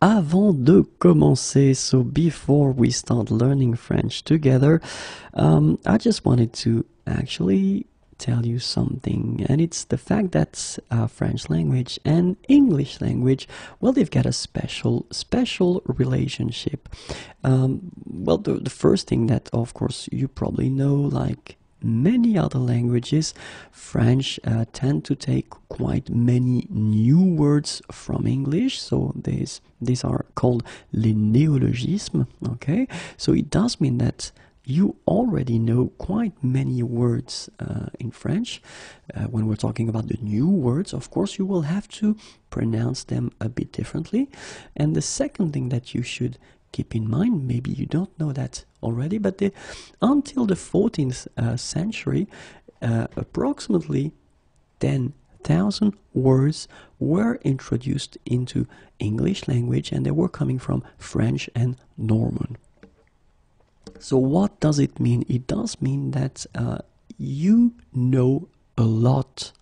Avant de commencer, so before we start learning French together, um, I just wanted to actually tell you something, and it's the fact that uh, French language and English language, well, they've got a special, special relationship. Um, well, the, the first thing that, of course, you probably know, like many other languages, French uh, tend to take quite many new words from English. So these these are called les néologismes. Okay, so it does mean that you already know quite many words uh, in French. Uh, when we're talking about the new words, of course, you will have to pronounce them a bit differently. And the second thing that you should keep in mind, maybe you don't know that already, but the, until the 14th uh, century, uh, approximately 10,000 words were introduced into English language and they were coming from French and Norman. So, what does it mean? It does mean that uh, you know a lot,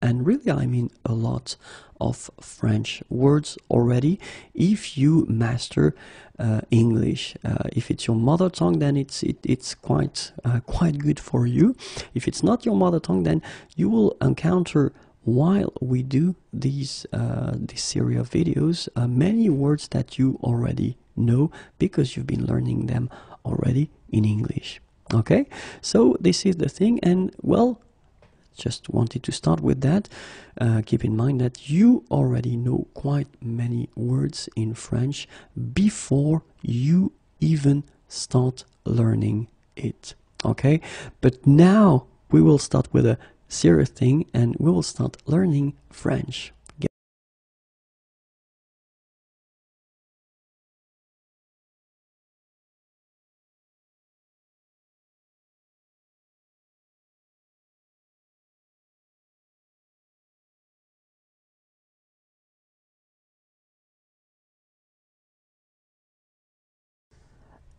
and really, I mean a lot of French words already if you master uh, English. Uh, if it's your mother tongue, then it's it, it's quite uh, quite good for you. If it's not your mother tongue, then you will encounter while we do these uh, this series of videos uh, many words that you already know because you've been learning them already in English. Okay, so this is the thing, and well, just wanted to start with that. Uh, keep in mind that you already know quite many words in French before you even start learning it. Okay, but now we will start with a serious thing and we will start learning French.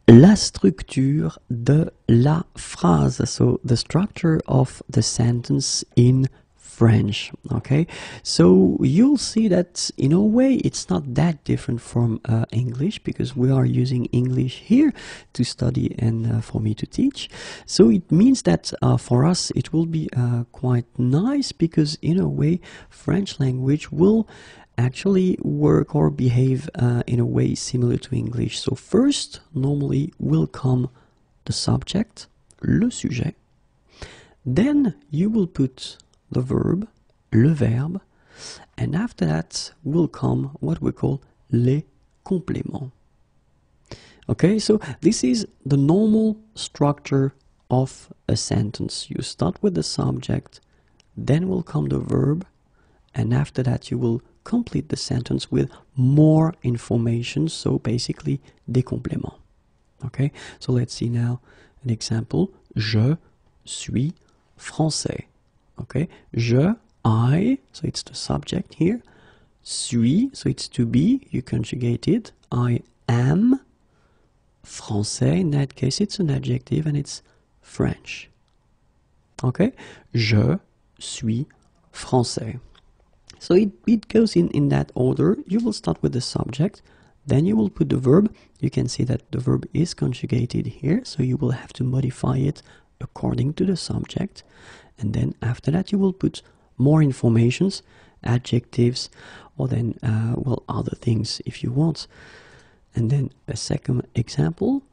La structure de la phrase. So the structure of the sentence in French. Okay, so you'll see that in a way it's not that different from uh, English because we are using English here to study and uh, for me to teach. So it means that uh, for us it will be uh, quite nice because in a way French language will actually work or behave uh, in a way similar to English. So first, normally will come the subject, le sujet. Then you will put the verb, le verbe, and after that will come what we call les compléments. Okay, so this is the normal structure of a sentence. You start with the subject, then will come the verb, and after that you will complete the sentence with more information, so basically des compléments. Okay, so let's see now an example. Je suis français. Okay, je, I, so it's the subject here. Suis, so it's to be, you conjugate it. I am français, in that case it's an adjective and it's French. Okay, je suis français. So it, it goes in, in that order. You will start with the subject, then you will put the verb. You can see that the verb is conjugated here, so you will have to modify it according to the subject. And then after that, you will put more informations, adjectives, or then, uh, well, other things if you want. And then a second example,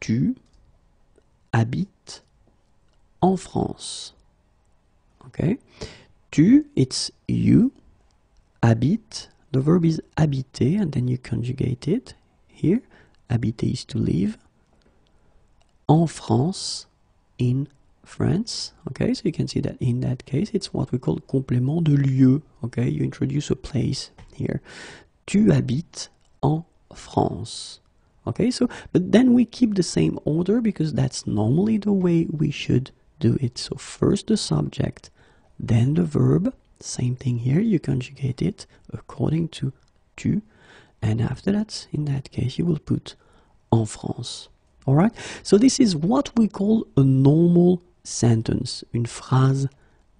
tu habites en France. Okay, tu, it's you, habite. The verb is habiter, and then you conjugate it here. Habiter is to live. En France, in France. Okay, so you can see that in that case, it's what we call complément de lieu. Okay, you introduce a place here. Tu habites en France. Okay, so but then we keep the same order because that's normally the way we should do it. So first the subject, then the verb. Same thing here, you conjugate it according to tu, and after that, in that case, you will put en France. Alright? So this is what we call a normal sentence, une phrase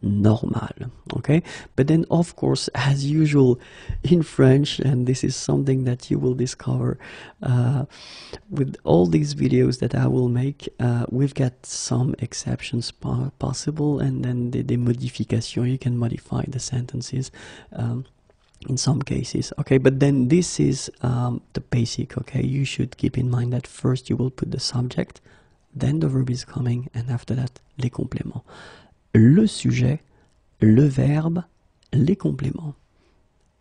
normale. Okay? But then, of course, as usual in French, and this is something that you will discover uh, with all these videos that I will make, uh, we've got some exceptions possible, and then the, the modification, you can modify the sentences. Um, in some cases okay but then this is um, the basic okay you should keep in mind that first you will put the subject then the verb is coming and after that les compléments le sujet le verbe les compléments.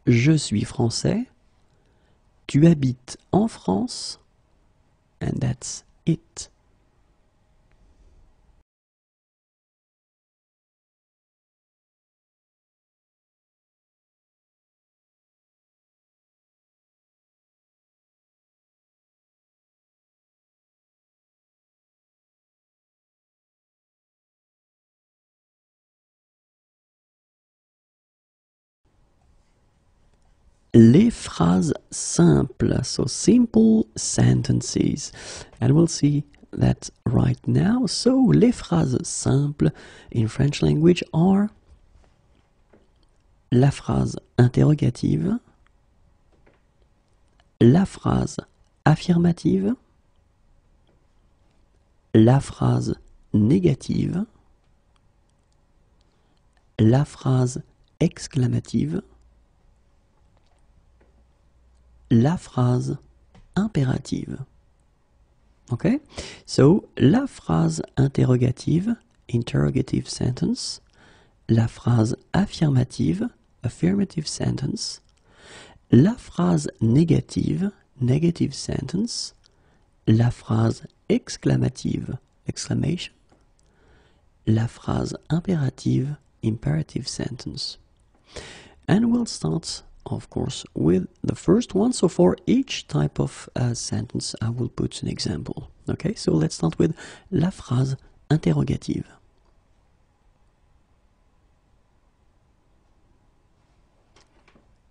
Je suis français tu habites en France and that's it les phrases simples, so simple sentences. And we'll see that right now. So, les phrases simples in French language are la phrase interrogative, la phrase affirmative, la phrase négative, la phrase exclamative, la phrase impérative. Okay? So, la phrase interrogative, interrogative sentence, la phrase affirmative, affirmative sentence, la phrase négative, negative sentence, la phrase exclamative, exclamation, la phrase impérative, imperative sentence. And we'll start of course, with the first one. So for each type of uh, sentence, I will put an example. Okay, so let's start with la phrase interrogative.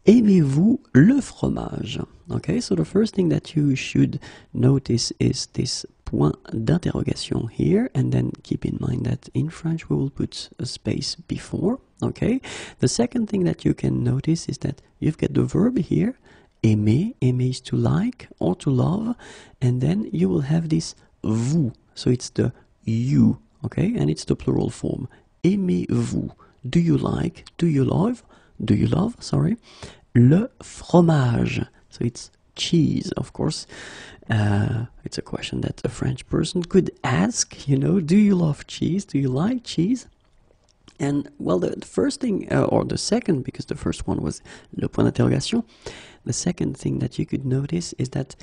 Aimez-vous le fromage? Okay, so the first thing that you should notice is this point d'interrogation here, and then keep in mind that in French we will put a space before. Okay, the second thing that you can notice is that you've got the verb here, aimer, aimer is to like or to love, and then you will have this vous, so it's the you, okay, and it's the plural form. Aimez-vous? Do you like? Do you love? Do you love? Sorry, le fromage. So it's cheese, of course. Uh, it's a question that a French person could ask, you know, do you love cheese? Do you like cheese? And well, the, the first thing, uh, or the second, because the first one was le point d'interrogation, the second thing that you could notice is that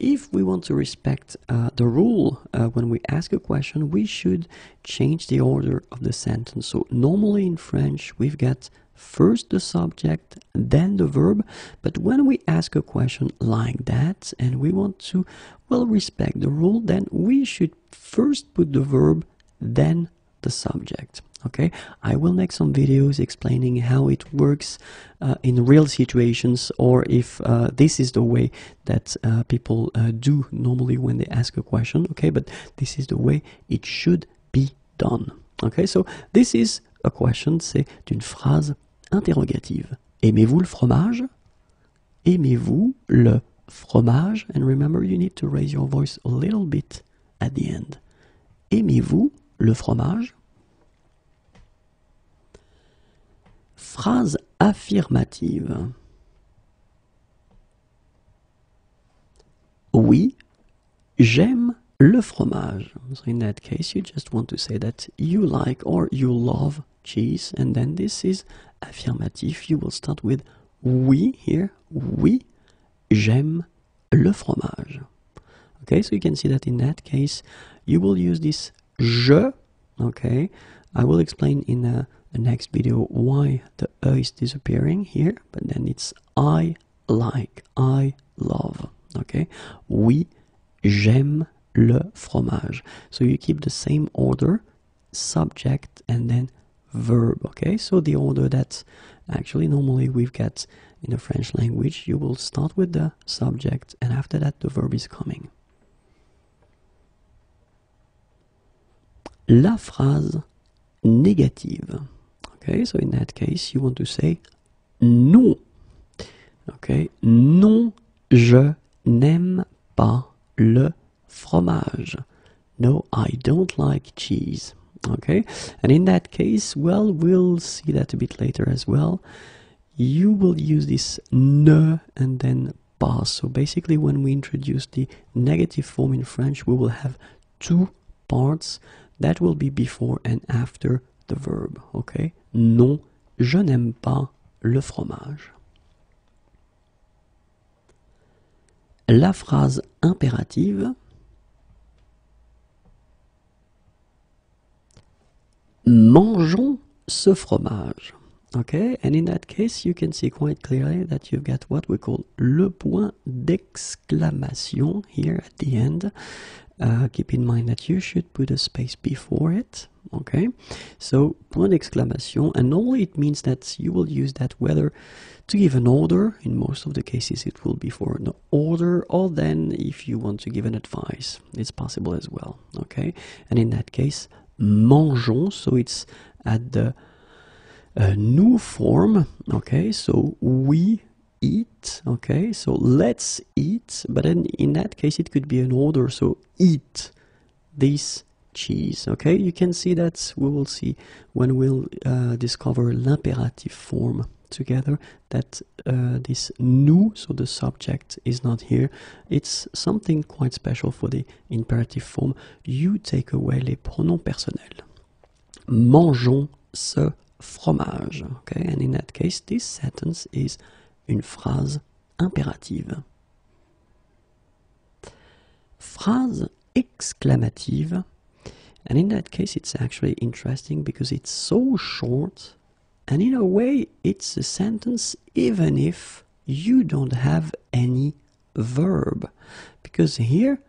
if we want to respect uh, the rule uh, when we ask a question, we should change the order of the sentence. So normally in French, we've got first the subject, then the verb. But when we ask a question like that and we want to, well, respect the rule, then we should first put the verb, then the subject. Okay, I will make some videos explaining how it works uh, in real situations or if uh, this is the way that uh, people uh, do normally when they ask a question. Okay, but this is the way it should be done. Okay, so this is a question, c'est une phrase interrogative. Aimez-vous le fromage? Aimez-vous le fromage? And remember, you need to raise your voice a little bit at the end. Aimez-vous le fromage? Phrase affirmative. Oui, j'aime le fromage. So in that case, you just want to say that you like or you love cheese, and then this is affirmative. You will start with oui here. Oui, j'aime le fromage. Okay, so you can see that in that case, you will use this je. Okay, I will explain in uh, the next video why the e is disappearing here, but then it's I like, I love. Okay, oui, j'aime le fromage. So you keep the same order, subject, and then verb. Okay, so the order that actually normally we've got in the French language, you will start with the subject and after that the verb is coming. La phrase négative. Okay, so in that case, you want to say non. Okay, non, je n'aime pas le fromage. No, I don't like cheese. Okay, and in that case, well, we'll see that a bit later as well. You will use this ne and then pas. So basically, when we introduce the negative form in French, we will have two parts that will be before and after the verb. Okay, non, je n'aime pas le fromage. La phrase impérative Mangeons ce fromage. Okay, and in that case, you can see quite clearly that you've got what we call le point d'exclamation here at the end. Uh, keep in mind that you should put a space before it. Okay, so point d'exclamation, and normally it means that you will use that whether to give an order. In most of the cases, it will be for an order, or then if you want to give an advice, it's possible as well. Okay, and in that case, mangeons, so it's at the uh, nous form, okay, so we eat, okay, so let's eat, but then in that case it could be an order, so eat this cheese, okay, you can see that we will see when we'll uh, discover l'imperative form together that uh, this nous, so the subject is not here. It's something quite special for the imperative form. You take away les pronoms personnels. Mangeons ce fromage. Okay, and in that case, this sentence is une phrase impérative. Phrase exclamative. And in that case, it's actually interesting because it's so short and in a way, it's a sentence even if you don't have any verb. Because here,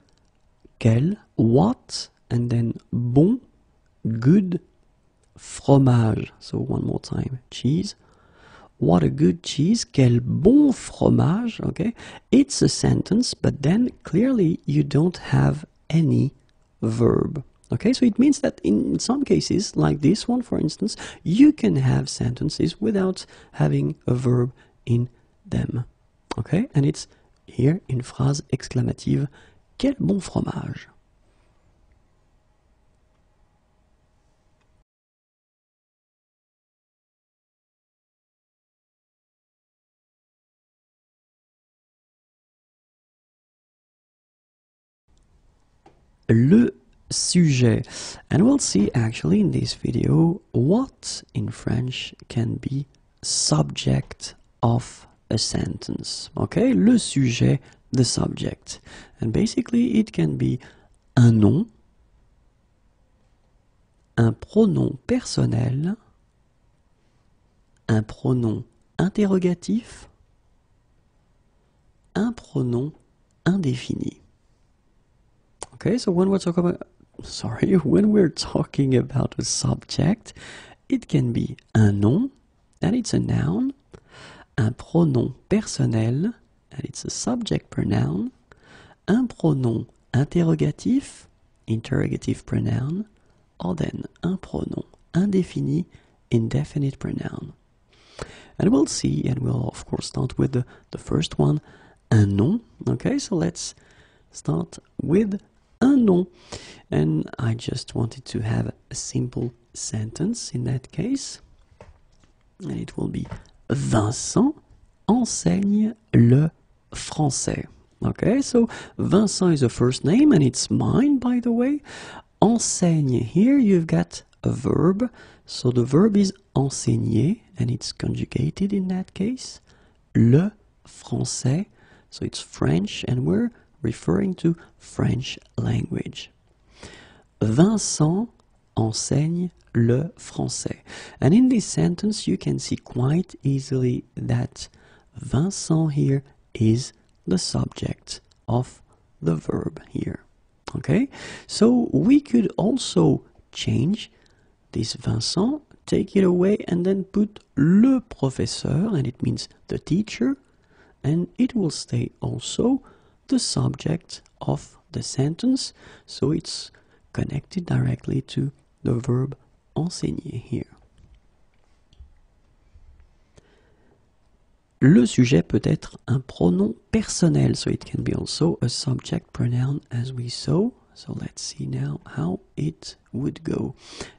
quel, what, and then bon, good, fromage. So one more time, cheese. What a good cheese, quel bon fromage, okay? It's a sentence, but then clearly you don't have any verb. Okay, so it means that in some cases, like this one for instance, you can have sentences without having a verb in them. Okay, and it's here in phrase exclamative, quel bon fromage. Le sujet. And we'll see actually in this video what in French can be subject of a sentence. Okay? Le sujet the subject. And basically it can be un nom un pronom personnel un pronom interrogatif un pronom indéfini Okay, so when we're talking about sorry, when we're talking about a subject, it can be un nom, and it's a noun, un pronom personnel, and it's a subject pronoun, un pronom interrogatif, interrogative pronoun, or then un pronom indéfini, indefinite pronoun. And we'll see, and we'll of course start with the, the first one, un nom. Okay, so let's start with un. And I just wanted to have a simple sentence in that case. And it will be Vincent enseigne le français. Okay, so Vincent is a first name and it's mine, by the way. Enseigne, here you've got a verb. So the verb is enseigner and it's conjugated in that case. Le français, so it's French and we're referring to French language. Vincent enseigne le français. And in this sentence, you can see quite easily that Vincent here is the subject of the verb here. Okay, so we could also change this Vincent take it away and then put le professeur, and it means the teacher, and it will stay also the subject of the sentence, so it's connected directly to the verb enseigner here. Le sujet peut être un pronom personnel, so it can be also a subject pronoun as we saw. So let's see now how it would go.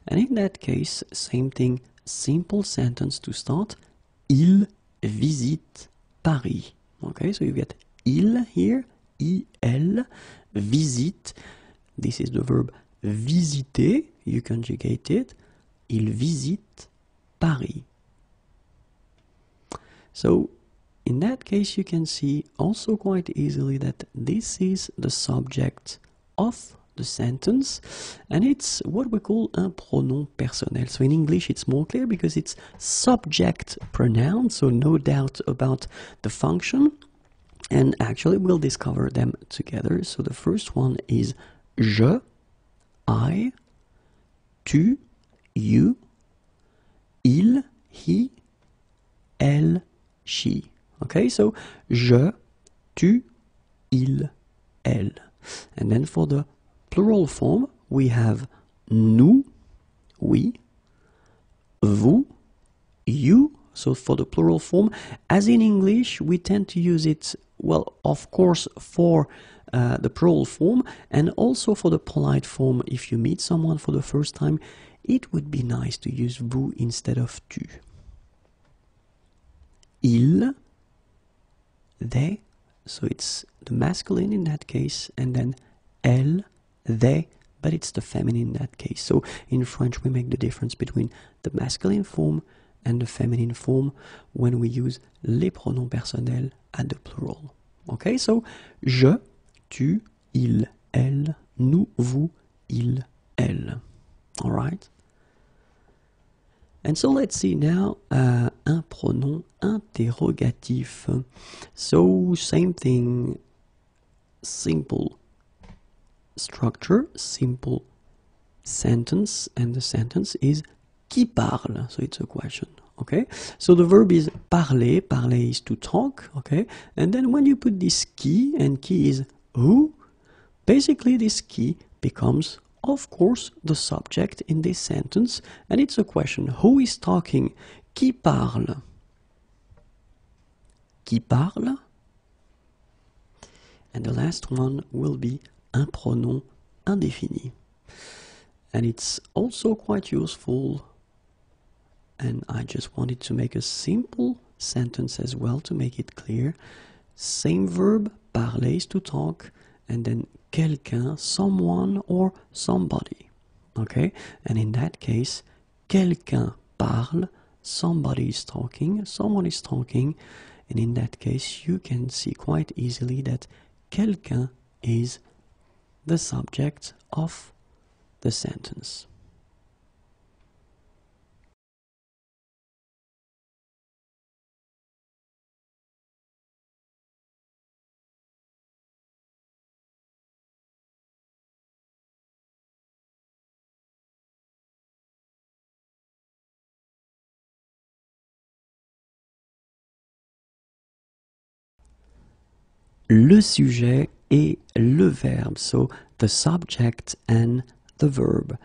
And in that case, same thing, simple sentence to start. Il visite Paris. Okay, so you get il here, il, visite. This is the verb visiter, you conjugate it. Il visite Paris. So in that case you can see also quite easily that this is the subject of the sentence and it's what we call un pronom personnel. So in English it's more clear because it's subject pronoun, so no doubt about the function. And actually we'll discover them together. So the first one is je, I, tu, you, il, he, elle, she. Okay, so je, tu, il, elle. And then for the plural form, we have nous, we, vous, you. So for the plural form, as in English, we tend to use it, well, of course, for uh, the plural form and also for the polite form. If you meet someone for the first time, it would be nice to use vous instead of tu. Il, they, so it's the masculine in that case, and then elle, they, but it's the feminine in that case. So in French, we make the difference between the masculine form and the feminine form when we use les pronoms personnels at the plural. Okay, so je, tu, il, elle, nous, vous, il, elle. All right? And so let's see now uh, un pronom interrogatif. So same thing, simple structure, simple sentence, and the sentence is qui parle? So it's a question. Okay, so the verb is parler. Parler is to talk. Okay, and then when you put this qui, and qui is who, basically this qui becomes of course, the subject in this sentence, and it's a question who is talking? Qui parle? Qui parle? And the last one will be un pronom indéfini. And it's also quite useful, and I just wanted to make a simple sentence as well to make it clear. Same verb, parler is to talk, and then quelqu'un, someone or somebody. Okay? And in that case, quelqu'un parle, somebody is talking, someone is talking, and in that case, you can see quite easily that quelqu'un is the subject of the sentence. Le sujet et le verbe, so the subject and the verb.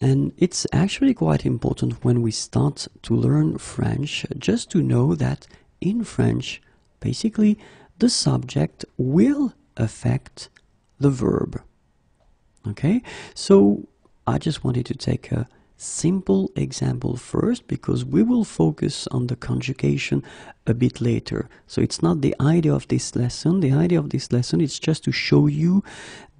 And it's actually quite important when we start to learn French just to know that in French, basically, the subject will affect the verb. Okay, so I just wanted to take a simple example first because we will focus on the conjugation a bit later. So it's not the idea of this lesson. The idea of this lesson is just to show you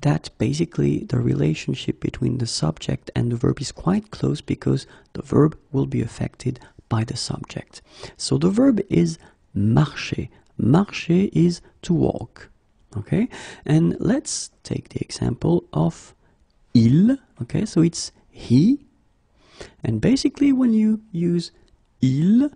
that basically the relationship between the subject and the verb is quite close because the verb will be affected by the subject. So the verb is marcher. Marcher is to walk. Okay? And let's take the example of il. Okay? So it's he and basically, when you use il,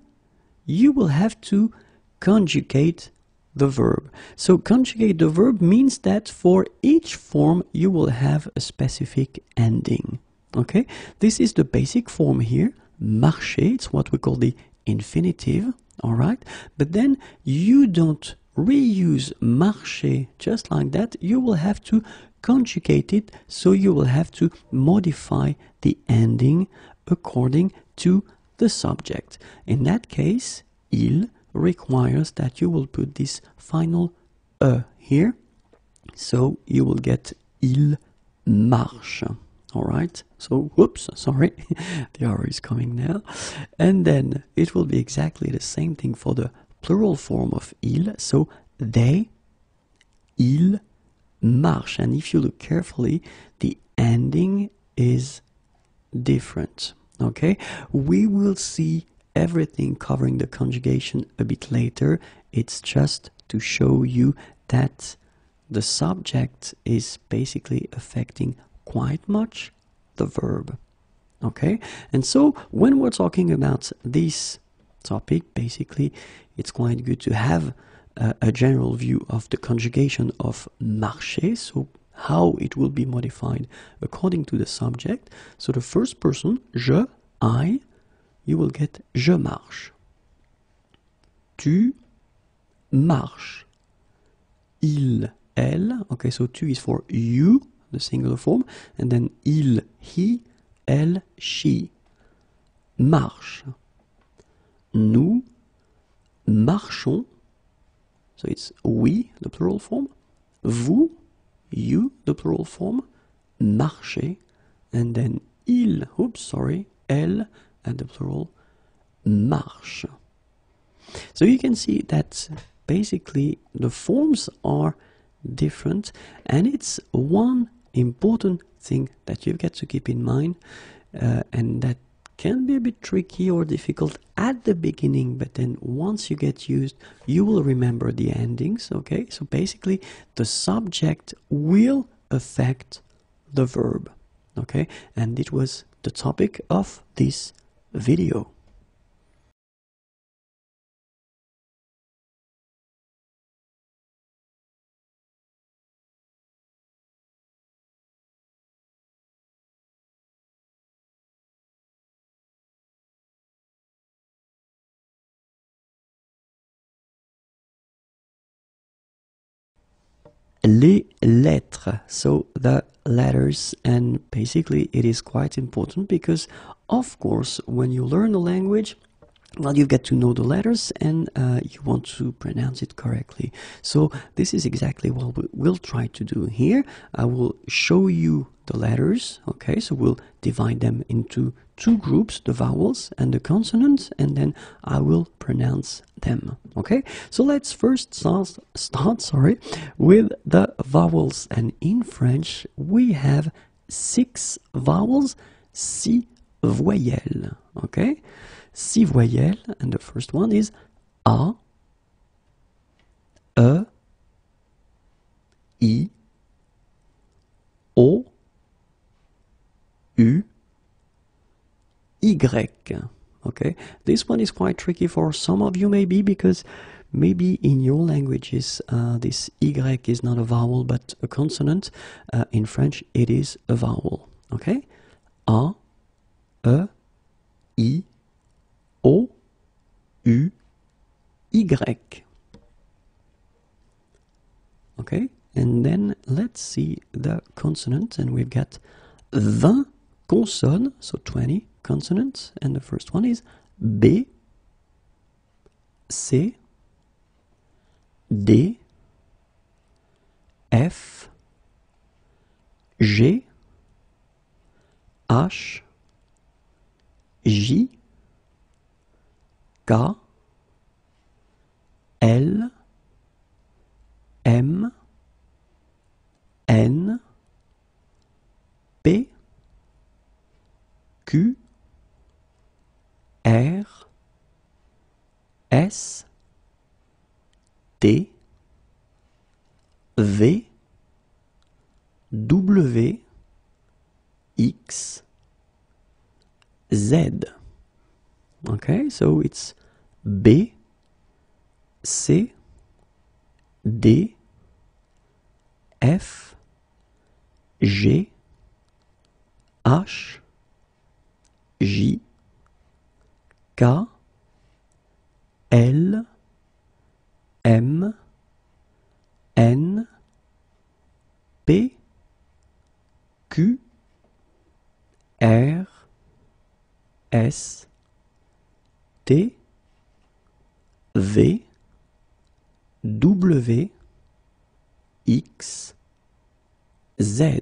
you will have to conjugate the verb. So conjugate the verb means that for each form you will have a specific ending. Okay, this is the basic form here. marcher. It's what we call the infinitive, all right? But then you don't reuse marcher just like that. You will have to conjugate it, so you will have to modify the ending according to the subject. In that case, il requires that you will put this final e here. So you will get il marche. All right. So, whoops, sorry, the R is coming now. And then it will be exactly the same thing for the plural form of il. So, they, il marche. And if you look carefully, the ending is different. Okay. We will see everything covering the conjugation a bit later. It's just to show you that the subject is basically affecting quite much the verb. Okay? And so when we're talking about this topic, basically, it's quite good to have a general view of the conjugation of marcher, so how it will be modified according to the subject. So the first person, je, I, you will get je marche. Tu marches. Il, elle. Okay, so tu is for you, the singular form, and then il, he, elle, she. Marche. Nous marchons. So it's we, the plural form. Vous, you, the plural form. Marchez. And then il, oops, sorry, elle, and the plural, marche. So you can see that basically the forms are different and it's one important thing that you've got to keep in mind uh, and that can be a bit tricky or difficult at the beginning but then once you get used you will remember the endings okay? So basically the subject will affect the verb okay? And it was the topic of this video les lettres. So the letters and basically it is quite important because of course when you learn a language well you get to know the letters and uh, you want to pronounce it correctly. So this is exactly what we'll try to do here. I will show you the letters okay? So we'll divide them into two groups the vowels and the consonants and then i will pronounce them okay? So let's first start, start sorry with the vowels. And in french we have six vowels six voyelles okay six voyelles and the first one is a. E. I. O. U. Y. Okay, this one is quite tricky for some of you, maybe because maybe in your languages uh, this y is not a vowel but a consonant. Uh, in French, it is a vowel. Okay, a, e, i, o, u, y. Okay, and then let's see the consonants, and we've got 20 consonnes, so 20 consonants, and the first one is B, C, D, F, G, H, J, L, M, N, P, Q, R, S, T, V, W, X, Z. Okay, so it's B, C, D, F, G, H, J, K L M N P Q R S T V W X Z.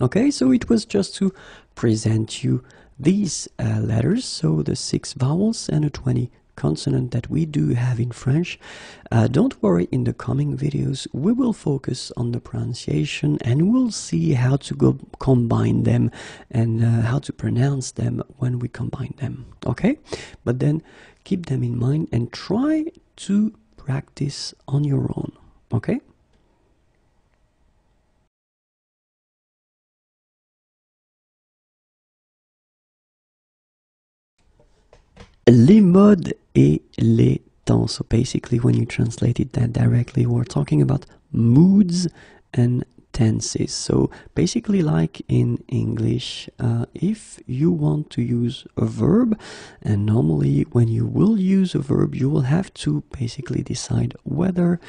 Okay, so it was just to present you these uh, letters, so the six vowels and the 20 consonant that we do have in French. Uh, don't worry, in the coming videos, we will focus on the pronunciation and we'll see how to go combine them and uh, how to pronounce them when we combine them. Okay, but then keep them in mind and try to practice on your own. Okay. les modes temps. So basically, when you translate it that directly, we're talking about moods and tenses. So basically, like in English, uh, if you want to use a verb, and normally when you will use a verb, you will have to basically decide whether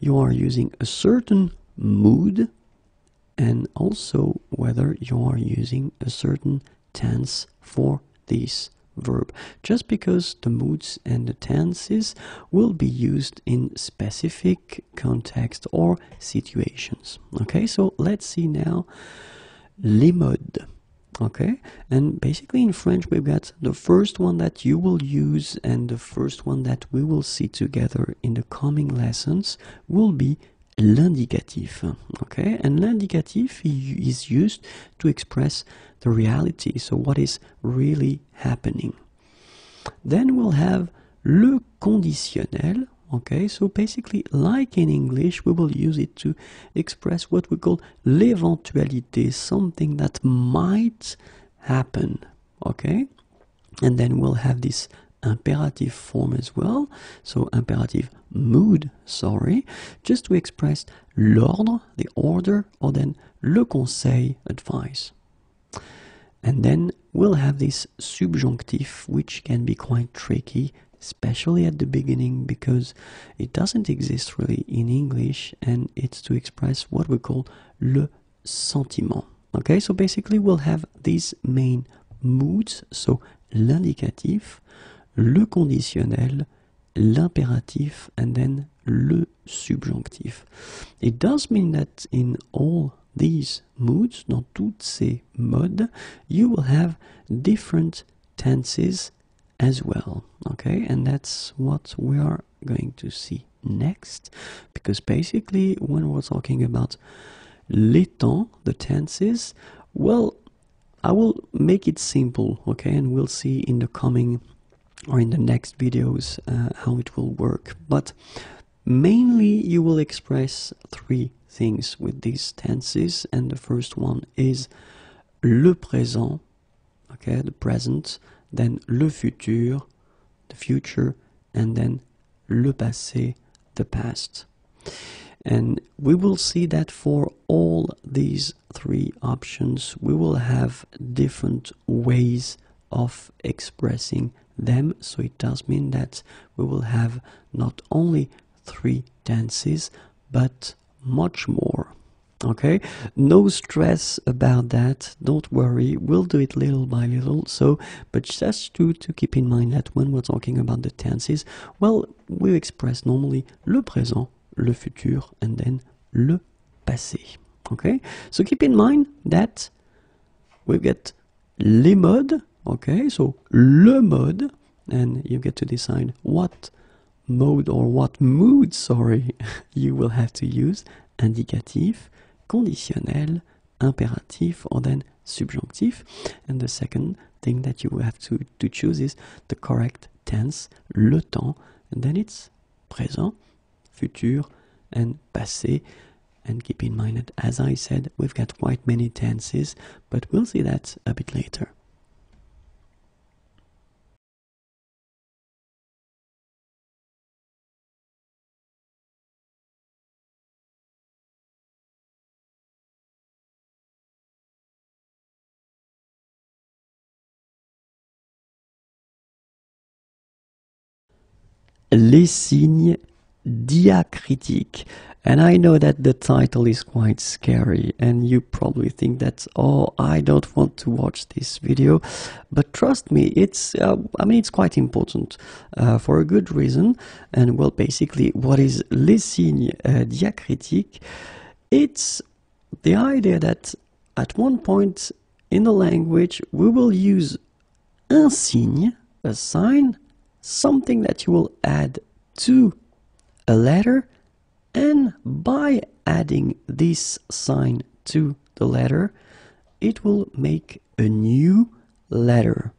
you are using a certain mood and also whether you are using a certain tense for this verb. Just because the moods and the tenses will be used in specific context or situations. Okay so let's see now. Les modes okay and basically in french we've got the first one that you will use and the first one that we will see together in the coming lessons will be l'indicatif. Okay, and l'indicatif is used to express the reality, so what is really happening. Then we'll have le conditionnel. Okay, so basically, like in English, we will use it to express what we call l'éventualité, something that might happen. Okay, and then we'll have this imperative form as well. So imperative mood, sorry, just to express l'ordre, the order, or then le conseil, advice. And then we'll have this subjunctive, which can be quite tricky, especially at the beginning, because it doesn't exist really in English, and it's to express what we call le sentiment. Okay, so basically we'll have these main moods, so l'indicatif, le conditionnel, l'impératif, and then le subjonctif. It does mean that in all these moods, dans toutes ces modes, you will have different tenses as well. Okay, and that's what we are going to see next, because basically, when we're talking about les temps, the tenses, well, I will make it simple, okay, and we'll see in the coming or in the next videos uh, how it will work. But mainly you will express three things with these tenses, and the first one is le présent, okay, the present, then le futur, the future, and then le passé, the past. And we will see that for all these three options, we will have different ways of expressing them. So it does mean that we will have not only three tenses, but much more. Okay, no stress about that. Don't worry, we'll do it little by little. So, but just to, to keep in mind that when we're talking about the tenses, well, we express normally le présent, le futur, and then le passé. Okay, so keep in mind that we get les modes Okay, so le mode, and you get to decide what mode or what mood, sorry, you will have to use indicatif, conditionnel, impératif, or then subjonctif. And the second thing that you have to, to choose is the correct tense, le temps, and then it's présent, futur, and passé. And keep in mind that, as I said, we've got quite many tenses, but we'll see that a bit later. Les signes diacritiques. And I know that the title is quite scary, and you probably think that, oh, I don't want to watch this video. But trust me, it's, uh, I mean, it's quite important uh, for a good reason. And well, basically, what is les signes uh, diacritiques? It's the idea that at one point in the language, we will use un signe, a sign, something that you will add to a letter and by adding this sign to the letter it will make a new letter.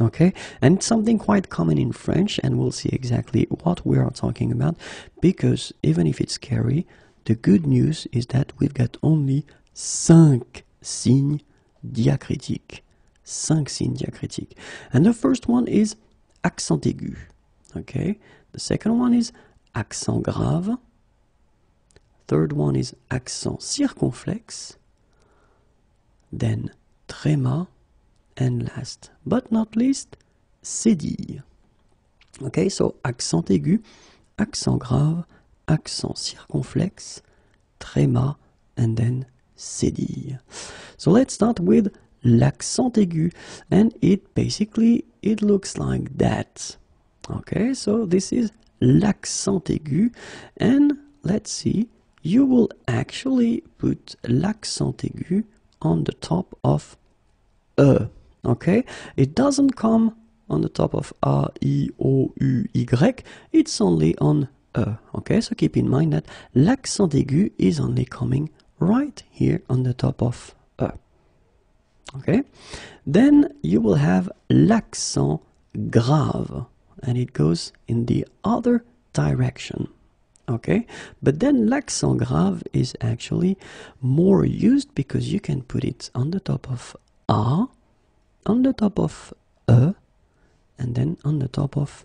Okay? And something quite common in French and we'll see exactly what we are talking about because even if it's scary the good news is that we've got only cinq signes diacritiques. Cinq signes diacritiques. And the first one is accent aigu. Okay the second one is accent grave. Third one is accent circonflexe, then tréma, and last but not least, cédille. Okay, so accent aigu, accent grave, accent circonflexe, tréma, and then cédille. So let's start with l'accent aigu, and it basically it looks like that. Okay, so this is l'accent aigu, and let's see you will actually put l'accent aigu on the top of E. Okay? It doesn't come on the top of A, I, O, U, Y. It's only on E. Okay? So keep in mind that l'accent aigu is only coming right here on the top of. Okay? Then you will have l'accent grave and it goes in the other direction. Okay? But then l'accent grave is actually more used because you can put it on the top of a on the top of e and then on the top of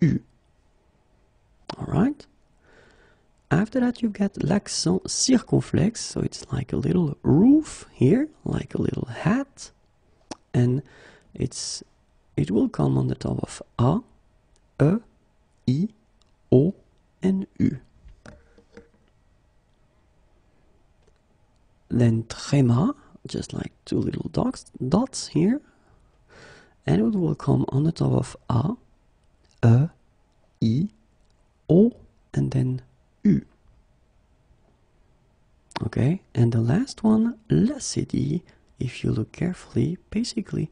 u. All right after that you've got l'accent circonflexe so it's like a little roof here like a little hat. And it's it will come on the top of a e i o and U. Then tréma, just like two little dots, dots here, and it will come on the top of A, E, I, O, and then U. Okay, and the last one, la cédille, if you look carefully, basically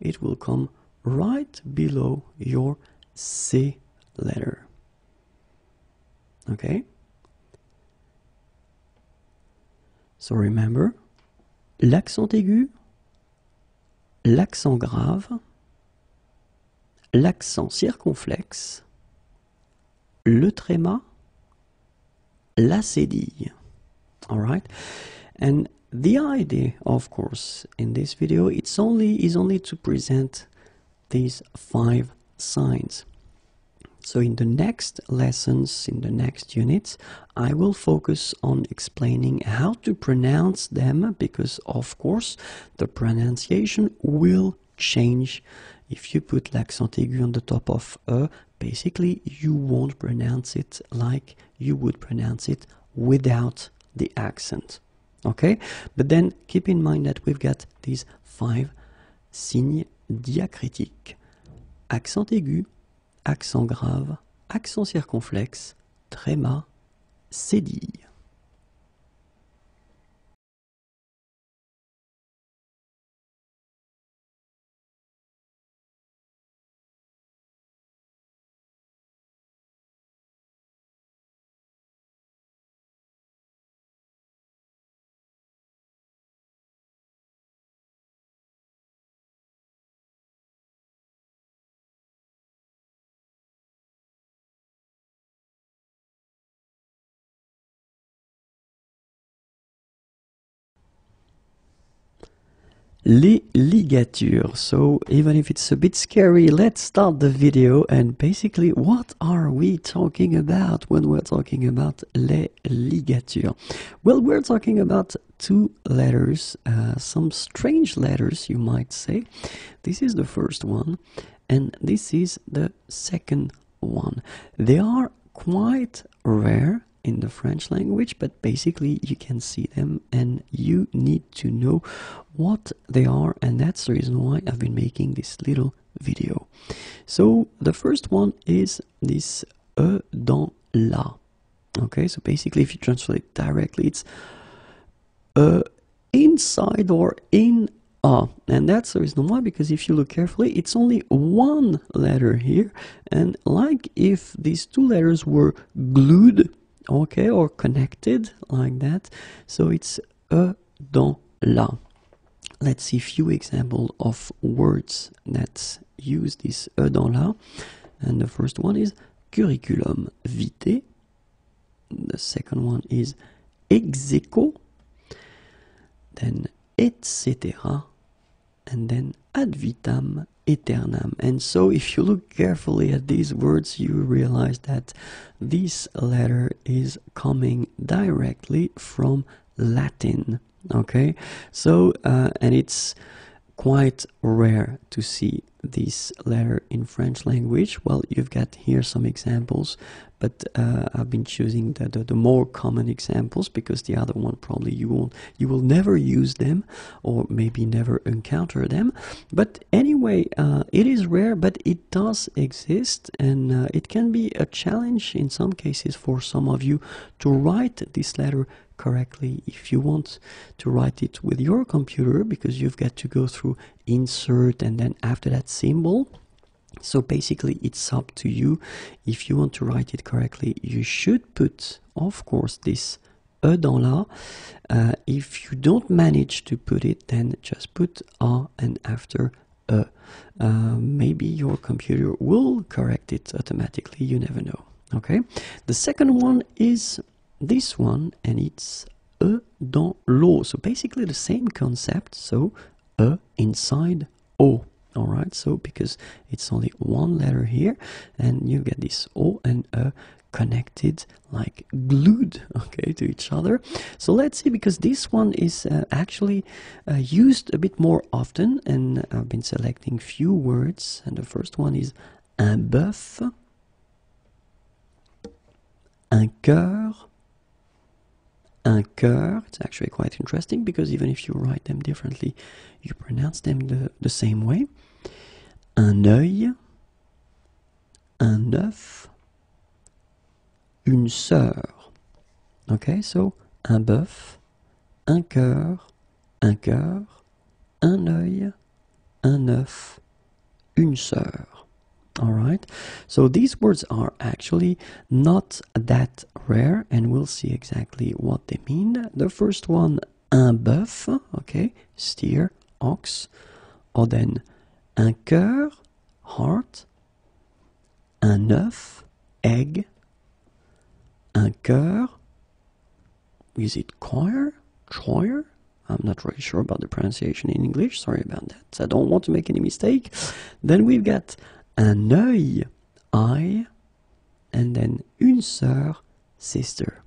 it will come right below your C letter. Okay? So remember, l'accent aigu, l'accent grave, l'accent circonflexe, le tréma, la cédille. Alright? And the idea, of course, in this video, it's only is only to present these five signs. So in the next lessons, in the next units, I will focus on explaining how to pronounce them because of course the pronunciation will change. If you put l'accent aigu on the top of a, basically you won't pronounce it like you would pronounce it without the accent. Okay? But then keep in mind that we've got these five signes diacritiques. Accent aigu, accent grave, accent circonflexe, tréma, cédille. Les ligatures. So even if it's a bit scary, let's start the video and basically what are we talking about when we're talking about les ligatures? Well, we're talking about two letters, uh, some strange letters you might say. This is the first one and this is the second one. They are quite rare in the French language, but basically you can see them and you need to know what they are, and that's the reason why I've been making this little video. So the first one is this e dans la. Okay, so basically if you translate directly, it's uh, inside or in a. And that's the reason why, because if you look carefully, it's only one letter here. And like if these two letters were glued, okay, or connected like that. So it's e dans la. Let's see few examples of words that use this e dans la. And the first one is curriculum vitae. The second one is ex then etc., and then ad vitam aeternam. And so, if you look carefully at these words, you realize that this letter is coming directly from Latin. Okay, so uh, and it's quite rare to see this letter in French language. Well, you've got here some examples, but uh, I've been choosing the, the, the, more common examples because the other one probably you won't you will never use them or maybe never encounter them. But anyway, uh, it is rare, but it does exist, and uh, it can be a challenge in some cases for some of you to write this letter correctly if you want to write it with your computer because you've got to go through insert and then after that symbol. So basically it's up to you. If you want to write it correctly you should put of course this e dans la uh, if you don't manage to put it then just put a and after e uh, maybe your computer will correct it automatically. You never know. Okay? The second one is this one and it's E dans l'eau. So basically the same concept. So E inside O. All right. So because it's only one letter here, and you get this O and E connected like glued okay to each other so let's see because this one is uh, actually uh, used a bit more often and i've been selecting few words and the first one is un bœuf un cœur un cœur. It's actually quite interesting because even if you write them differently, you pronounce them the, the same way. Un œil, un œuf, une sœur. Okay, so un bœuf, un cœur, un cœur, un œil, un œuf, une sœur. All right, so these words are actually not that rare, and we'll see exactly what they mean. The first one, un bœuf, okay, steer, ox, or then un cœur, heart, un œuf, egg, un chœur, is it choir, choir? I'm not really sure about the pronunciation in English, sorry about that. I don't want to make any mistake. Then we've got un œil, eye, and then une sœur, sister.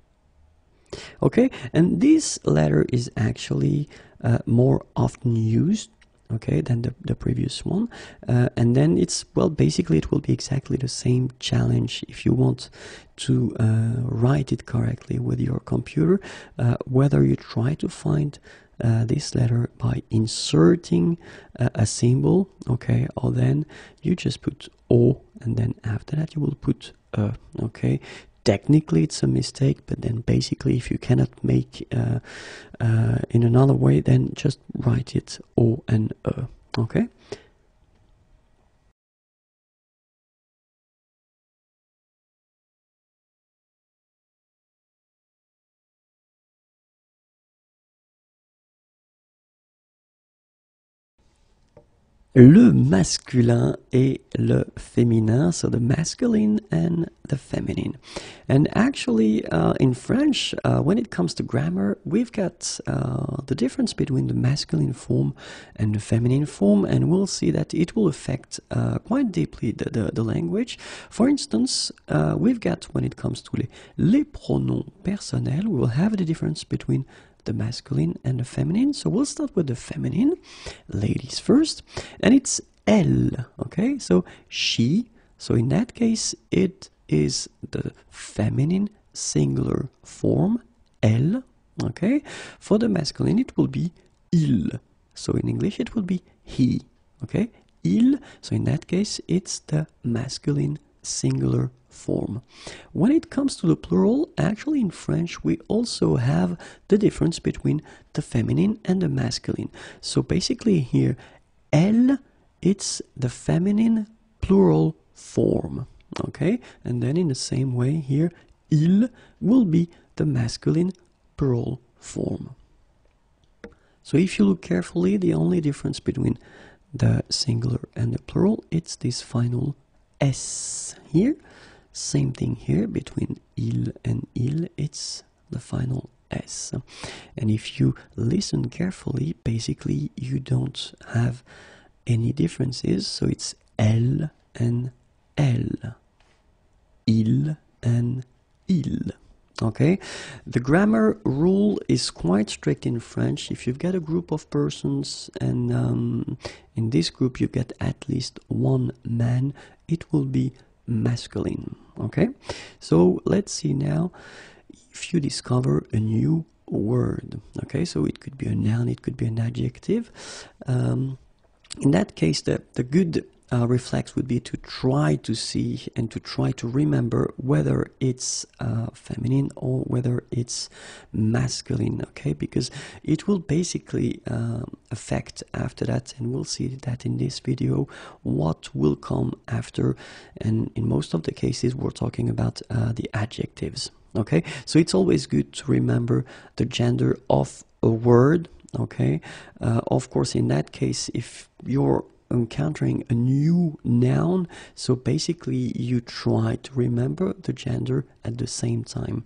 Okay, and this letter is actually uh, more often used okay than the, the previous one uh, and then it's well basically it will be exactly the same challenge if you want to uh, write it correctly with your computer uh, whether you try to find uh, this letter by inserting uh, a symbol okay or then you just put o and then after that you will put a okay. Technically it's a mistake but then basically if you cannot make uh, uh, in another way then just write it o and e okay le masculin et le féminin, so the masculine and the feminine. And actually, uh, in French, uh, when it comes to grammar, we've got uh, the difference between the masculine form and the feminine form, and we'll see that it will affect uh, quite deeply the, the, the, language. For instance, uh, we've got when it comes to les, les pronoms personnels, we will have the difference between the masculine and the feminine. So we'll start with the feminine, ladies first, and it's elle. Okay, so she, So in that case, it is the feminine singular form, elle. Okay. For the masculine, it will be il. So in English, it will be he. Okay. Il. So in that case, it's the masculine singular form. When it comes to the plural, actually in French we also have the difference between the feminine and the masculine. So basically here, elles, it's the feminine plural form. Okay, and then in the same way here, ils will be the masculine plural form. So if you look carefully, the only difference between the singular and the plural, it's this final S here. Same thing here between il and ils, it's the final S. And if you listen carefully, basically you don't have any differences, so it's elle and elles, il and ils. Okay, the grammar rule is quite strict in French. If you've got a group of persons and um, in this group you get at least one man, it will be masculine. Okay, so let's see now if you discover a new word. Okay, so it could be a noun, it could be an adjective. Um, in that case, the, the good uh, reflex would be to try to see and to try to remember whether it's uh, feminine or whether it's masculine okay? Because it will basically uh, affect after that and we'll see that in this video what will come after. And in most of the cases we're talking about uh, the adjectives okay? So it's always good to remember the gender of a word okay? Uh, of course in that case if you're encountering a new noun. So basically you try to remember the gender at the same time.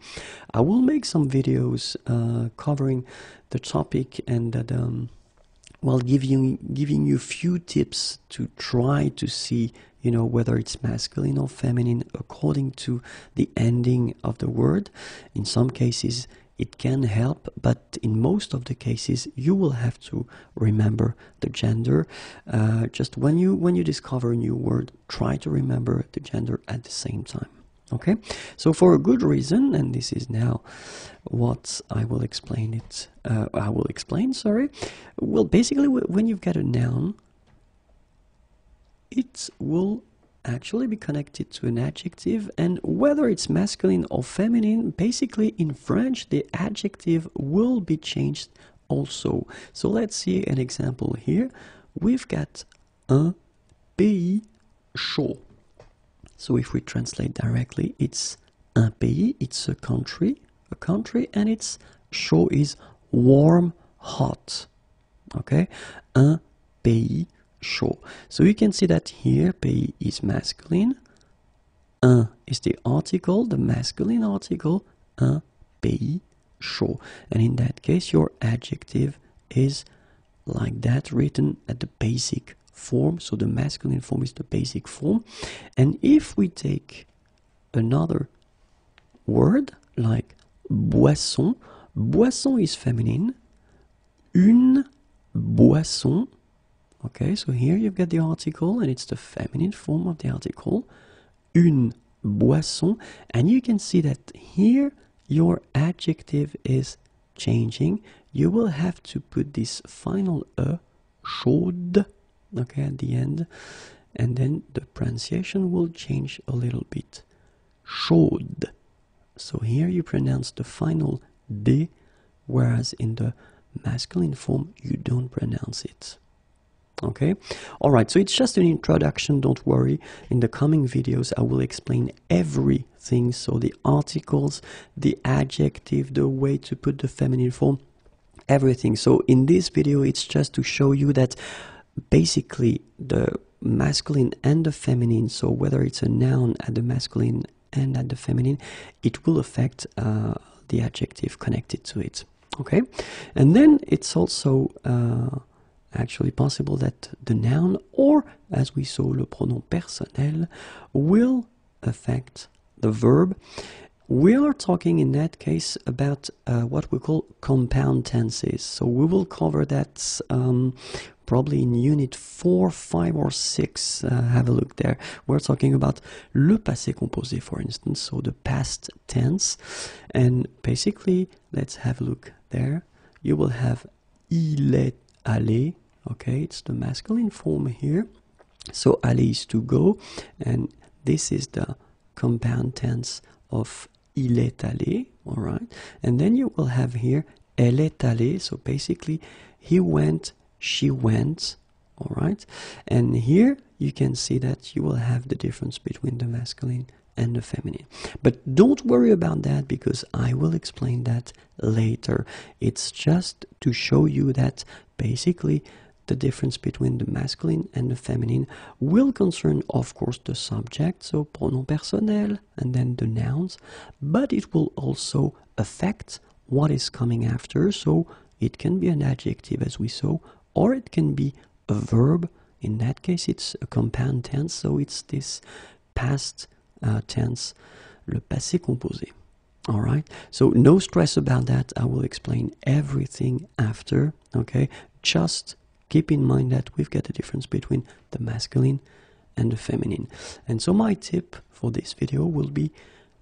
I will make some videos uh, covering the topic and that um, well giving giving you a few tips to try to see you know whether it's masculine or feminine according to the ending of the word. In some cases it can help, but in most of the cases, you will have to remember the gender. Uh, just when you when you discover a new word, try to remember the gender at the same time. Okay, so for a good reason, and this is now what I will explain it. Uh, I will explain. Sorry. Well, basically, when you've got a noun, it will actually be connected to an adjective and whether it's masculine or feminine basically in French the adjective will be changed also. So let's see an example here. We've got un pays chaud. So if we translate directly it's un pays it's a country a country and it's chaud is warm hot. Okay? Un pays chaud. So you can see that here pays is masculine, un is the article, the masculine article, un pays chaud. And in that case, your adjective is like that written at the basic form. So the masculine form is the basic form. And if we take another word like boisson, boisson is feminine, une boisson Okay, so here you've got the article and it's the feminine form of the article. Une boisson. And you can see that here your adjective is changing. You will have to put this final e, chaude, okay, at the end. And then the pronunciation will change a little bit. Chaude. So here you pronounce the final d, whereas in the masculine form you don't pronounce it okay? All right so it's just an introduction. Don't worry. In the coming videos i will explain everything. So the articles the adjective the way to put the feminine form everything. So in this video it's just to show you that basically the masculine and the feminine so whether it's a noun at the masculine and at the feminine it will affect uh, the adjective connected to it okay? And then it's also uh, actually possible that the noun or, as we saw, le pronom personnel will affect the verb. we are talking in that case about uh, what we call compound tenses. So we will cover that um, probably in unit 4, 5 or 6. Uh, have a look there. We're talking about le passé composé for instance, so the past tense. And basically, let's have a look there. You will have il est allé, okay, it's the masculine form here. So aller is to go, and this is the compound tense of il est allé, all right? And then you will have here elle est allée, so basically he went, she went, all right? And here you can see that you will have the difference between the masculine and the feminine. But don't worry about that because I will explain that later. It's just to show you that basically the difference between the masculine and the feminine will concern, of course, the subject, so pronom personnel, and then the nouns, but it will also affect what is coming after, so it can be an adjective as we saw, or it can be a verb. In that case, it's a compound tense, so it's this past uh, tense, le passé composé. All right, so no stress about that. I will explain everything after. Okay, just keep in mind that we've got a difference between the masculine and the feminine. And so my tip for this video will be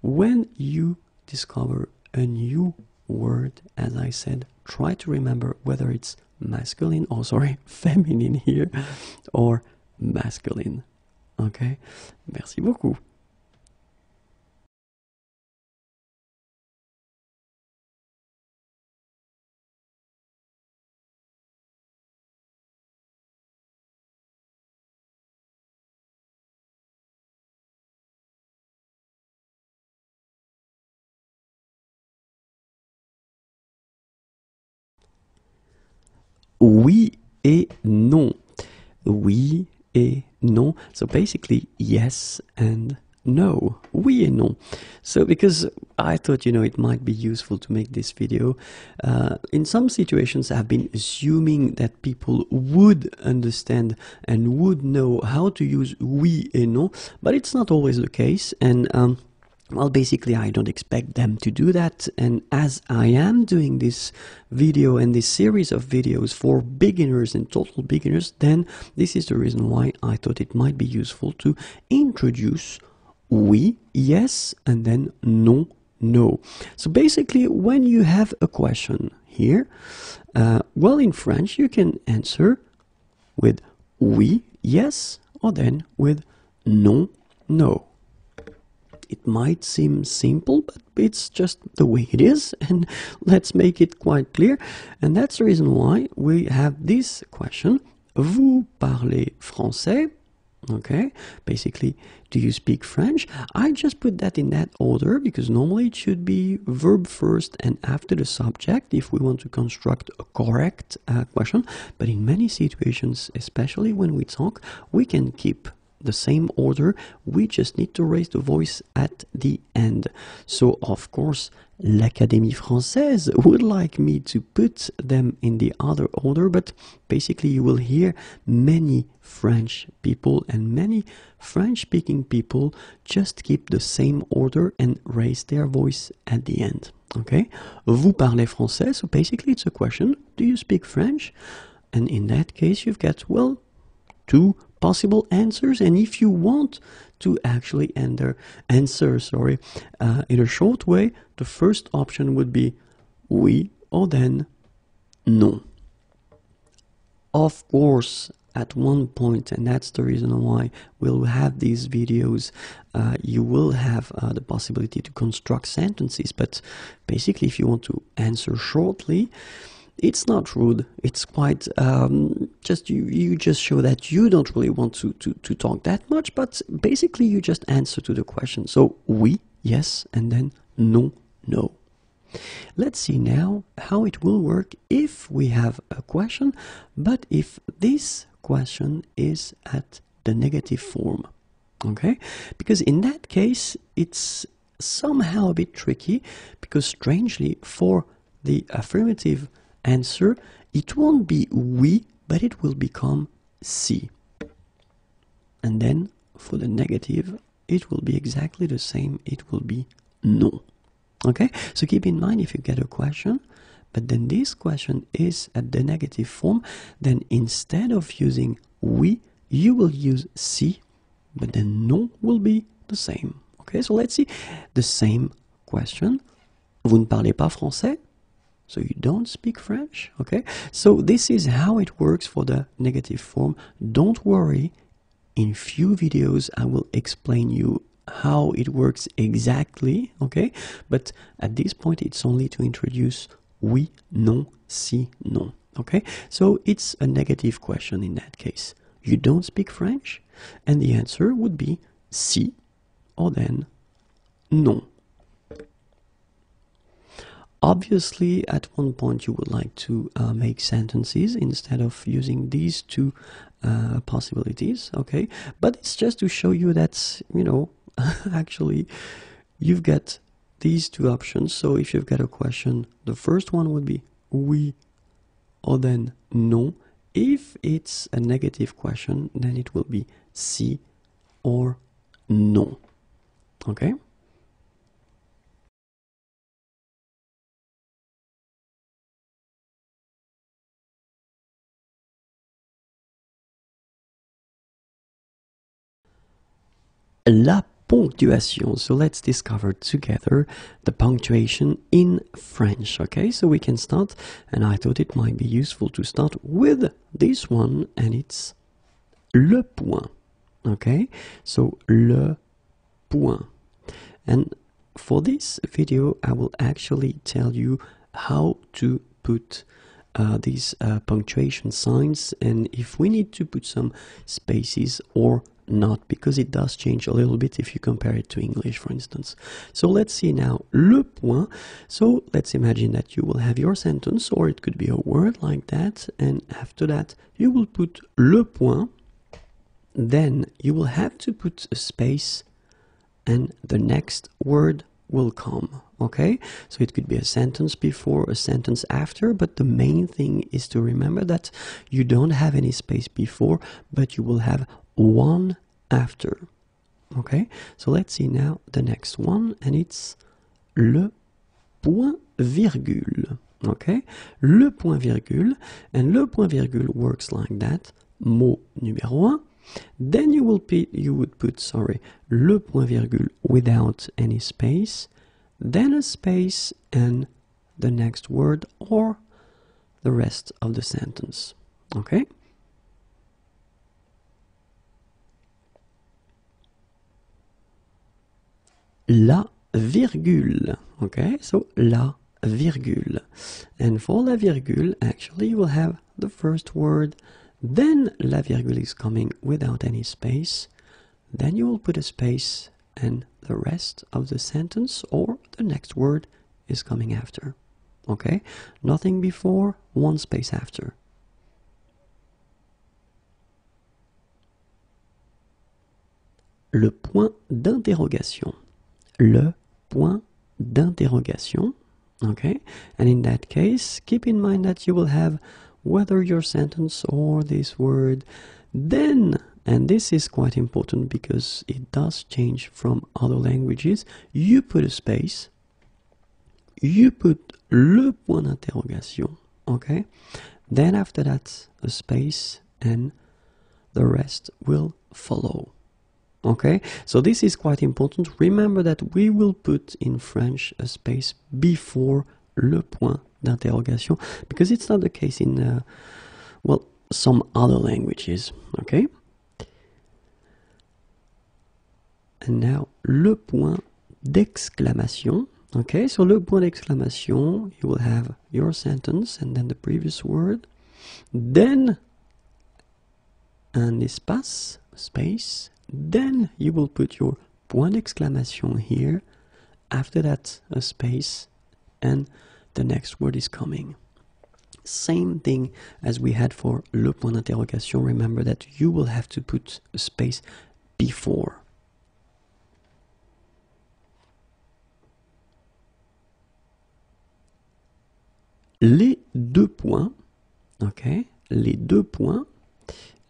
when you discover a new word, as I said, try to remember whether it's masculine or sorry, feminine here or masculine. Okay? Merci beaucoup. Oui et non. Oui et non. So basically, yes and no. Oui et non. So because I thought, you know, it might be useful to make this video. Uh, in some situations, I've been assuming that people would understand and would know how to use oui et non, but it's not always the case. And um, well basically i don't expect them to do that. And as i am doing this video and this series of videos for beginners and total beginners then this is the reason why i thought it might be useful to introduce oui yes and then non no. So basically when you have a question here uh, well in french you can answer with oui yes or then with non no it might seem simple, but it's just the way it is, and let's make it quite clear. And that's the reason why we have this question Vous parlez français? Okay, basically, do you speak French? I just put that in that order because normally it should be verb first and after the subject if we want to construct a correct uh, question. But in many situations, especially when we talk, we can keep the same order. We just need to raise the voice at the end. So of course l'Académie Française would like me to put them in the other order but basically you will hear many French people and many French speaking people just keep the same order and raise their voice at the end. Okay? Vous parlez français so basically it's a question do you speak French? And in that case you've got well two possible answers and if you want to actually enter answer sorry uh, in a short way the first option would be oui or then no of course at one point and that's the reason why we'll have these videos uh, you will have uh, the possibility to construct sentences but basically if you want to answer shortly it's not rude. It's quite um, just you. You just show that you don't really want to, to to talk that much, but basically you just answer to the question. So oui, yes, and then no, no. Let's see now how it will work if we have a question, but if this question is at the negative form. Okay? Because in that case, it's somehow a bit tricky because strangely for the affirmative answer, it won't be oui, but it will become si. And then for the negative, it will be exactly the same. It will be no. Okay, so keep in mind if you get a question, but then this question is at the negative form, then instead of using oui, you will use si, but then no will be the same. Okay, so let's see the same question. Vous ne parlez pas français? So you don't speak French, okay? So this is how it works for the negative form. Don't worry, in few videos I will explain you how it works exactly, okay? But at this point it's only to introduce oui, non, si, non, okay? So it's a negative question in that case. You don't speak French? And the answer would be si or then non. Obviously, at one point you would like to uh, make sentences instead of using these two uh, possibilities, okay? But it's just to show you that, you know, actually you've got these two options. So if you've got a question, the first one would be oui or then non. If it's a negative question, then it will be si or non. Okay? La ponctuation. So let's discover together the punctuation in French. Okay, so we can start, and I thought it might be useful to start with this one, and it's le point. Okay, so le point. And for this video, I will actually tell you how to put uh, these uh, punctuation signs and if we need to put some spaces or not because it does change a little bit if you compare it to English for instance. So let's see now le point. So let's imagine that you will have your sentence or it could be a word like that and after that you will put le point then you will have to put a space and the next word will come okay so it could be a sentence before a sentence after but the main thing is to remember that you don't have any space before but you will have one after okay so let's see now the next one and it's le point virgule okay le point virgule and le point virgule works like that mot numéro un then you will put, you would put sorry le point virgule without any space, then a space and the next word or the rest of the sentence. Okay? La virgule. Okay, so la virgule. And for la virgule, actually, you will have the first word then la virgule is coming without any space. Then you will put a space and the rest of the sentence or the next word is coming after. Okay? Nothing before, one space after. Le point d'interrogation. Le point d'interrogation. Okay? And in that case, keep in mind that you will have whether your sentence or this word then and this is quite important because it does change from other languages you put a space you put le point d'interrogation okay then after that a space and the rest will follow okay? So this is quite important. Remember that we will put in french a space before le point d'interrogation because it's not the case in uh, well some other languages okay? And now le point d'exclamation okay? So le point d'exclamation you will have your sentence and then the previous word. Then un espace space then you will put your point exclamation here after that a space and the next word is coming. Same thing as we had for le point d'interrogation. Remember that you will have to put a space before. Les deux points, okay, les deux points,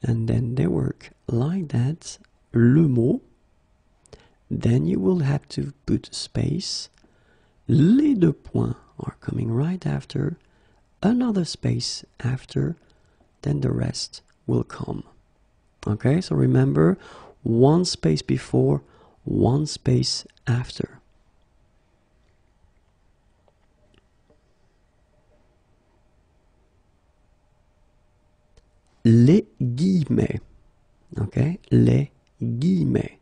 and then they work like that. Le mot, then you will have to put space Les deux points are coming right after, another space after, then the rest will come. Okay, so remember one space before, one space after. Les guillemets. Okay, les guillemets.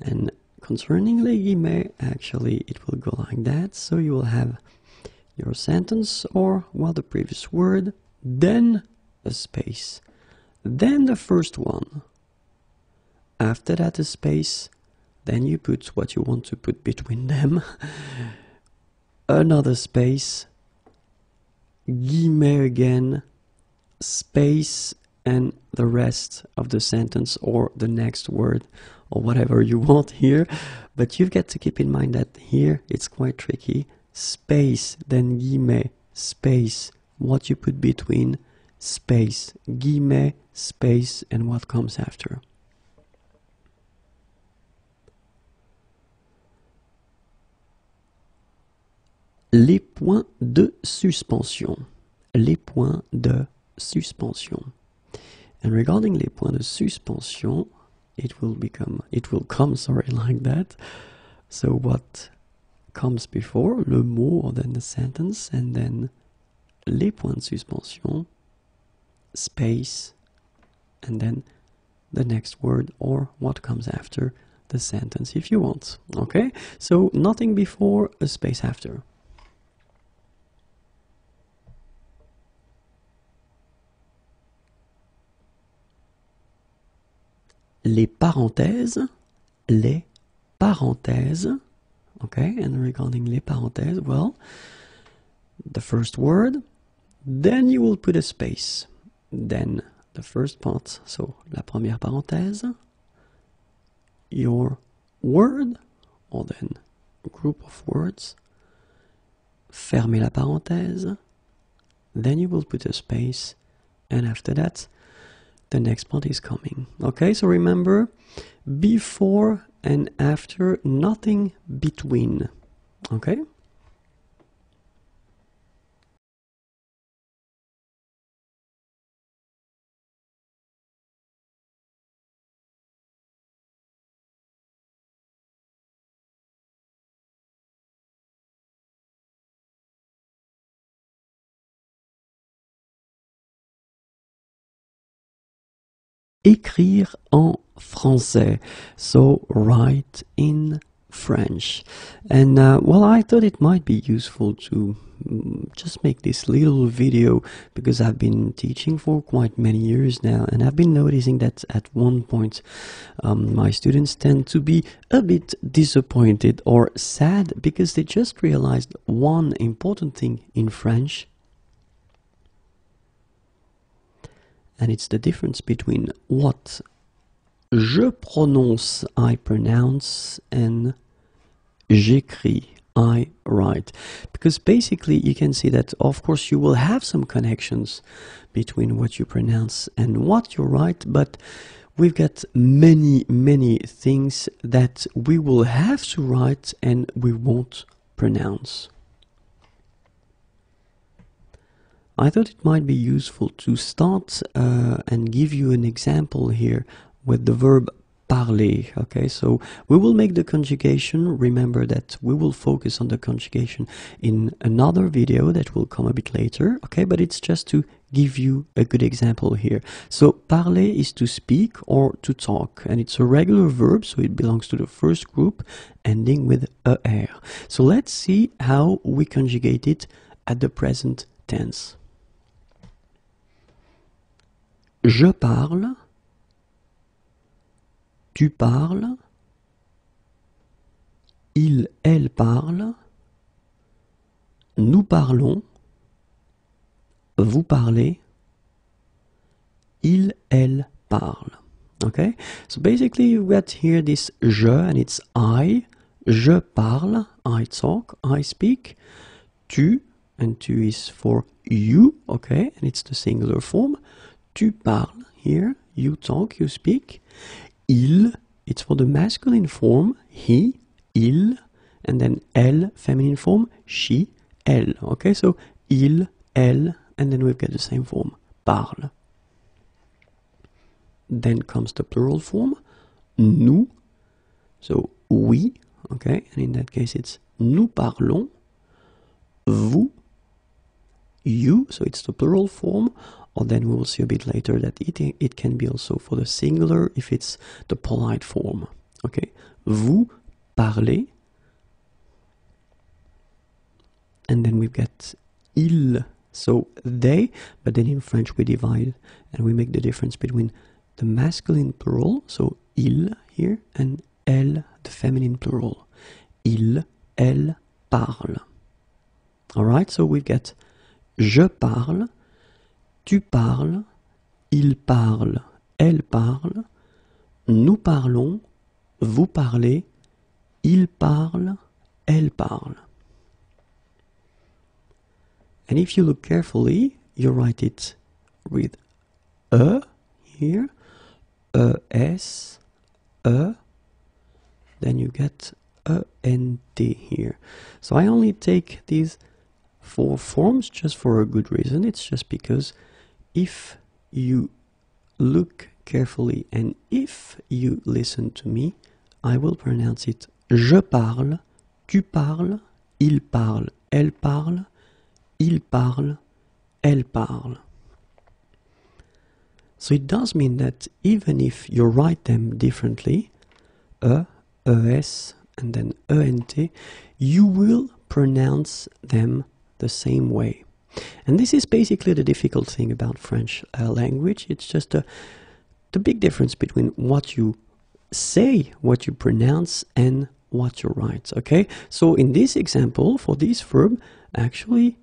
And concerning les guillemets, actually it will go like that. So you will have your sentence or, well, the previous word, then a space, then the first one. After that, a space, then you put what you want to put between them. Another space, guillemets again, space, and the rest of the sentence or the next word or whatever you want here. But you've got to keep in mind that here it's quite tricky. Space, then guillemets, space, what you put between, space, guillemets, space, and what comes after. Les points de suspension. Les points de suspension. And regarding les points de suspension, it will become, it will come, sorry, like that. So what comes before, le mot or then the sentence, and then les points de suspension, space, and then the next word or what comes after the sentence if you want. Okay? So nothing before, a space after. Les parenthèses, les parenthèses, okay, and regarding les parenthèses, well, the first word, then you will put a space, then the first part, so la première parenthèse, your word, or then group of words, fermez la parenthèse, then you will put a space, and after that, the next part is coming. Okay, so remember before and after, nothing between. Okay? Écrire en français. So write in French. And uh, well, I thought it might be useful to mm, just make this little video because I've been teaching for quite many years now, and I've been noticing that at one point um, my students tend to be a bit disappointed or sad because they just realized one important thing in French and it's the difference between what je prononce, I pronounce, and j'écris, I write. Because basically, you can see that, of course, you will have some connections between what you pronounce and what you write, but we've got many, many things that we will have to write and we won't pronounce. I thought it might be useful to start uh, and give you an example here with the verb parler. Okay, so we will make the conjugation. Remember that we will focus on the conjugation in another video that will come a bit later. Okay, but it's just to give you a good example here. So parler is to speak or to talk, and it's a regular verb, so it belongs to the first group, ending with er. So let's see how we conjugate it at the present tense. Je parle, tu parles, il, elle parle, nous parlons, vous parlez, il, elle parle. Okay? So basically you get here this je and it's I. Je parle, I talk, I speak. Tu, and tu is for you, okay? And it's the singular form tu parles here, you talk, you speak. Il, it's for the masculine form, he, il, and then elle, feminine form, she, elle. Okay, so il, elle, and then we've got the same form, parle. Then comes the plural form, nous, so we, okay, and in that case it's nous parlons, vous, you, so it's the plural form, or then we will see a bit later that it, it can be also for the singular if it's the polite form. Okay, vous parlez, and then we've got il, so they, but then in French we divide and we make the difference between the masculine plural, so ils here, and elles, the feminine plural. Il, elle parle. Alright, so we get je parle, tu parles, il parle, elle parle, nous parlons, vous parlez, il parle, elle parle. And if you look carefully, you write it with e here, e s, e, then you get e n t here. So I only take these four forms just for a good reason. It's just because if you look carefully and if you listen to me, I will pronounce it je parle, tu parles, il parle, elle parle, il parle, elle parle. So it does mean that even if you write them differently, e, es, and then ent, you will pronounce them the same way. And this is basically the difficult thing about French uh, language. It's just a, the big difference between what you say, what you pronounce, and what you write. Okay, so in this example, for this verb, actually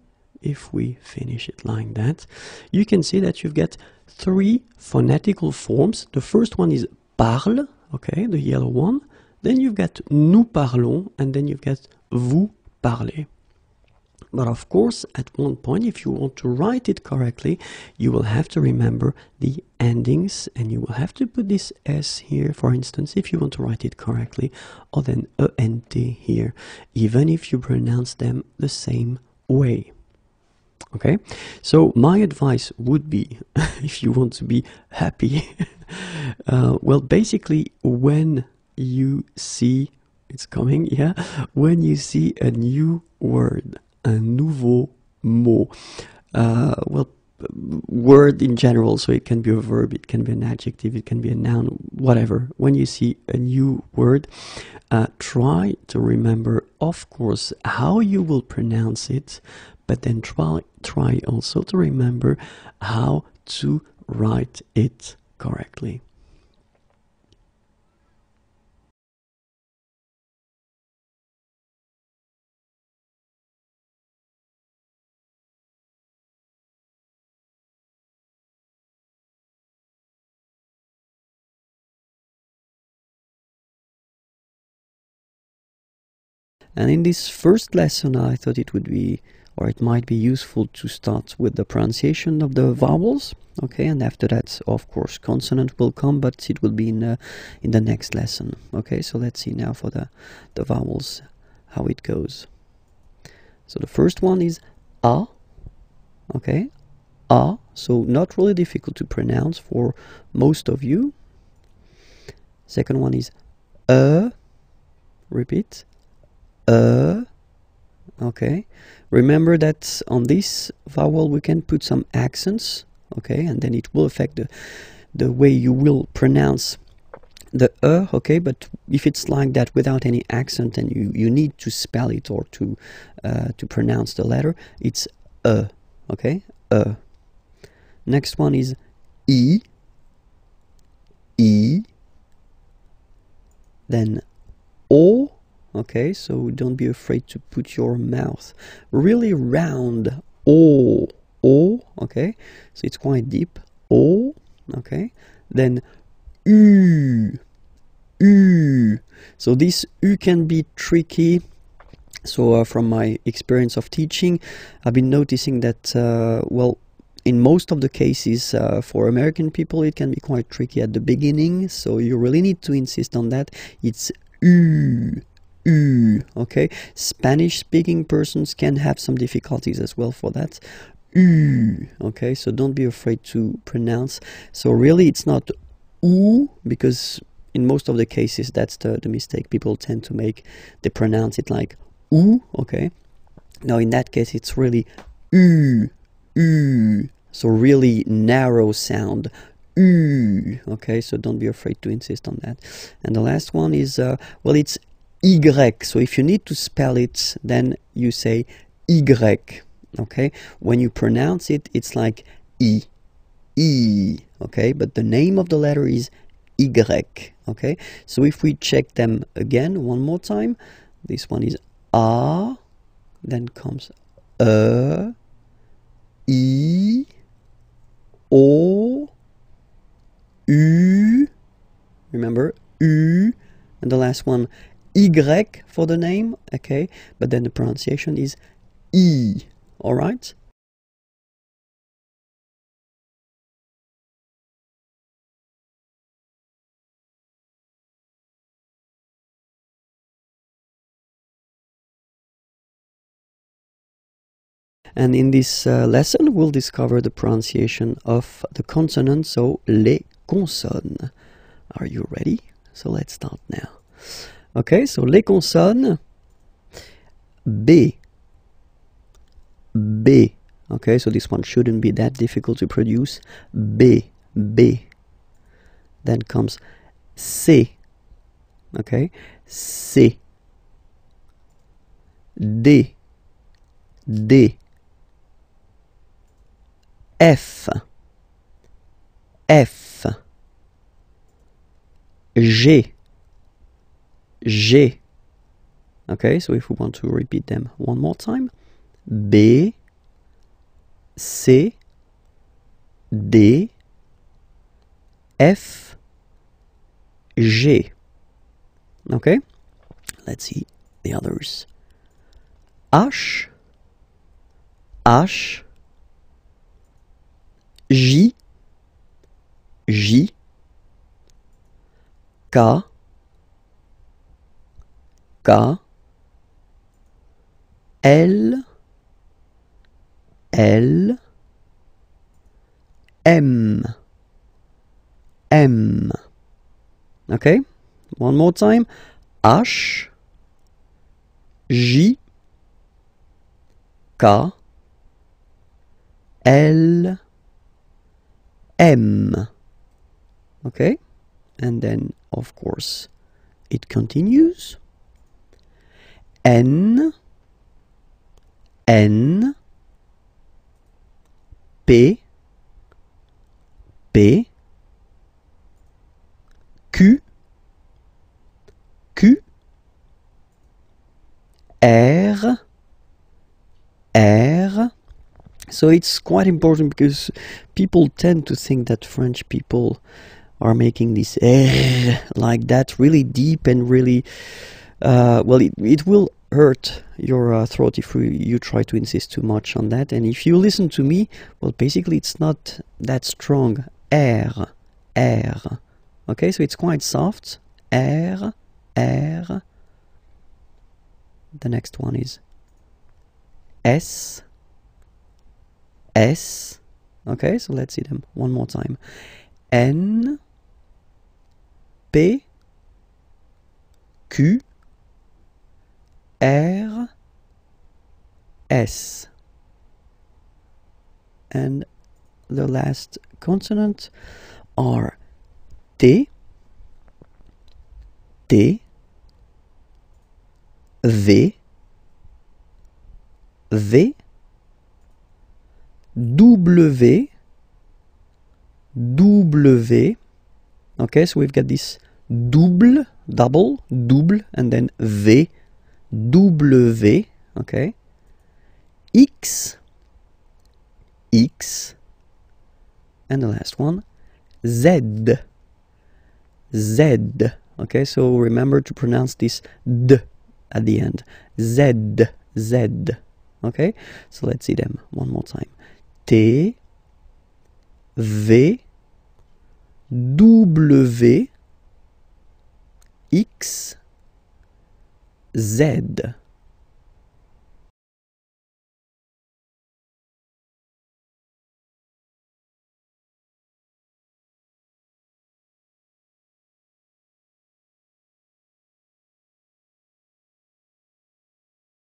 if we finish it like that, you can see that you've got three phonetical forms. The first one is parle, okay, the yellow one. Then you've got nous parlons, and then you've got vous parlez. But of course, at one point, if you want to write it correctly, you will have to remember the endings and you will have to put this S here, for instance, if you want to write it correctly, or then ENT here, even if you pronounce them the same way. Okay, so my advice would be if you want to be happy, uh, well, basically, when you see it's coming, yeah, when you see a new word, a nouveau mot, uh, well, word in general, so it can be a verb, it can be an adjective, it can be a noun, whatever. When you see a new word, uh, try to remember, of course, how you will pronounce it, but then try try also to remember how to write it correctly. And in this first lesson, I thought it would be or it might be useful to start with the pronunciation of the vowels okay? And after that of course consonant will come but it will be in uh, in the next lesson okay? So let's see now for the the vowels how it goes. So the first one is a okay? A so not really difficult to pronounce for most of you. Second one is uh repeat uh okay. Remember that on this vowel we can put some accents okay and then it will affect the the way you will pronounce the e okay but if it's like that without any accent and you you need to spell it or to uh, to pronounce the letter it's e okay e next one is e e then o okay so don't be afraid to put your mouth really round o o okay? So it's quite deep o okay? Then u u. So this u can be tricky. So uh, from my experience of teaching i've been noticing that uh, well in most of the cases uh, for american people it can be quite tricky at the beginning. So you really need to insist on that. It's u U. Okay, Spanish speaking persons can have some difficulties as well for that. U. Okay, so don't be afraid to pronounce. So really, it's not U because in most of the cases that's the, the mistake people tend to make. They pronounce it like U. Okay, now in that case, it's really U. U. So really narrow sound. Okay, so don't be afraid to insist on that. And the last one is uh, well, it's Y. So if you need to spell it, then you say Y. Okay, when you pronounce it, it's like E. E. Okay, but the name of the letter is Y. Okay, so if we check them again one more time, this one is A, then comes E, O, U, remember, U, and the last one, Y for the name, okay, but then the pronunciation is E, alright? And in this uh, lesson, we'll discover the pronunciation of the consonants, so les consonnes. Are you ready? So let's start now. Okay, so les consonnes. B. B. Okay, so this one shouldn't be that difficult to produce. B. B. Then comes C. Okay, C. D. D. F, F, G, G. Okay, so if we want to repeat them one more time, B, C, D, F, G. Okay, let's see the others. H, H, J, J, K, K, L, L, M, M. Okay, one more time. H, J, K, L, M. Okay, and then of course it continues. N, N, P, P, Q, Q, R, R, so it's quite important because people tend to think that French people are making this eh like that really deep and really uh, well it, it will hurt your uh, throat if you, you try to insist too much on that. And if you listen to me well basically it's not that strong. R r okay so it's quite soft. R r the next one is s S. Okay, so let's see them one more time. N, P, Q, R, S. And the last consonant are T, T, V, V, W, W. Okay, so we've got this double, double, double, and then V, W. Okay, X, X, and the last one, Z, Z. Okay, so remember to pronounce this D at the end. Z, Z. Okay, so let's see them one more time. T, V, W, X, Z.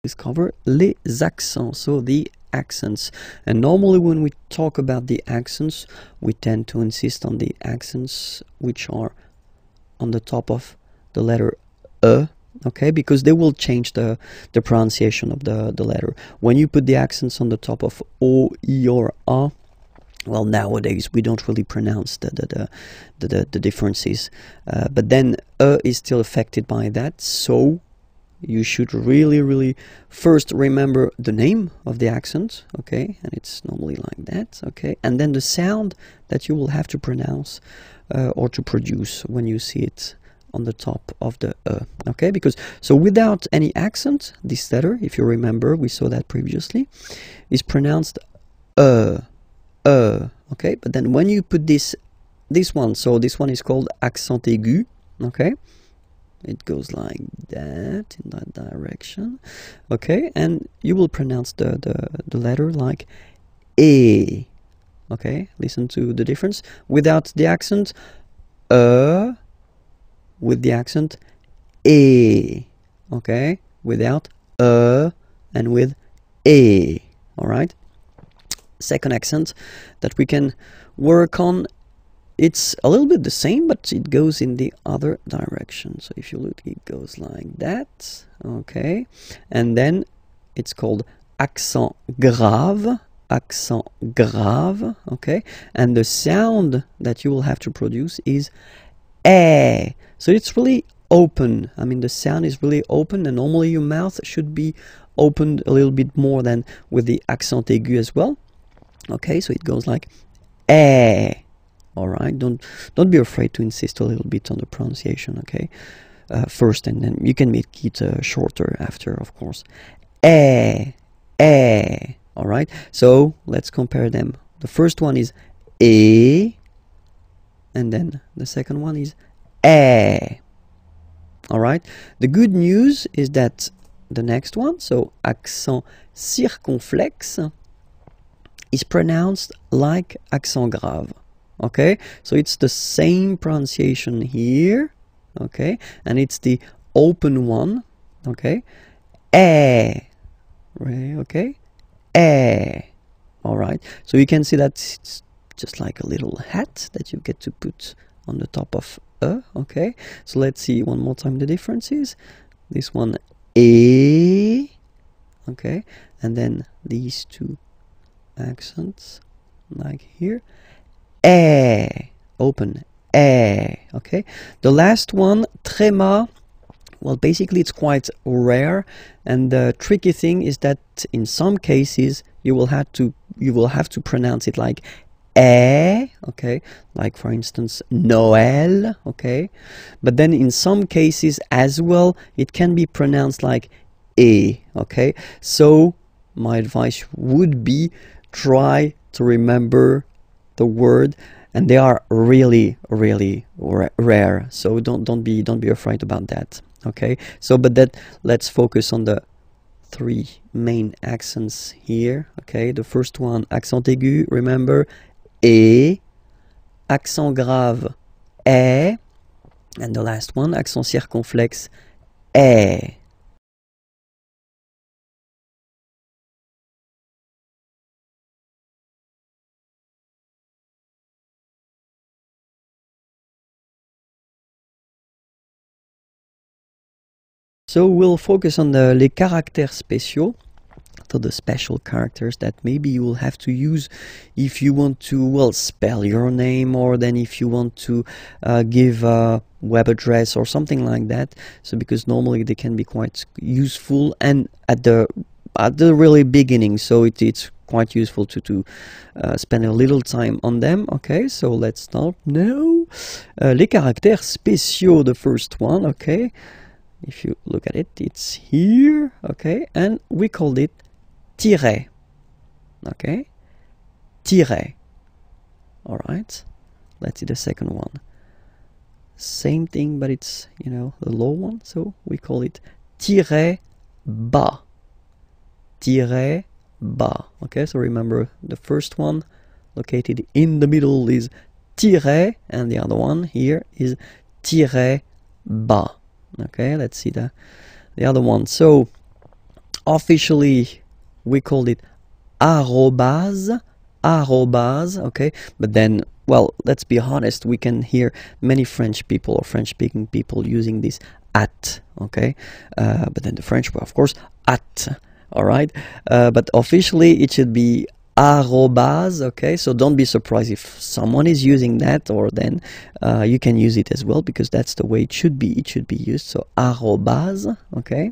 discover les accents, so the accents. And normally when we talk about the accents, we tend to insist on the accents which are on the top of the letter E, okay, because they will change the, the pronunciation of the, the letter. When you put the accents on the top of o e or A, well nowadays we don't really pronounce the the the, the, the, differences. Uh, but then uh is still affected by that so you should really really first remember the name of the accent okay? And it's normally like that okay? And then the sound that you will have to pronounce uh, or to produce when you see it on the top of the uh, okay? Because so without any accent this letter if you remember we saw that previously is pronounced uh uh okay? But then when you put this this one so this one is called accent aigu okay? It goes like that in that direction okay? And you will pronounce the the, the letter like a okay? Listen to the difference. Without the accent uh with the accent a okay? Without uh and with a all right? Second accent that we can work on it's a little bit the same but it goes in the other direction. So if you look it goes like that okay? And then it's called accent grave accent grave okay? And the sound that you will have to produce is eh so it's really open. I mean the sound is really open and normally your mouth should be opened a little bit more than with the accent aigu as well. Okay so it goes like eh. All right don't don't be afraid to insist a little bit on the pronunciation okay? Uh, first and then you can make it uh, shorter after of course. Eh eh. All right so let's compare them. The first one is a and then the second one is eh all right? The good news is that the next one so accent circonflexe is pronounced like accent grave. Okay? So it's the same pronunciation here okay? And it's the open one okay? Eh okay? Eh all right? So you can see that it's just like a little hat that you get to put on the top of a okay. So let's see one more time the differences. This one a okay and then these two accents like here. A, open, a, okay? The last one, tréma, well, basically it's quite rare, and the tricky thing is that in some cases you will have to you will have to pronounce it like eh, okay, like for instance Noël, okay, but then in some cases as well it can be pronounced like e, okay. So my advice would be try to remember the word and they are really really rare. So don't don't be don't be afraid about that okay? So but that let's focus on the three main accents here okay? The first one accent aigu remember e accent grave e and the last one accent circonflexe e So we'll focus on the les caractères spéciaux, so the special characters that maybe you will have to use if you want to well spell your name or then if you want to uh, give a web address or something like that. So because normally they can be quite useful and at the at the really beginning, so it, it's quite useful to to uh, spend a little time on them. Okay, so let's start now. Uh, les caractères spéciaux, the first one. Okay if you look at it it's here okay and we called it tiret okay tiret all right let's see the second one same thing but it's you know the low one so we call it tiret bas. Tiret bas. Okay, so remember the first one located in the middle is tiret, and the other one here is tiret bas. Okay, let's see the the other one. So officially we called it arrobase, arrobase. Okay, but then well, let's be honest, we can hear many French people or French speaking people using this at, okay? Uh, but then the French were, of course, at, all right? Uh, but officially, it should be arrobase, okay? So don't be surprised if someone is using that, or then uh, you can use it as well because that's the way it should be. It should be used. So arrobase, okay?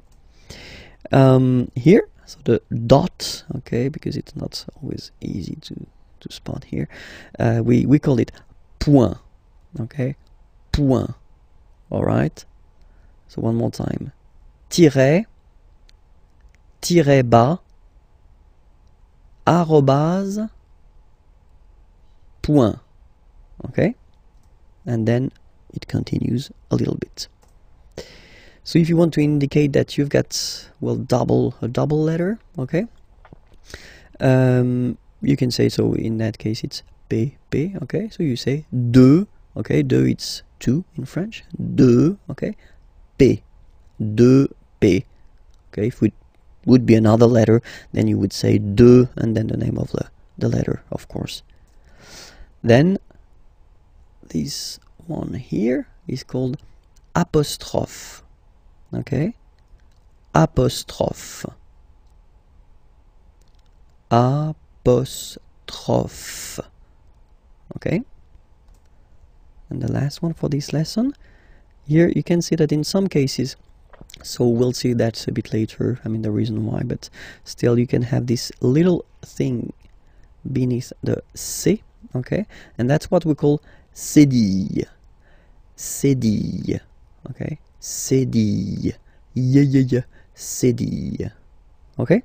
Um, here, so the dot, okay, because it's not always easy to to spot here. Uh, we we call it point. Okay, point. All right. So one more time. Tiret, tiret bas, arrobase, point. Okay, and then it continues a little bit. So if you want to indicate that you've got well double a double letter, okay, um, you can say so. In that case it's P, P, okay, so you say deux, okay, deux it's two in French, deux, okay, P, deux, P, okay, if it would be another letter, then you would say deux and then the name of the, the letter, of course. Then this one here is called apostrophe, okay, apostrophe, apostrophe. Okay? And the last one for this lesson. Here you can see that in some cases, so we'll see that a bit later, I mean the reason why, but still you can have this little thing beneath the C, okay? And that's what we call cédille. Cédille, okay? Cédille. Yeah, yeah, yeah. Cédille. Okay?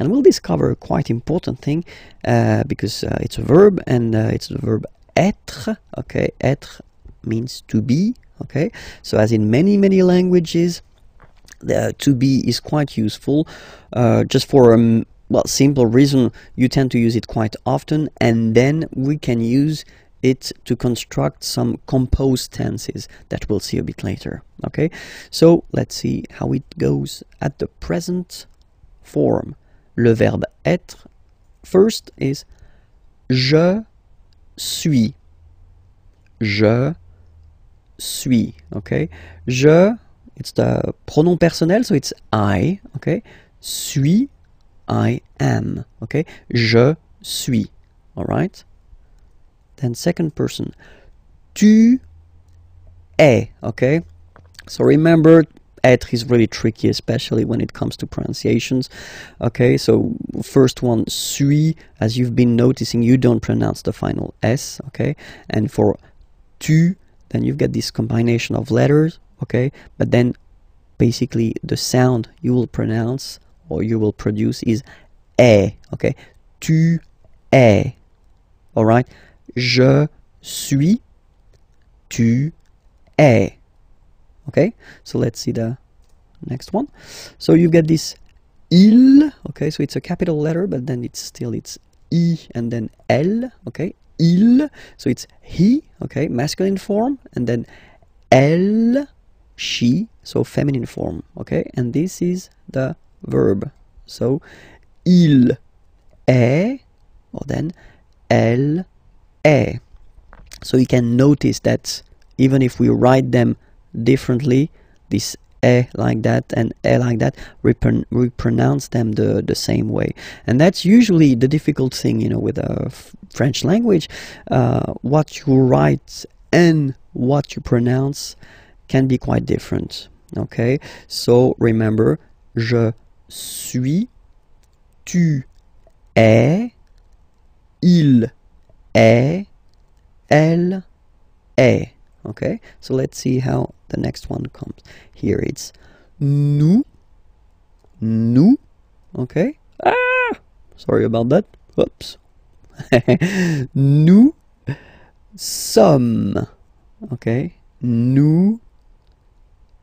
and we'll discover a quite important thing uh, because uh, it's a verb and uh, it's the verb être okay être means to be okay so as in many many languages the to be is quite useful uh, just for a um, well simple reason you tend to use it quite often and then we can use it to construct some composed tenses that we'll see a bit later okay so let's see how it goes at the present form le verbe être. First is je suis. Je suis. Okay. Je, it's the pronom personnel, so it's I. Okay. Suis, I am. Okay. Je suis. All right. Then second person. Tu es. Okay. So remember être is really tricky, especially when it comes to pronunciations. Okay, so first one, suis, as you've been noticing, you don't pronounce the final S, okay? And for tu, then you've got this combination of letters, okay? But then basically the sound you will pronounce or you will produce is est, okay? Tu es, all right? Je suis, tu es. Okay, so let's see the next one. So you get this il, okay, so it's a capital letter, but then it's still it's i and then l, okay, il, so it's he, okay, masculine form, and then elle, she, so feminine form, okay, and this is the verb. So il est, or then elle est. So you can notice that even if we write them differently this e like that and e like that we, we pronounce them the, the same way. And that's usually the difficult thing you know with the french language uh, what you write and what you pronounce can be quite different okay? So remember je suis tu es il est elle est okay so let's see how the next one comes here it's nous nous. Okay? Ah! Sorry about that. Oops. nous sommes. Okay? Nous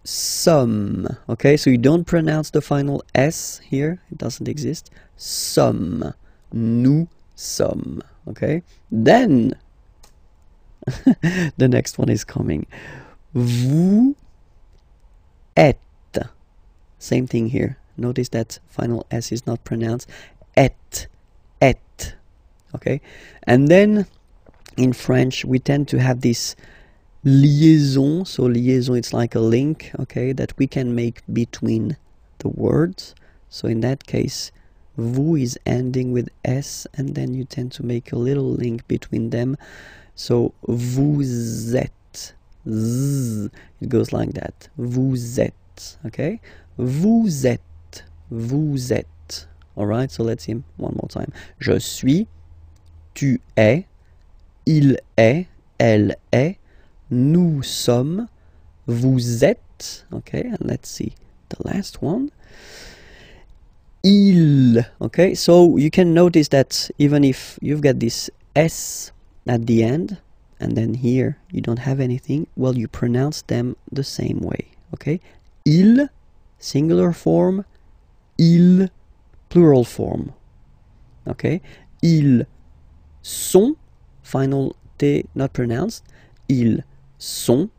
sommes. Okay? So you don't pronounce the final S here. It doesn't exist. Sommes. Nous sommes. Okay? Then the next one is coming. Vous êtes. Same thing here. Notice that final S is not pronounced. Et. Et. Okay? And then in French, we tend to have this liaison. So, liaison, it's like a link, okay, that we can make between the words. So, in that case, vous is ending with S, and then you tend to make a little link between them. So, vous êtes. Z, it goes like that. Vous êtes, okay? Vous êtes. Vous êtes. Alright, so let's see one more time. Je suis, tu es, il est, elle est, nous sommes, vous êtes. Okay, and let's see the last one. Il. Okay, so you can notice that even if you've got this S at the end, and then here you don't have anything, well, you pronounce them the same way. Okay, il, singular form, ils, plural form. Okay, ils sont, final T not pronounced, ils sont,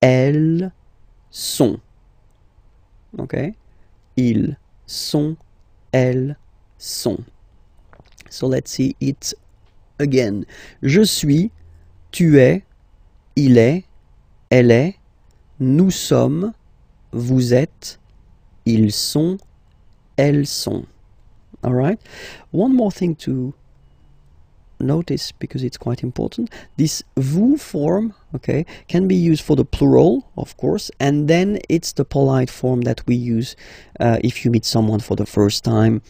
elles sont. Okay, ils sont, elles sont. So let's see it again. Je suis, tu es, il est, elle est, nous sommes, vous êtes, ils sont, elles sont. All right. One more thing to notice because it's quite important. This vous form, okay, can be used for the plural, of course, and then it's the polite form that we use uh, if you meet someone for the first time.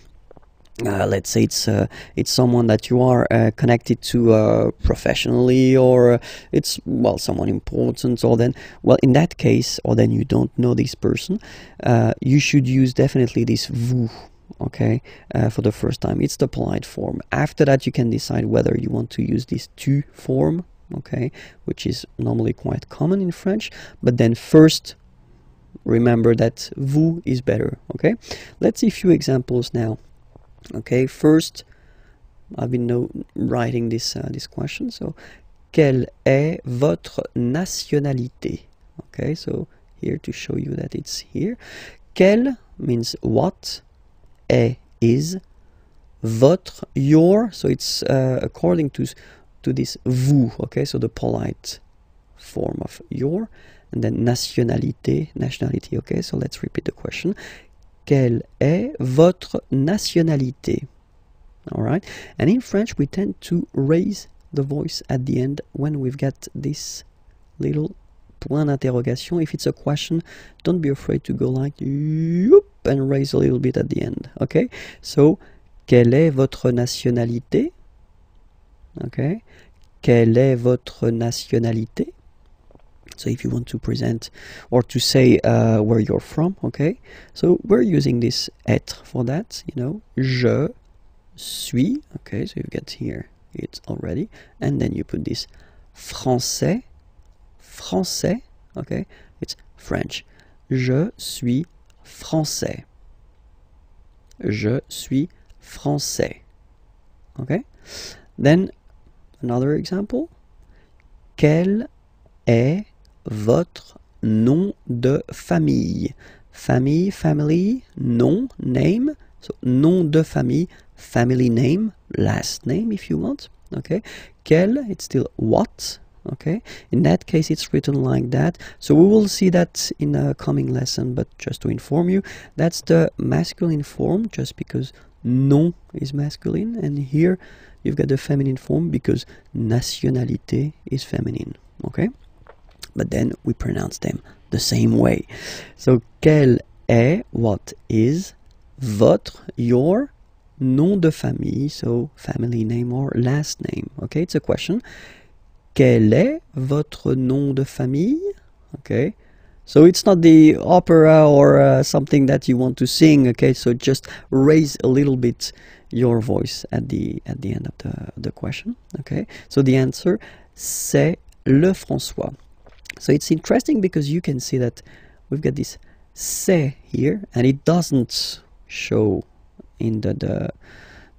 Uh, let's say it's uh, it's someone that you are uh, connected to uh, professionally, or uh, it's well someone important, or then well in that case, or then you don't know this person, uh, you should use definitely this vous okay for the first time. It's the polite form. After that you can decide whether you want to use this tu form okay which is normally quite common in french but then first remember that vous is better okay? Let's see a few examples now okay first i've been writing this uh, this question so quelle est votre nationalité? Okay so here to show you that it's here. Quelle means what est is votre your so it's uh, according to to this vous okay so the polite form of your and then nationalité nationality okay so let's repeat the question quelle est votre nationalité? All right and in french we tend to raise the voice at the end when we've got this little point d'interrogation. If it's a question, don't be afraid to go like Yoop, and raise a little bit at the end. Okay? So, quelle est votre nationalité? Okay? Quelle est votre nationalité? So if you want to present or to say uh, where you're from, okay? So we're using this être for that, you know. Je suis, okay, so you get here it already. And then you put this français, français, okay? It's French. Je suis français. Je suis français. Okay? Then another example. Quel est votre nom de famille? Famille, family, nom, name. So nom de famille, family name, last name if you want. Okay. Quel, it's still what okay in that case it's written like that so we will see that in a coming lesson but just to inform you that's the masculine form just because nom is masculine and here you've got the feminine form because nationalité is feminine okay but then we pronounce them the same way so quel est what is votre your nom de famille so family name or last name okay it's a question quel est votre nom de famille? Okay. So it's not the opera or uh, something that you want to sing, okay? So just raise a little bit your voice at the at the end of the, the question, okay? So the answer c'est Lefrançois. So it's interesting because you can see that we've got this c'est here and it doesn't show in the, the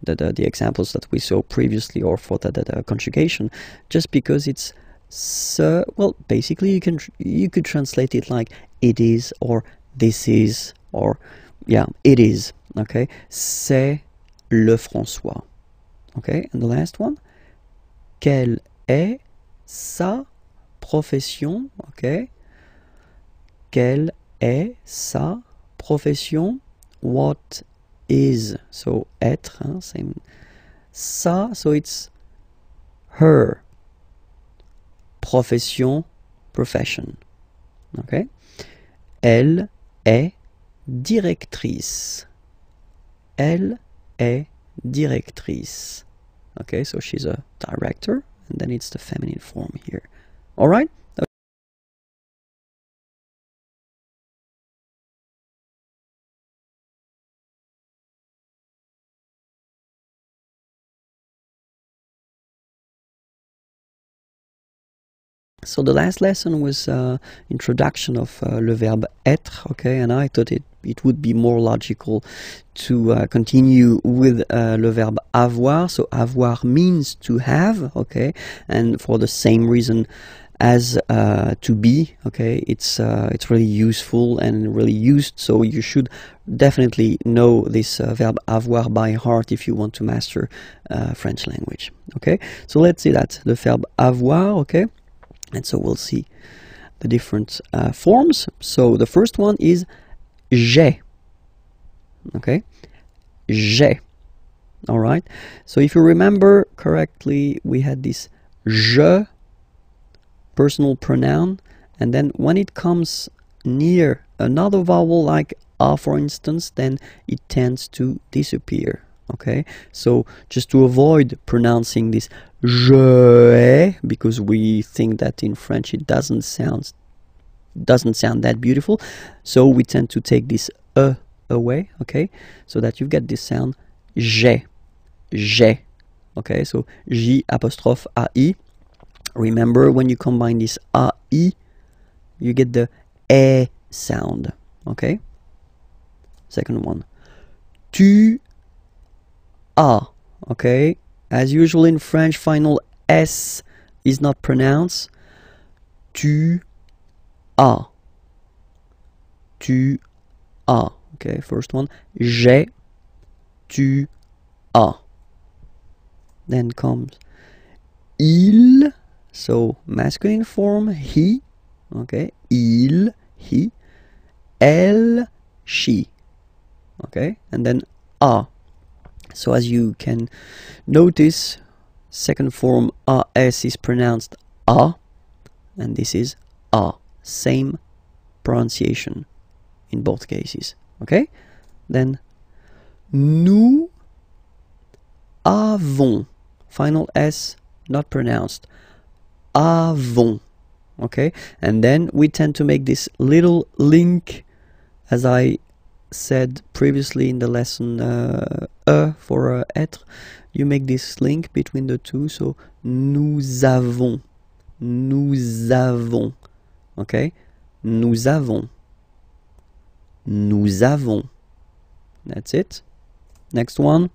the, the, the, examples that we saw previously or for the, the, the conjugation just because it's so well basically you can you could translate it like it is or this is or yeah it is okay? C'est Lefrançois okay? And the last one quelle est sa profession okay quelle est sa profession? What is? So être hein, same sa so it's her profession, profession. Okay? Elle est directrice. Elle est directrice. Okay, so she's a director, and then it's the feminine form here. All right? So the last lesson was uh, introduction of uh, le verbe être, okay, and I thought it it would be more logical to uh, continue with uh, le verbe avoir. So avoir means to have, okay, and for the same reason as uh, to be, okay, it's uh, it's really useful and really used. So you should definitely know this verb avoir by heart if you want to master French language, okay. So let's see that the verb avoir, okay and so we'll see the different uh, forms so the first one is j'ai okay j'ai all right so if you remember correctly we had this je personal pronoun and then when it comes near another vowel like a for instance then it tends to disappear okay? So just to avoid pronouncing this je because we think that in French it doesn't sound doesn't sound that beautiful so we tend to take this e away okay? So that you get this sound j'ai j'ai okay? So j apostrophe ai remember when you combine this ai you get the e sound okay second one tu as okay as usual in French, final S is not pronounced. Tu as. Tu as. Okay, first one. J'ai. Tu as. Then comes il. So masculine form, he. Okay, il, he. Elle, she. Okay, and then a. So as you can notice, second form AS is pronounced A, and this is A. Same pronunciation in both cases. Okay? Then, nous avons. Final S not pronounced. Avons. Okay? And then we tend to make this little link as I said previously in the lesson uh, e for uh, être, you make this link between the two. So nous avons, nous avons, okay? Nous avons, nous avons. That's it. Next one.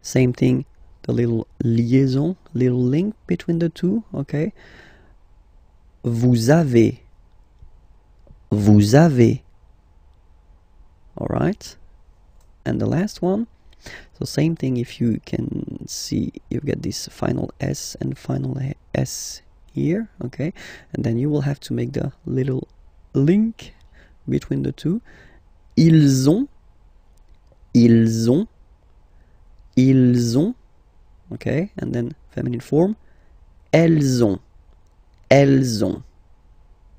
Same thing. The little liaison, little link between the two. Okay. Vous avez. Vous avez all right and the last one so same thing if you can see you get this final s and final s here okay and then you will have to make the little link between the two ils ont ils ont ils ont okay and then feminine form. Elles ont. Elles ont.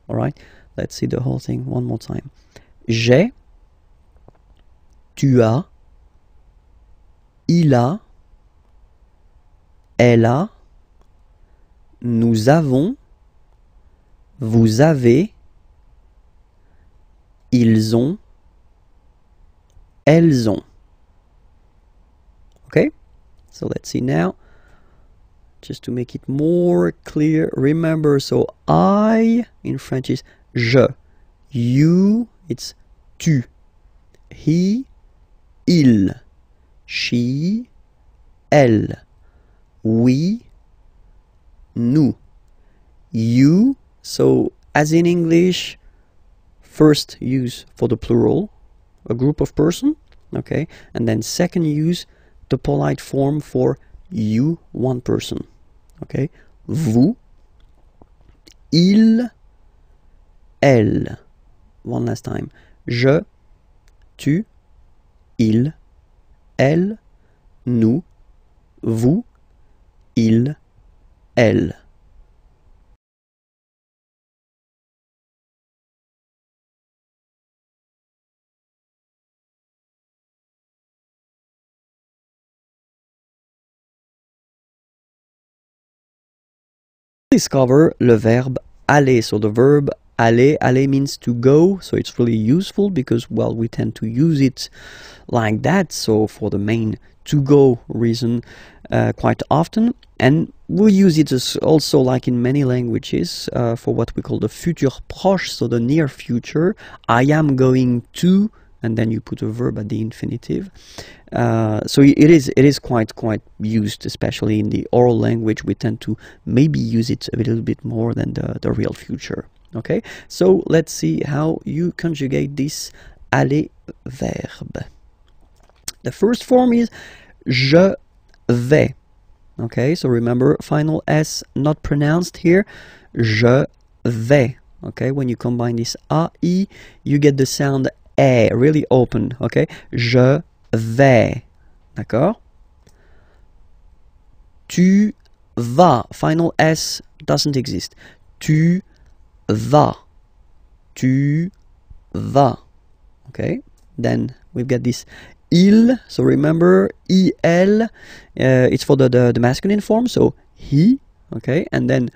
All right let's see the whole thing one more time. J'ai. Tu as, il a, elle a, nous avons, vous avez, ils ont, elles ont. Okay? So let's see now. Just to make it more clear, remember, so I in French is je. You, it's tu. He, il. She, elle. We, nous. You, so as in English, first use for the plural, a group of person, okay, and then second use the polite form for you, one person, okay? Vous, il, elle. One last time. Je, tu, il, elle, nous, vous, il, elle. Discover le verbe aller. So the verb aller, aller means to go. So it's really useful because, well, we tend to use it like that. So for the main to go reason uh, quite often. And we use it as also like in many languages uh, for what we call the futur proche, so the near future. I am going to and then you put a verb at the infinitive. Uh, so it is it is quite quite used, especially in the oral language. We tend to maybe use it a little bit more than the, the real future. Okay, so let's see how you conjugate this aller verb. The first form is je vais. Okay, so remember final S not pronounced here. Je vais. Okay, when you combine this A, I, you get the sound est, really open, ok? Je vais, d'accord? Tu vas, final S doesn't exist. Tu vas, tu vas, okay? Then we've got this il, so remember, il, uh, it's for the, the, the masculine form, so he, okay? And then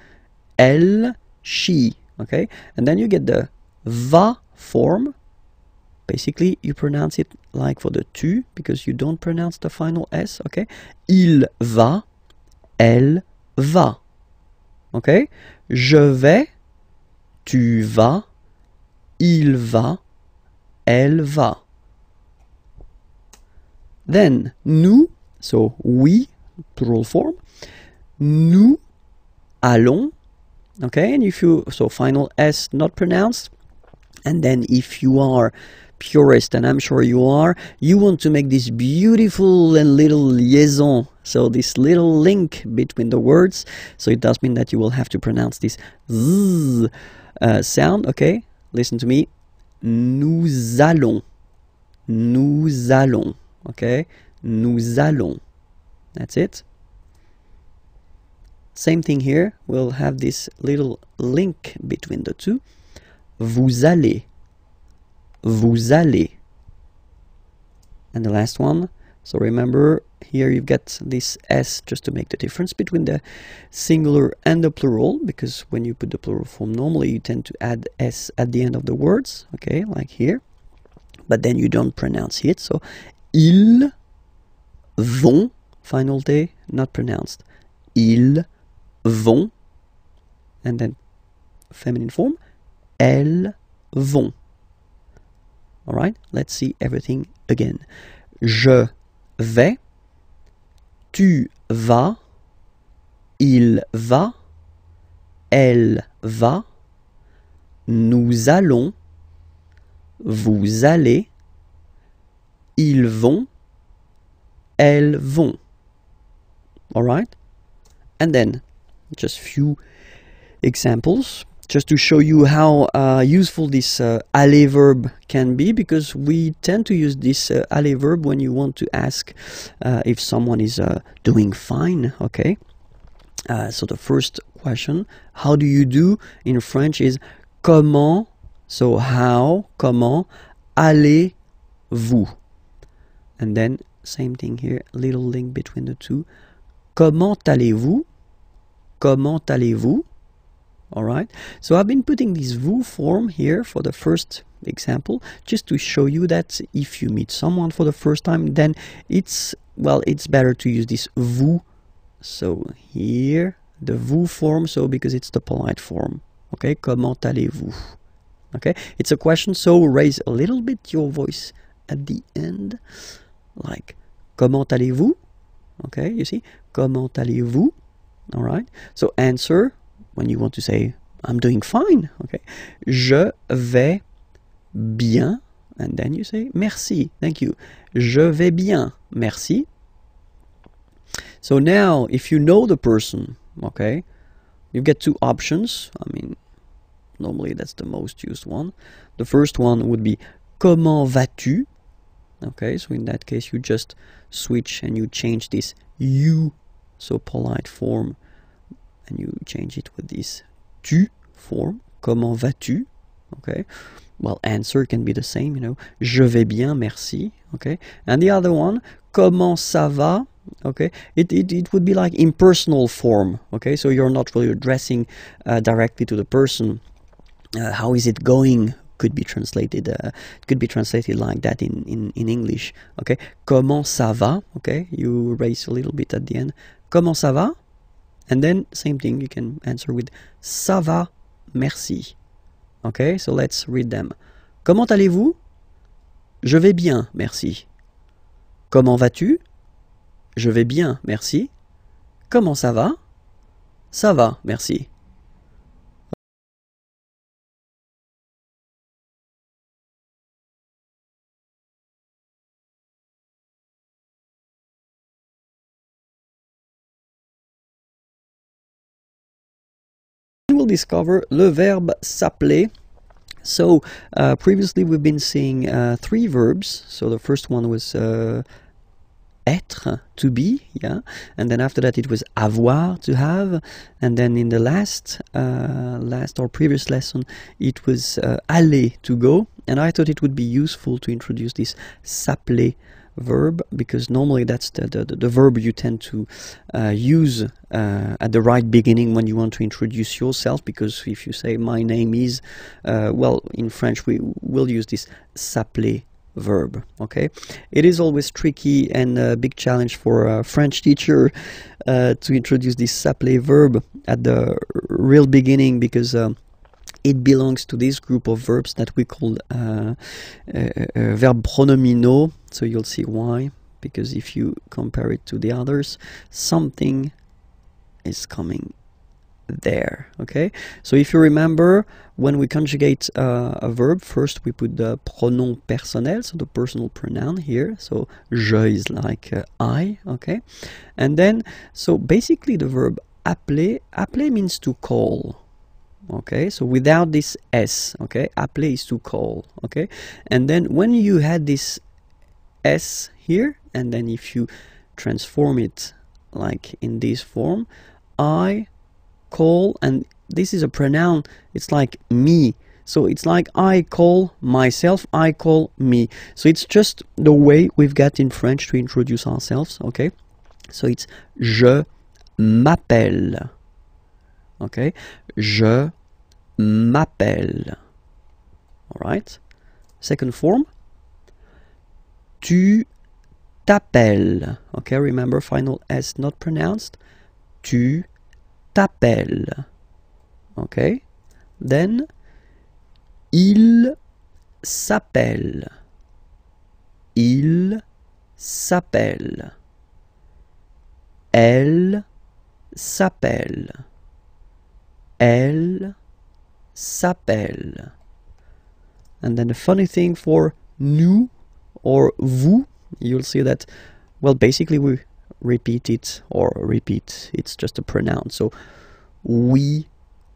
elle, she, okay? And then you get the va form, basically you pronounce it like for the tu because you don't pronounce the final s okay? Il va elle va okay? Je vais tu vas il va elle va. Then nous so we plural form nous allons okay? And if you so final s not pronounced and then if you are purist, and I'm sure you are, you want to make this beautiful and little liaison, so this little link between the words. So it does mean that you will have to pronounce this z uh, sound. Okay, listen to me. Nous allons. Nous allons. Okay, nous allons. That's it. Same thing here. We'll have this little link between the two. Vous allez vous allez. And the last one, so remember here you've got this S just to make the difference between the singular and the plural, because when you put the plural form normally you tend to add S at the end of the words, okay, like here. But then you don't pronounce it, so ils vont, final day, not pronounced. Ils vont, and then feminine form, elles vont. All right, let's see everything again. Je vais, tu vas, il va, elle va, nous allons, vous allez, ils vont, elles vont. All right? And then just few examples just to show you how uh, useful this uh, aller verb can be because we tend to use this uh, aller verb when you want to ask uh, if someone is uh, doing fine okay? Uh, so the first question how do you do? In french is comment so how comment allez-vous? And then same thing here little link between the two. Comment allez-vous? Comment allez-vous all right? So i've been putting this vous form here for the first example just to show you that if you meet someone for the first time then it's well it's better to use this vous so here the vous form so because it's the polite form okay? Comment allez-vous okay? It's a question so raise a little bit your voice at the end like comment allez-vous okay? You see? Comment allez-vous all right? So answer when you want to say i'm doing fine okay? Je vais bien and then you say merci thank you. Je vais bien merci. So now if you know the person okay you get two options. I mean normally that's the most used one. The first one would be comment vas-tu? Okay so in that case you just switch and you change this you so polite form and you change it with this tu form. Comment vas-tu? Okay well answer can be the same you know. Je vais bien merci. Okay and the other one comment ça va? Okay it, it, it would be like impersonal form. Okay so you're not really addressing uh, directly to the person uh, how is it going? Could be translated uh, could be translated like that in, in, in English. Okay comment ça va? Okay you raise a little bit at the end. Comment ça va and then same thing you can answer with ça va merci. Okay so let's read them. Comment allez-vous? Je vais bien merci. Comment vas-tu? Je vais bien merci. Comment ça va? Ça va merci discover le verbe s'appeler. So uh, previously we've been seeing uh, three verbs. So the first one was uh, être, to be, yeah, and then after that it was avoir, to have, and then in the last, uh, last or previous lesson it was uh, aller, to go. And I thought it would be useful to introduce this s'appeler verb because normally that's the, the, the verb you tend to uh, use uh, at the right beginning when you want to introduce yourself because if you say my name is uh, well in French we will use this s'appeler verb okay? It is always tricky and a big challenge for a French teacher uh, to introduce this s'appeler verb at the real beginning because um, it belongs to this group of verbs that we call uh, uh, uh, verb pronominaux. So you'll see why, because if you compare it to the others, something is coming there. Okay. So if you remember, when we conjugate uh, a verb, first we put the pronom personnel, so the personal pronoun here. So je is like uh, I. Okay, and then so basically the verb appeler. Appeler means to call okay so without this s okay appeler is to call okay and then when you had this s here and then if you transform it like in this form i call and this is a pronoun it's like me so it's like I call myself, I call me. So it's just the way we've got in French to introduce ourselves, okay? So it's je m'appelle. Okay? Je m'appelle. Alright? Second form. Tu t'appelles. Okay, remember final S not pronounced. Tu t'appelles. Okay? Then il s'appelle. Il s'appelle. Elle s'appelle. Elle s'appelle. And then the funny thing for nous or vous, you'll see that, well, basically we repeat it or repeat, it's just a pronoun. So we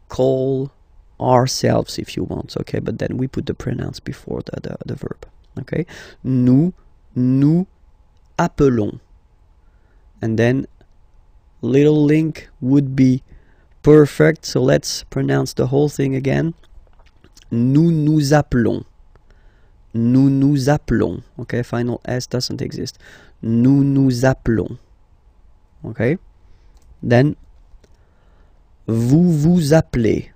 call ourselves if you want, okay, but then we put the pronouns before the, the, the verb, okay. Nous, nous appelons. And then little link would be Perfect. So let's pronounce the whole thing again. Nous nous appelons. Nous nous appelons. Okay, final S doesn't exist. Nous nous appelons. Okay. Then vous vous appelez.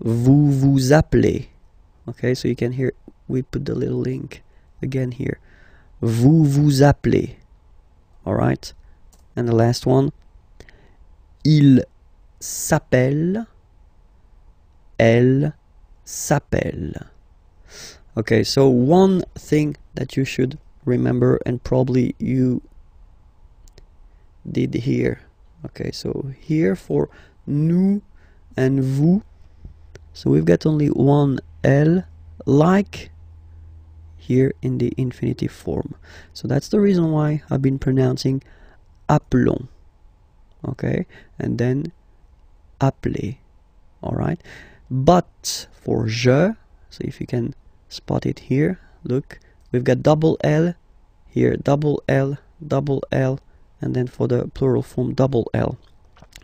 Vous vous appelez. Okay, so you can hear we put the little link again here. Vous vous appelez. All right, and the last one. Il s'appelle. Elle s'appelle. Okay, so one thing that you should remember, and probably you did here. Okay, so here for nous and vous, so we've got only one L, like here in the infinitive form. So that's the reason why I've been pronouncing appelons. Okay, and then appeler. All right, but for je, so if you can spot it here, look, we've got double L here, double L, double L, and then for the plural form, double L.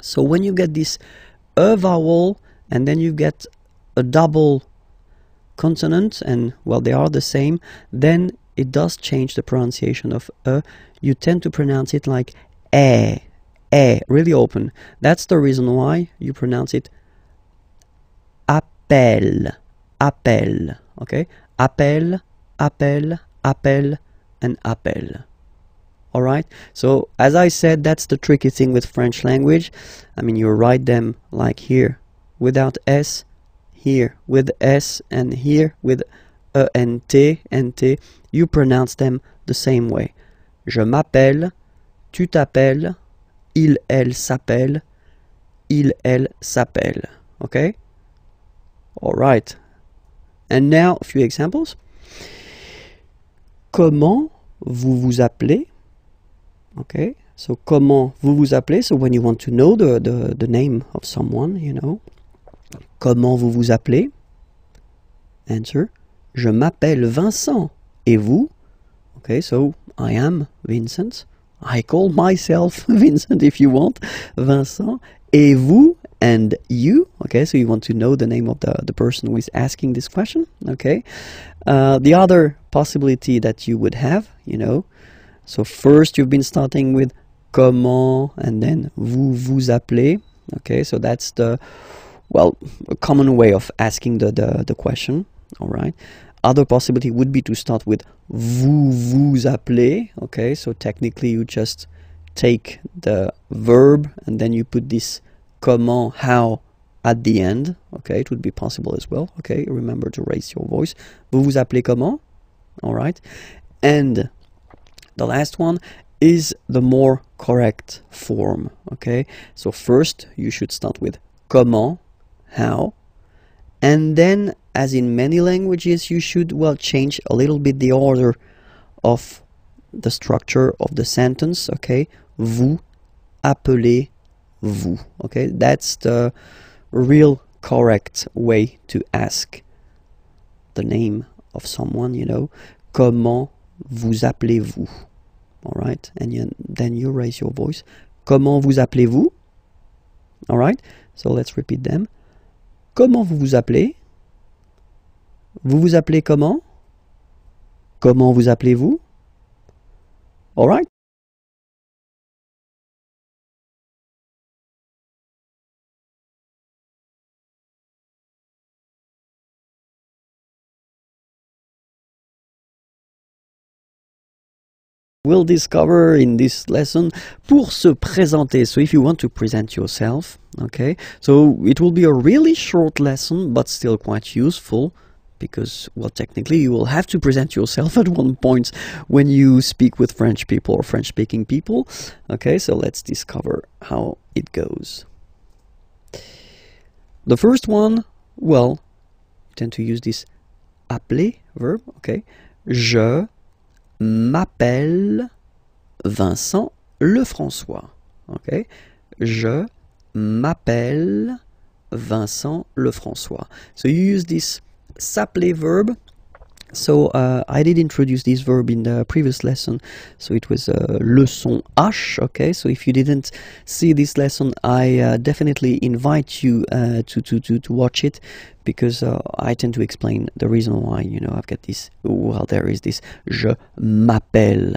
So when you get this a vowel and then you get a double consonant, and well, they are the same, then it does change the pronunciation of a. You tend to pronounce it like eh, eh, really open. That's the reason why you pronounce it appel, appel, okay? Appel, appel, appel, and appel. Alright, so as I said, that's the tricky thing with French language. I mean, you write them like here without S, here with S, and here with E and T and T. You pronounce them the same way. Je m'appelle, tu t'appelles, il, elle s'appelle, il, elle s'appelle. Okay? Alright. And now a few examples. Comment vous vous appelez? Okay, so comment vous vous appelez? So when you want to know the, the, the name of someone, you know. Comment vous vous appelez? Answer. Je m'appelle Vincent. Et vous? Okay, so I am Vincent. I call myself Vincent if you want. Vincent. Et vous? And you? Okay, so you want to know the name of the, the person who is asking this question. Okay. Uh, the other possibility that you would have, you know, so first you've been starting with comment and then vous vous appelez. Okay, so that's the well a common way of asking the, the, the question. All right. Other possibility would be to start with vous vous appelez. Okay, so technically you just take the verb and then you put this comment how at the end. Okay, it would be possible as well. Okay, remember to raise your voice. Vous vous appelez comment? All right, and the last one is the more correct form. Okay, so first you should start with comment, how, and then, as in many languages, you should well change a little bit the order of the structure of the sentence. Okay, vous appelez vous. Okay, that's the real correct way to ask the name of someone. You know, comment vous appelez-vous? All right, and you, then you raise your voice. Comment vous appelez-vous? All right, so let's repeat them. Comment vous vous appelez? Vous vous appelez comment? Comment vous appelez-vous? All right. we'll discover in this lesson pour se présenter. So if you want to present yourself, okay, so it will be a really short lesson, but still quite useful because, well, technically you will have to present yourself at one point when you speak with French people or French speaking people. Okay, so let's discover how it goes. The first one, well, tend to use this appeler verb, okay. Je m'appelle Vincent Lefrançois. Okay? Je m'appelle Vincent Lefrançois. So you use this s'appeler verb. So uh, I did introduce this verb in the previous lesson. So it was uh, leçon H. Okay, so if you didn't see this lesson, I uh, definitely invite you uh, to, to, to, to watch it because uh, I tend to explain the reason why, you know, I've got this, well, there is this je m'appelle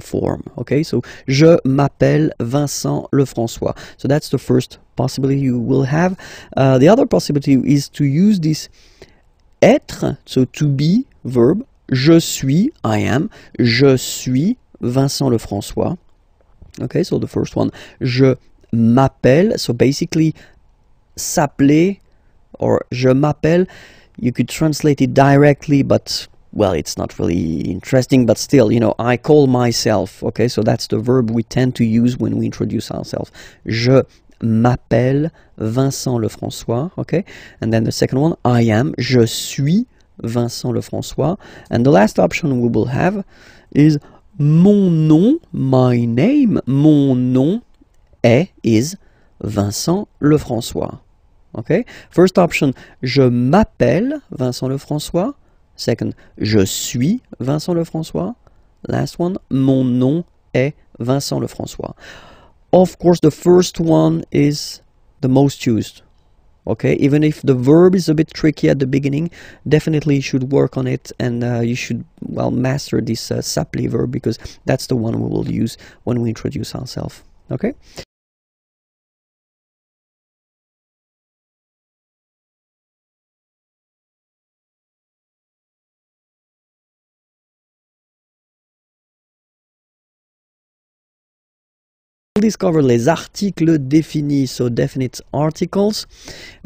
form. Okay, so je m'appelle Vincent Lefrançois. So that's the first possibility you will have. Uh, the other possibility is to use this être, so to be, verb, je suis, I am, je suis Vincent Lefrançois. Okay, so the first one, je m'appelle, so basically s'appeler or je m'appelle, you could translate it directly, but well, it's not really interesting, but still, you know, I call myself. Okay, so that's the verb we tend to use when we introduce ourselves. Je m'appelle Vincent Lefrançois. Okay, and then the second one, I am, je suis Vincent Lefrançois. And the last option we will have is mon nom, my name, mon nom est, is Vincent Lefrançois. Okay, first option, je m'appelle Vincent Lefrançois. Second, je suis Vincent Lefrançois. Last one, mon nom est Vincent Lefrançois. Of course, the first one is the most used. Okay, even if the verb is a bit tricky at the beginning, definitely you should work on it and uh, you should, well, master this uh, s'appeler verb because that's the one we will use when we introduce ourselves. Okay? Discover les articles définis, so definite articles.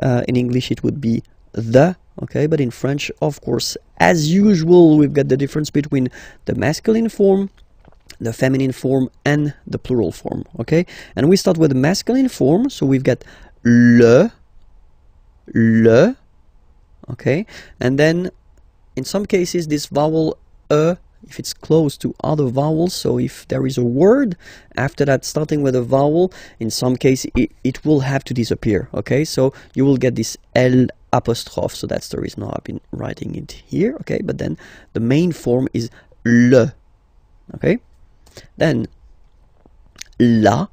Uh, in English it would be the, okay, but in French, of course, as usual, we've got the difference between the masculine form, the feminine form, and the plural form, okay? And we start with the masculine form, so we've got le, le, okay? And then in some cases, this vowel e if it's close to other vowels so if there is a word after that starting with a vowel in some case it, it will have to disappear okay? So you will get this L apostrophe so that's the reason I've been writing it here okay? But then the main form is le okay? Then la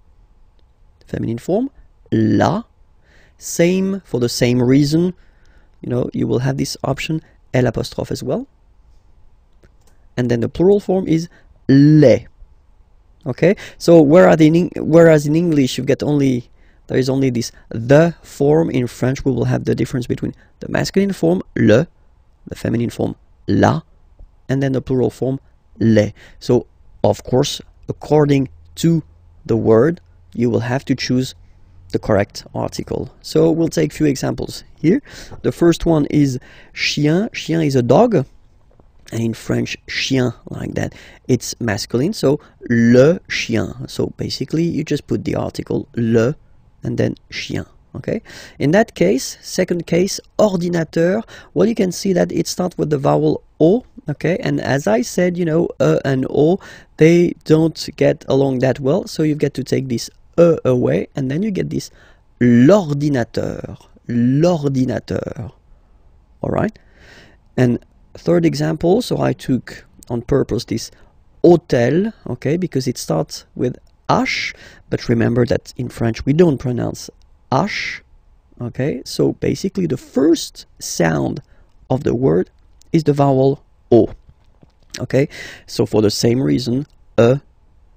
feminine form la same for the same reason you know you will have this option L apostrophe as well and then the plural form is le. Okay, so where whereas in whereas in English you get only there is only this the form in French we will have the difference between the masculine form le, the feminine form la, and then the plural form les. So of course, according to the word, you will have to choose the correct article. So we'll take a few examples here. The first one is chien. Chien is a dog and in French, chien, like that, it's masculine, so le chien. So basically, you just put the article le and then chien. Okay. In that case, second case, ordinateur. Well, you can see that it starts with the vowel o. Okay, and as I said, you know, e and o, they don't get along that well. So you get to take this e away, and then you get this l'ordinateur. L'ordinateur. All right, and third example, so I took on purpose this hôtel, okay, because it starts with H, but remember that in French we don't pronounce H, okay, so basically the first sound of the word is the vowel O, okay, so for the same reason, E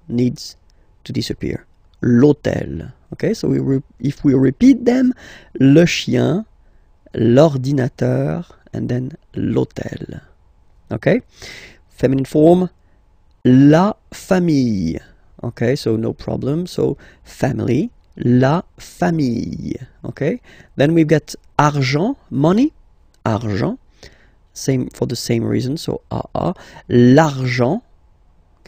needs to disappear. L'hôtel, okay, so we if we repeat them, le chien, l'ordinateur, and then l'hôtel. Okay? Feminine form, la famille. Okay, so no problem. So family, la famille. Okay? Then we've got argent, money, argent. Same for the same reason. So ah. L'argent,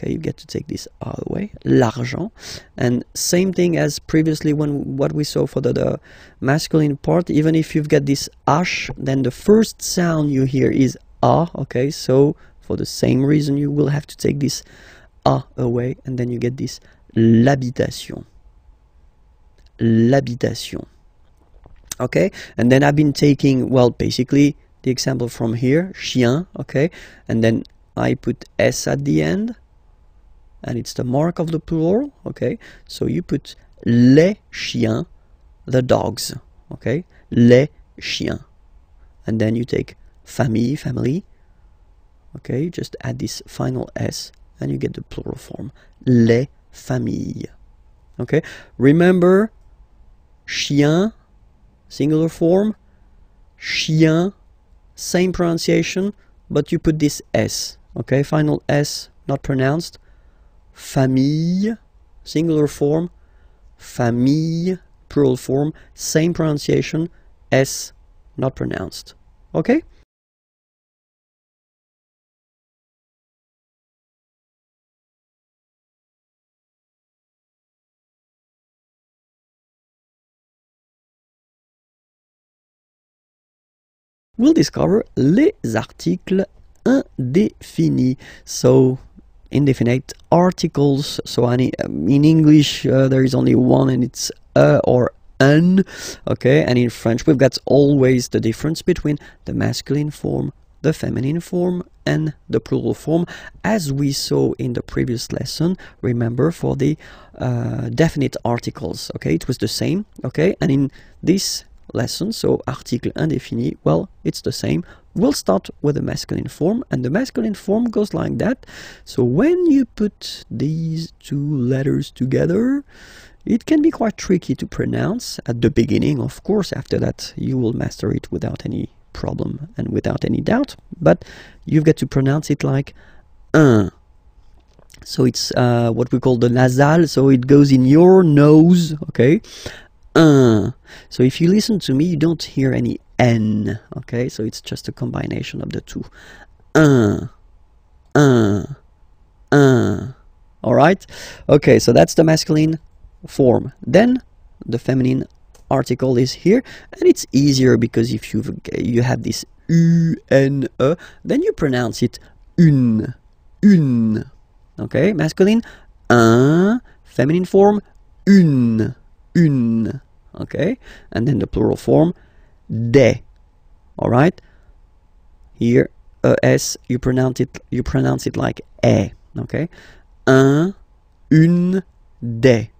Okay, you get to take this out of the way. L'argent. And same thing as previously when what we saw for the, the masculine part, even if you've got this H, then the first sound you hear is ah, okay? So for the same reason you will have to take this ah away and then you get this l'habitation. L'habitation. Okay? And then I've been taking, well, basically the example from here, chien, okay? And then I put S at the end and it's the mark of the plural okay? So you put les chiens the dogs okay? Les chiens. And then you take famille family okay? Just add this final s and you get the plural form. Les familles okay? Remember chien singular form chien same pronunciation, but you put this S, okay? Final S, not pronounced. Famille, singular form. Famille, plural form. Same pronunciation, S, not pronounced. Okay? we'll discover les articles indéfinis. So, indefinite articles. So, any, um, in English, uh, there is only one and it's a or un. Okay, and in French, we've got always the difference between the masculine form, the feminine form, and the plural form, as we saw in the previous lesson. Remember for the uh, definite articles. Okay, it was the same. Okay, and in this lesson, so article indéfini, well, it's the same. We'll start with the masculine form, and the masculine form goes like that. So when you put these two letters together, it can be quite tricky to pronounce at the beginning. Of course, after that, you will master it without any problem and without any doubt, but you've got to pronounce it like un. So it's uh, what we call the nasal, so it goes in your nose, okay? Uh. So if you listen to me, you don't hear any n. Okay, so it's just a combination of the two. Uh, uh, uh. All right. Okay, so that's the masculine form. Then the feminine article is here, and it's easier because if you you have this u n e, then you pronounce it une, une. Okay, masculine un, feminine form une une. Okay, and then the plural form des. All right. Here, uh, s you pronounce it you pronounce it like e. Okay, un, une, des.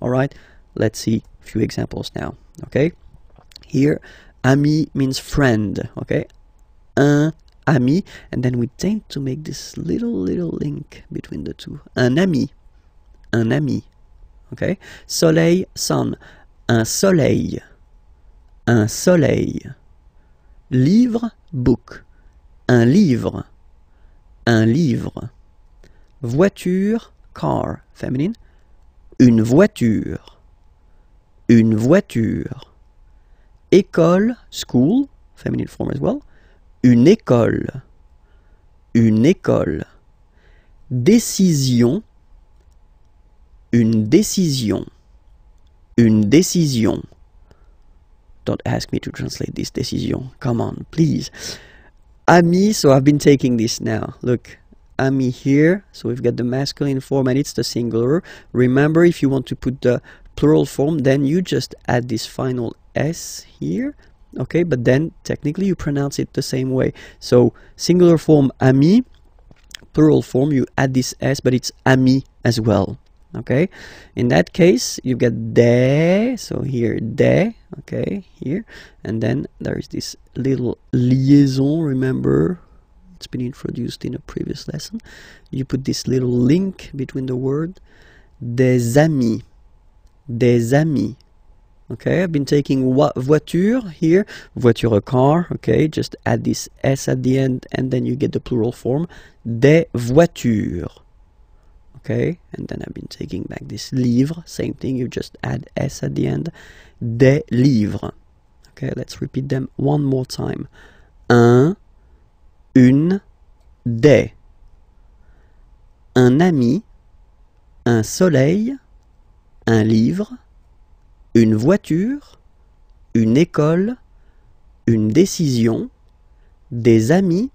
All right. Let's see a few examples now. Okay. Here, ami means friend. Okay, un ami, and then we tend to make this little little link between the two. Un ami, un ami. Soleil, sun, un soleil, un soleil. Livre, book, un livre, un livre. Voiture, car, féminine, une voiture, une voiture. École, school, feminine form as well, une école, une école. Décision, une décision, une décision. Don't ask me to translate this décision. Come on, please. Ami, so I've been taking this now. Look, ami here. So we've got the masculine form and it's the singular. Remember, if you want to put the plural form, then you just add this final S here. Okay, but then technically you pronounce it the same way. So singular form ami, plural form you add this S, but it's ami as well okay? In that case you get de so here de okay here. And then there's this little liaison remember? It's been introduced in a previous lesson. You put this little link between the word des amis. Des amis okay? I've been taking voiture here. Voiture a car okay? Just add this s at the end and then you get the plural form. Des voitures okay? And then I've been taking back this livre same thing you just add s at the end des livres. Okay let's repeat them one more time. Un une des. Un ami un soleil un livre une voiture une école une décision des amis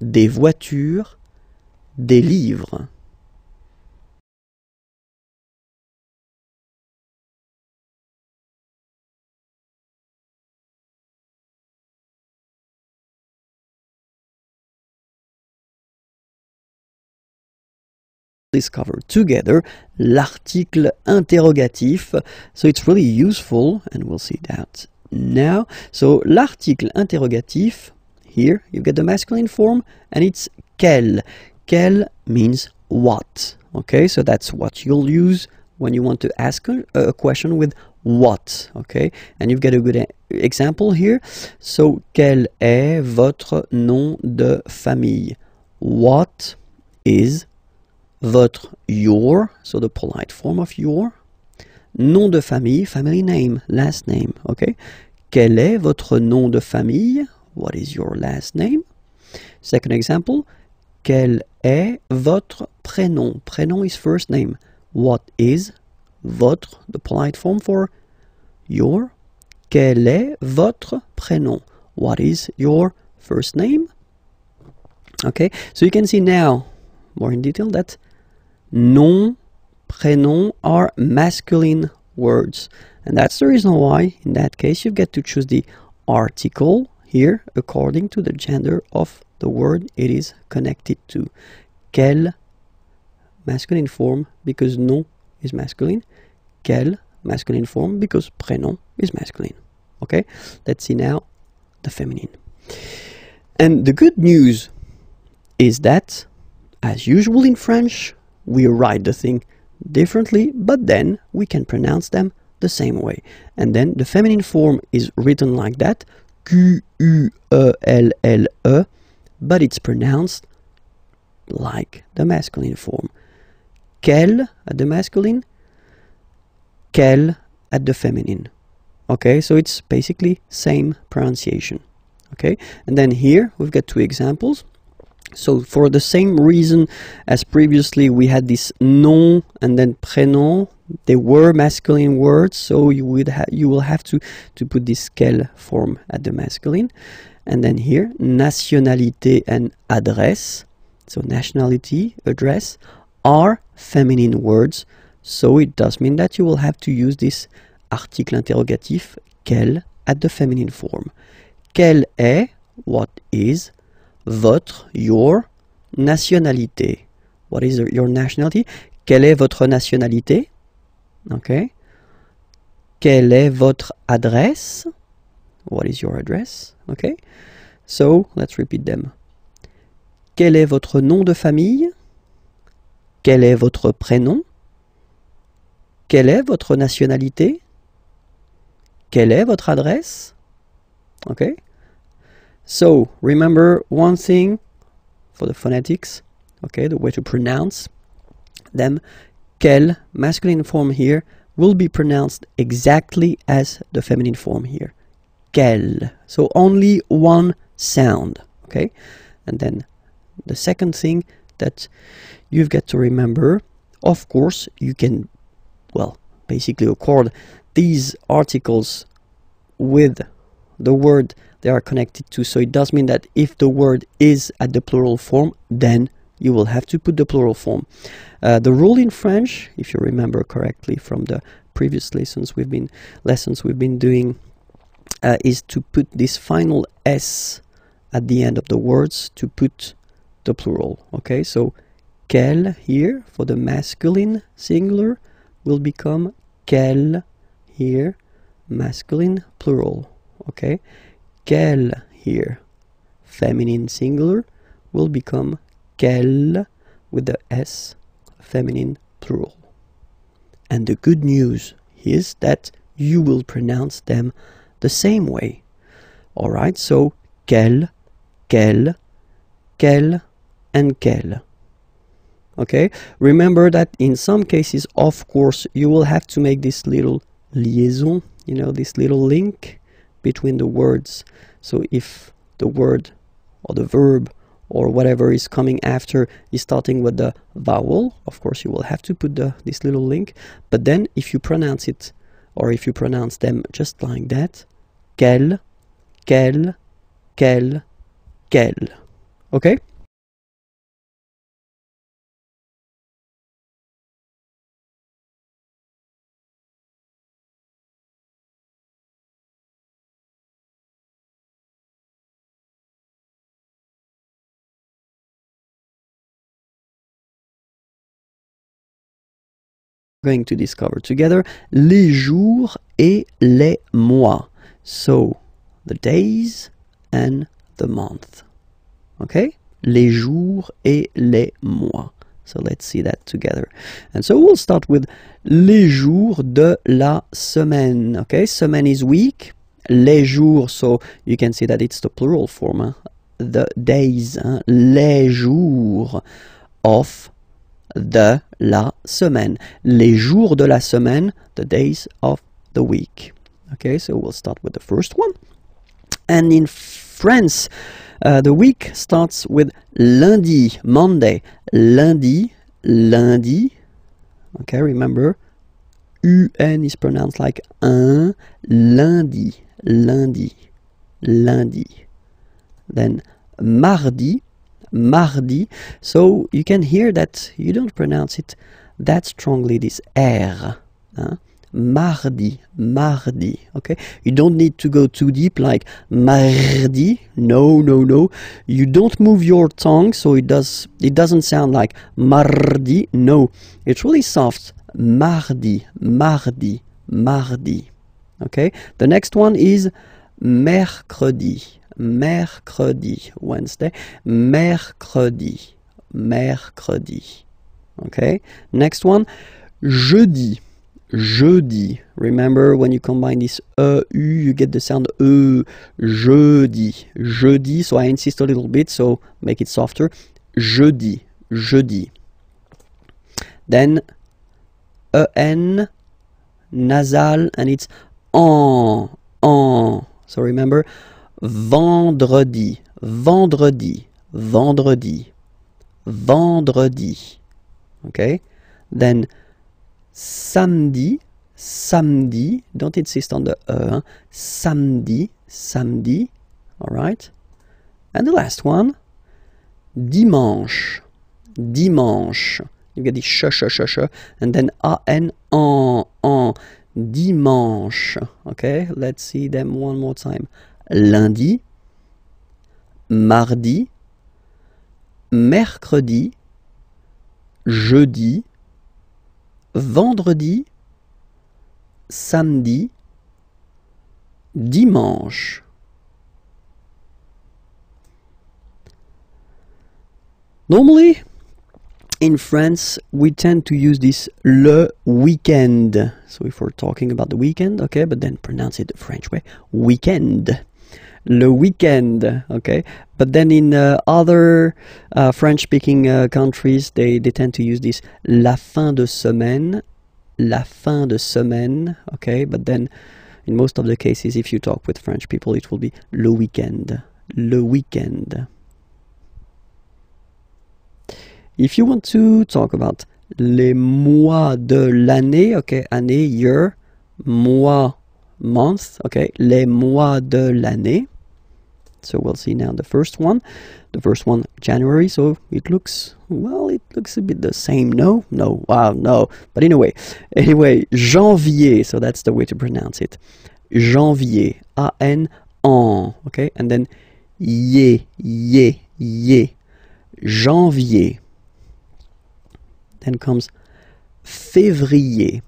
des voitures des livres discover together l'article interrogatif. So it's really useful, and we'll see that now. So l'article interrogatif, here you get the masculine form, and it's quel. Quel means what. Okay, so that's what you'll use when you want to ask a, a question with what, okay? And you've got a good example here. So, quel est votre nom de famille? What is votre, your, so the polite form of your, nom de famille, family name, last name, okay? Quel est votre nom de famille? What is your last name? Second example, quel est votre prénom? Prénom is first name. What is votre, the polite form for your? Quel est votre prénom? What is your first name? Okay, so you can see now, more in detail, that nom, prénom are masculine words. And that's the reason why, in that case, you get to choose the article here according to the gender of the word it is connected to. Quel masculine form because nom is masculine. Quel masculine form because prénom is masculine. Okay, let's see now the feminine. And the good news is that, as usual in French, we write the thing differently, but then we can pronounce them the same way. And then the feminine form is written like that Q U E L L E, but it's pronounced like the masculine form. Quel at the masculine, quel at the feminine. Okay, so it's basically same pronunciation. Okay, and then here we've got two examples. So for the same reason as previously, we had this nom and then prénom. They were masculine words, so you would you will have to to put this quel form at the masculine, and then here nationalité and adresse. So nationality, address are feminine words. So it does mean that you will have to use this article interrogatif quel at the feminine form. Quel est, what is, votre, your, nationalité. What is your nationality? Quelle est votre nationalité? Okay. Quelle est votre adresse? What is your address? Okay. So let's repeat them. Quel est votre nom de famille? Quel est votre prénom? Quelle est votre nationalité? Quelle est votre adresse? Okay. So remember one thing for the phonetics, okay, the way to pronounce them. Quel masculine form here will be pronounced exactly as the feminine form here. Quel. So only one sound, okay? And then the second thing that you've got to remember, of course, you can, well, basically accord these articles with the word they are connected to. So it does mean that if the word is at the plural form, then you will have to put the plural form. Uh, the rule in French, if you remember correctly from the previous lessons we've been lessons we've been doing, uh, is to put this final s at the end of the words to put the plural. Okay, so quel here for the masculine singular will become quel here masculine plural. Okay, quel here feminine singular will become quel with the s feminine plural. And the good news is that you will pronounce them the same way. Alright, so quel, quel, quel, and quel. Okay, remember that in some cases, of course, you will have to make this little liaison, you know, this little link between the words. So if the word or the verb or whatever is coming after is starting with the vowel, of course you will have to put the this little link. But then if you pronounce it or if you pronounce them just like that, quel, quel, quel, quel. Okay? Going to discover together les jours et les mois. So, the days and the month. Okay? Les jours et les mois. So let's see that together. And so we'll start with les jours de la semaine. Okay, semaine is week. Les jours, so you can see that it's the plural form. Huh? The days, huh? les jours of de la semaine. Les jours de la semaine, the days of the week. Okay, so we'll start with the first one. And in France, uh, the week starts with lundi, Monday, lundi, lundi. Okay, remember, UN is pronounced like un, lundi, lundi, lundi. Then mardi, mardi. So you can hear that you don't pronounce it that strongly, this R. Huh? mardi, mardi. Okay, you don't need to go too deep like mardi. No, no, no. You don't move your tongue, so it does. It doesn't sound like mardi. No, it's really soft. Mardi, mardi, mardi. Okay. The next one is mercredi, mercredi. Wednesday, mercredi, mercredi. Okay. Next one, jeudi jeudi. Remember when you combine this e, you get the sound e, jeudi, jeudi. So I insist a little bit, so make it softer. Jeudi, jeudi. Then en, nasal, and it's en, en. So remember, vendredi, vendredi, vendredi, vendredi. Okay? Then samedi, samedi, don't insist on the e, samedi, samedi, all right? And the last one, dimanche, dimanche. You get the sh, sh, sh, sh, and then a-n, en, en, dimanche. Okay, let's see them one more time. Lundi, mardi, mercredi, jeudi, vendredi, samedi, dimanche. Normally, in France, we tend to use this le weekend. So if we're talking about the weekend, okay, but then pronounce it the French way, weekend. Le weekend, okay. But then in uh, other uh, French-speaking uh, countries, they, they tend to use this la fin de semaine, la fin de semaine, okay. But then in most of the cases, if you talk with French people, it will be le weekend, le weekend. If you want to talk about les mois de l'année, okay, année, year, mois, month, okay, les mois de l'année. So we'll see now the first one. The first one, January, so it looks, well, it looks a bit the same, no? No, wow, no. But anyway, anyway, janvier, so that's the way to pronounce it. Janvier, A-N, en, okay? And then ye, ye, ye, janvier. Then comes février,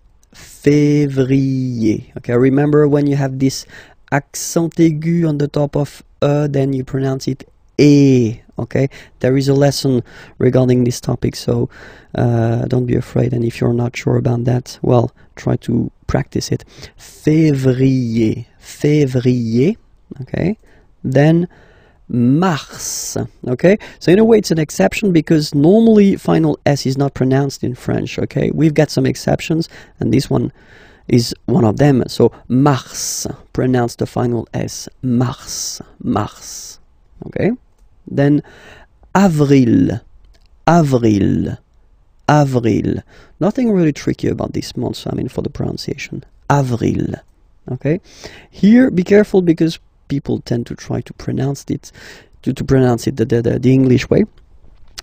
février. Okay, remember when you have this accent aigu on the top of e, then you pronounce it e. Okay, there is a lesson regarding this topic, so uh, don't be afraid. And if you're not sure about that, well, try to practice it. Février, février. Okay, then mars. Okay, so in a way it's an exception because normally final S is not pronounced in French. Okay, we've got some exceptions, and this one is one of them. So mars, pronounce the final S. Mars, mars. Okay, then avril, avril, avril. Nothing really tricky about this month. I mean, for the pronunciation, avril. Okay, here be careful because people tend to try to pronounce it to, to pronounce it the, the, the English way.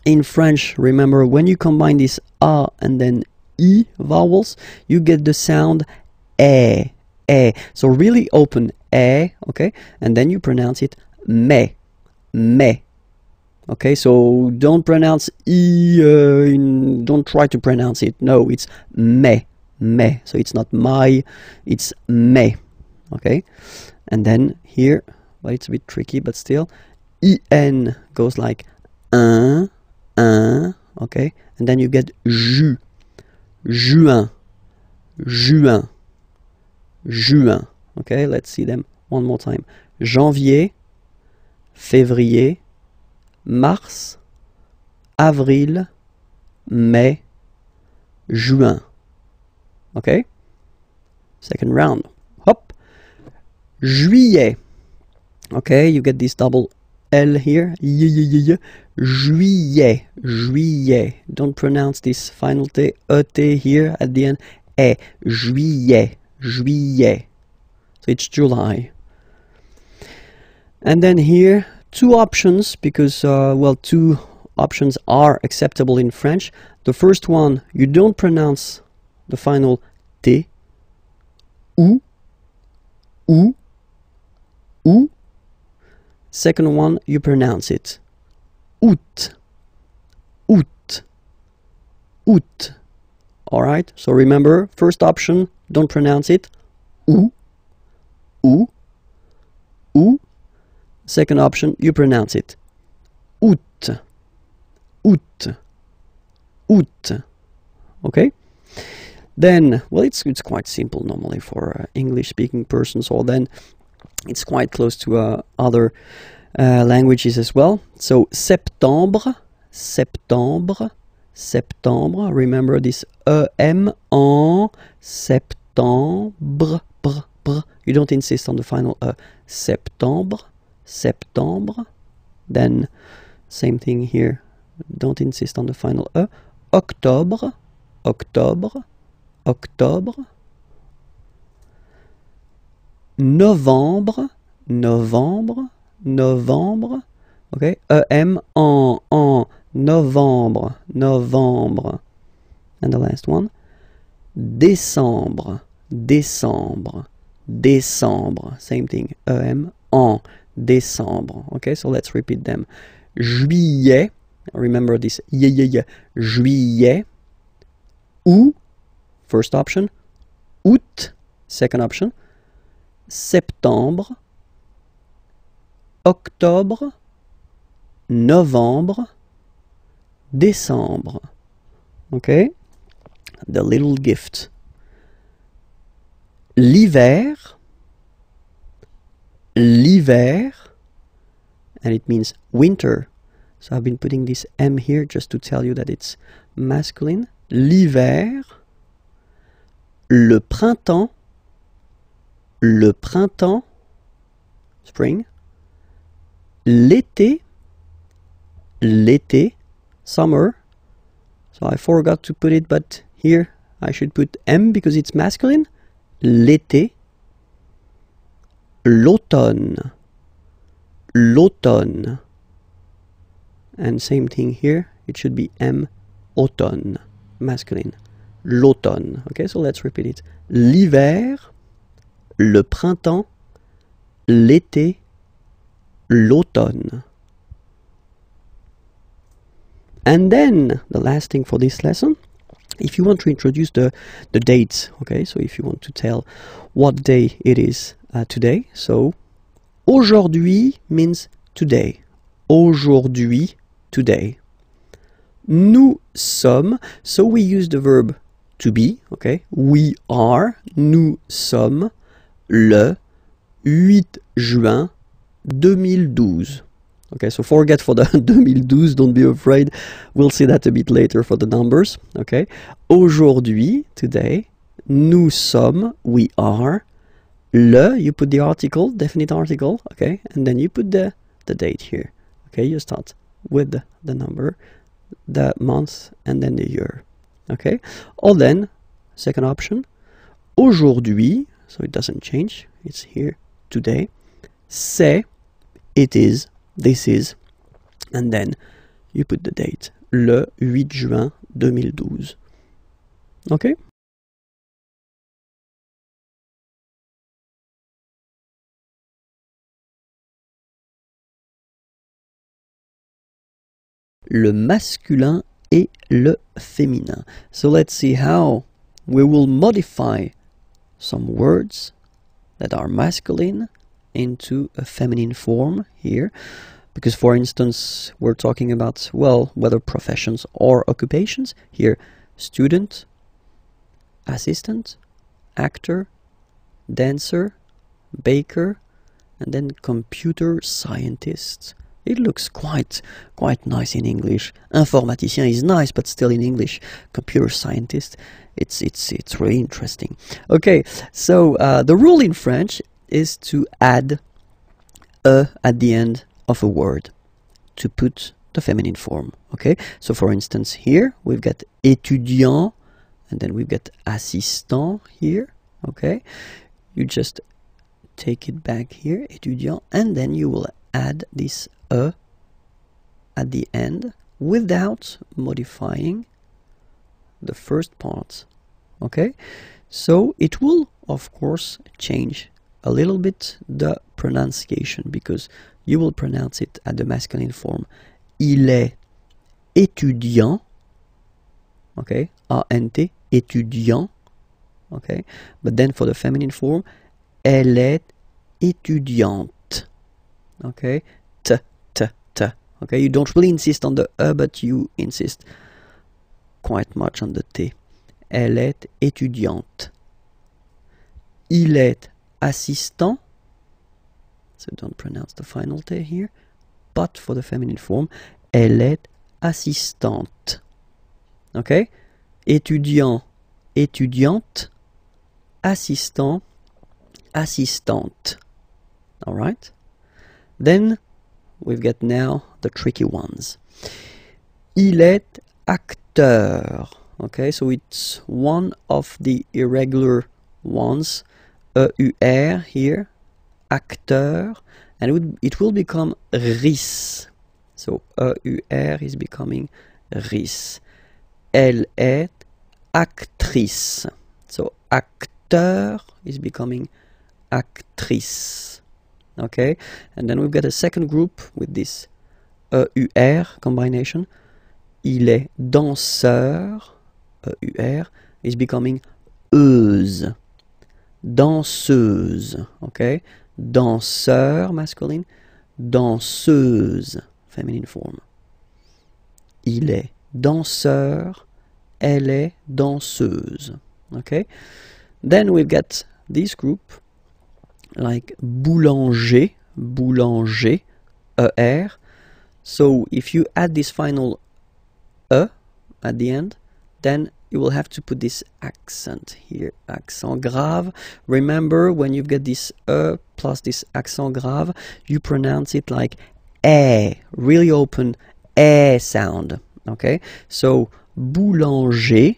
In French, remember when you combine this a and then e vowels, you get the sound e, e. So really open e, okay, and then you pronounce it me, me. Okay, so don't pronounce e. Uh, in, don't try to pronounce it. No, it's me, me. So it's not my, it's me. Okay, and then here, well, it's a bit tricky, but still, en goes like un, un, okay? And then you get ju, juin, juin, juin. Okay, let's see them one more time. Janvier, février, mars, avril, mai, juin. Okay? Second round. Juillet. Okay, you get this double L here. Juillet. Juillet. Don't pronounce this final T, E, T here at the end. E. Juillet. Juillet. So it's July. And then here, two options because, uh, well, two options are acceptable in French. The first one, you don't pronounce the final T. Ou. Ou. Ou. Second one, you pronounce it. Août. Août. Août. Alright, so remember, first option, don't pronounce it. Ou. Ou. Ou. Second option, you pronounce it. Août. Août. Août. Okay? Then, well, it's, it's quite simple normally for uh, English speaking persons, or then it's quite close to uh, other uh, languages as well. So, septembre, septembre, septembre. Remember this EM en septembre. Br, br. You don't insist on the final E. Septembre, septembre. Then, same thing here. Don't insist on the final E. Octobre, octobre, octobre. Novembre, novembre, novembre. Okay, EM en, en, novembre, novembre. And the last one. Décembre, décembre, décembre. Same thing. EM en, décembre. Okay, so let's repeat them. Juillet. Remember this. Yeah, yeah, yeah. Juillet. Août. First option. Août. Second option. Septembre. Octobre. Novembre. Décembre. Okay? The little gift. L'hiver. L'hiver. And it means winter. So I've been putting this M here just to tell you that it's masculine. L'hiver. Le printemps. Le printemps. Spring. L'été. L'été. Summer. So I forgot to put it, but here I should put M because it's masculine. L'été. L'automne. L'automne. And same thing here, it should be M, automne, masculine. L'automne. Okay, so let's repeat it. L'hiver, le printemps, l'été, l'automne. And then the last thing for this lesson, if you want to introduce the, the dates, okay, so if you want to tell what day it is uh, today, so aujourd'hui means today. Aujourd'hui, today. Nous sommes, so we use the verb to be, okay? We are, nous sommes, le 8 juin 2012. Okay, so forget for the 2012, don't be afraid. We'll see that a bit later for the numbers. Okay, aujourd'hui, today, nous sommes, we are, le, you put the article, definite article, okay, and then you put the, the date here. Okay, you start with the, the number, the month, and then the year. Okay, or then, second option, aujourd'hui, so it doesn't change, it's here today, c'est, it is, this is, and then you put the date, le 8 juin 2012. Okay? Le masculin et le féminin. So let's see how we will modify some words that are masculine into a feminine form here. because for instance we're talking about well whether professions or occupations here student assistant actor dancer baker and then computer scientist it looks quite quite nice in english informaticien is nice but still in english computer scientist it's it's it's really interesting okay so uh, the rule in french is to add a at the end of a word to put the feminine form. Okay, so for instance, here we've got étudiant, and then we've got assistant here. Okay, you just take it back here, étudiant, and then you will add this a at the end without modifying the first part. Okay, so it will, of course, change a little bit the pronunciation because you will pronounce it at the masculine form. Il est étudiant. Okay, A-N-T, étudiant. Okay, but then for the feminine form, elle est étudiante. Okay. Okay, you don't really insist on the e, but you insist quite much on the t. Elle est étudiante. Il est assistant. So don't pronounce the final T here. But for the feminine form, elle est assistante. Okay? Étudiant, étudiante. Assistant, assistante. Alright? Then we've got now the tricky ones. Il est acteur. Okay, so it's one of the irregular ones EUR here, acteur, and it, would, it will become RIS. So EUR is becoming RIS. Elle est actrice. So acteur is becoming actrice. Okay, and then we've got a second group with this EUR combination. Il est danseur. EUR is becoming euse danseuse, okay? Danseur masculine, danseuse feminine form. Il est danseur, elle est danseuse, okay? Then we've got this group like boulanger, boulanger, er. So if you add this final e at the end, then you will have to put this accent here, accent grave. Remember, when you've got this e plus this accent grave, you pronounce it like e, really open e sound. Okay, so boulanger,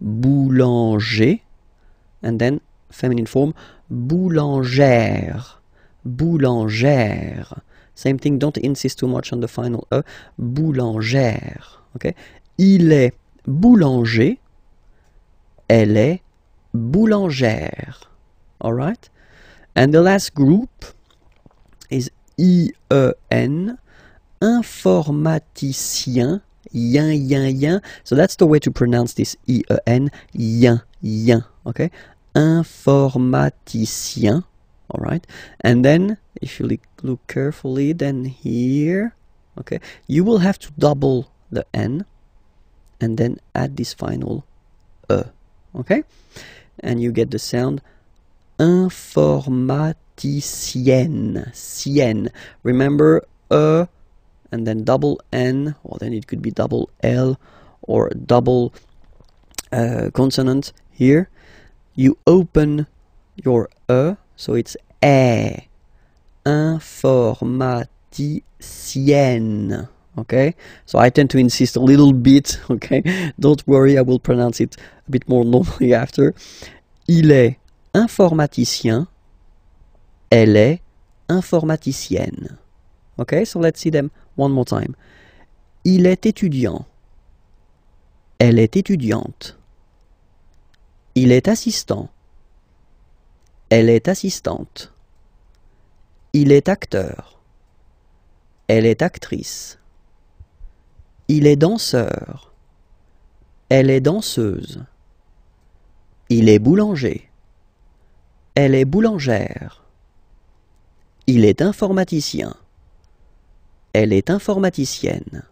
boulanger, and then feminine form boulangère, boulangère. Same thing, don't insist too much on the final e, boulangère. Okay, il est boulanger, elle est boulangère. Alright? And the last group is IEN, informaticien, yin, yin, yin. So that's the way to pronounce this IEN, yin, yin. Okay? Informaticien. Alright? And then, if you look carefully, then here, okay, you will have to double the N and then add this final E. Okay? And you get the sound informaticienne. Sienne. Remember E and then double N, or then it could be double L or double uh, consonant here. You open your E, so it's E. Informaticienne okay? So i tend to insist a little bit okay? Don't worry i will pronounce it a bit more normally after. Il est informaticien elle est informaticienne okay? So let's see them one more time. Il est étudiant elle est étudiante il est assistant elle est assistante il est acteur elle est actrice il est danseur. Elle est danseuse. Il est boulanger. Elle est boulangère. Il est informaticien. Elle est informaticienne.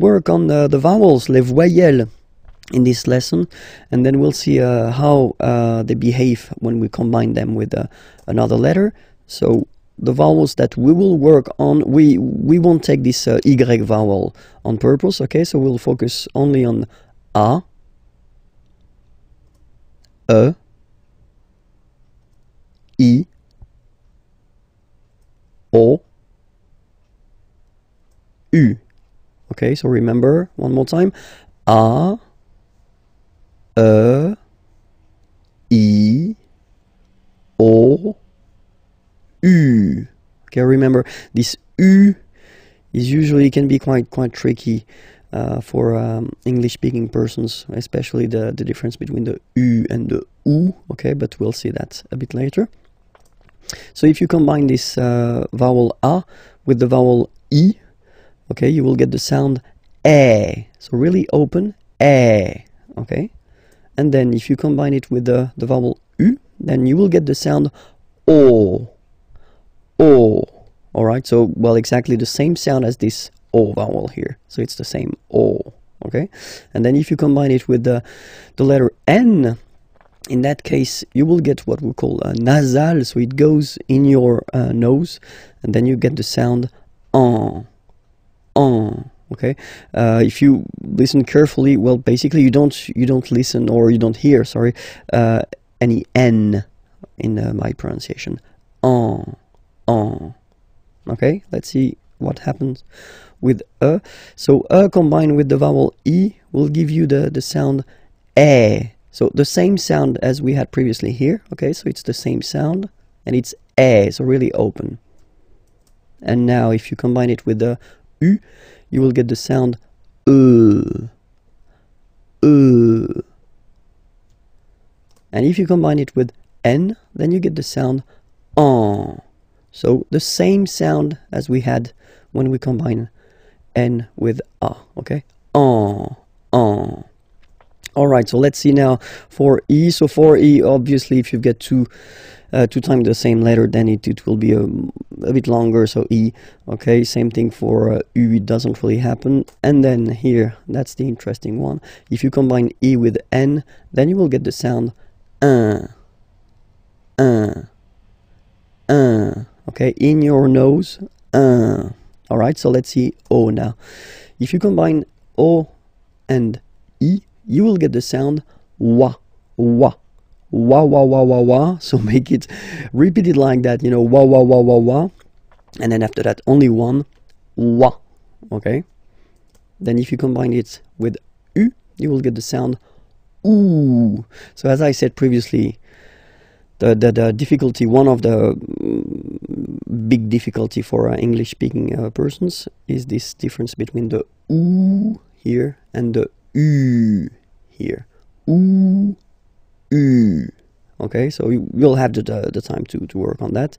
Work on the, the vowels, les voyelles, in this lesson, and then we'll see uh, how uh, they behave when we combine them with uh, another letter. So the vowels that we will work on, we we won't take this uh, y vowel on purpose. Okay, so we'll focus only on a, e, i, o, u. Okay, so remember one more time. A, E, I, O, U. Okay, remember this U is usually can be quite quite tricky uh, for um, English-speaking persons, especially the the difference between the U and the U. Okay, but we'll see that a bit later. So if you combine this uh, vowel A with the vowel I, okay, you will get the sound E. So really open E. Okay and then if you combine it with the, the vowel U, then you will get the sound O. O. Alright, so, well, exactly the same sound as this O vowel here. So it's the same O. Okay? And then if you combine it with the, the letter N, in that case, you will get what we call a nasal, so it goes in your uh, nose, and then you get the sound on. On okay. Uh, if you listen carefully well basically you don't you don't listen or you don't hear sorry uh, any n in uh, my pronunciation. On on okay let's see what happens with a. So a combined with the vowel e will give you the the sound e. So the same sound as we had previously here okay? So it's the same sound and it's e so really open. And now if you combine it with the u you will get the sound uh, uh. And if you combine it with n, then you get the sound on. So the same sound as we had when we combine n with a, okay? On, on. Alright, so let's see now for E. So for E, obviously, if you get two uh, two times the same letter, then it, it will be a, a bit longer, so E. Okay, same thing for uh, U, it doesn't really happen. And then here, that's the interesting one. If you combine E with N, then you will get the sound un, un, un. Okay, in your nose, un. Alright, so let's see O now. If you combine O and E, you will get the sound wa, wa wah wah wah wah wah. So make it repeat it like that, you know, wah wah wah wah wah. And then after that, only one wah. Okay. Then if you combine it with u, you will get the sound ooh. So as I said previously, the the, the difficulty, one of the mm, big difficulty for uh, English speaking uh, persons is this difference between the ooh here and the u here. Ooh u. Okay, so you will have the, the, the, time to, to work on that,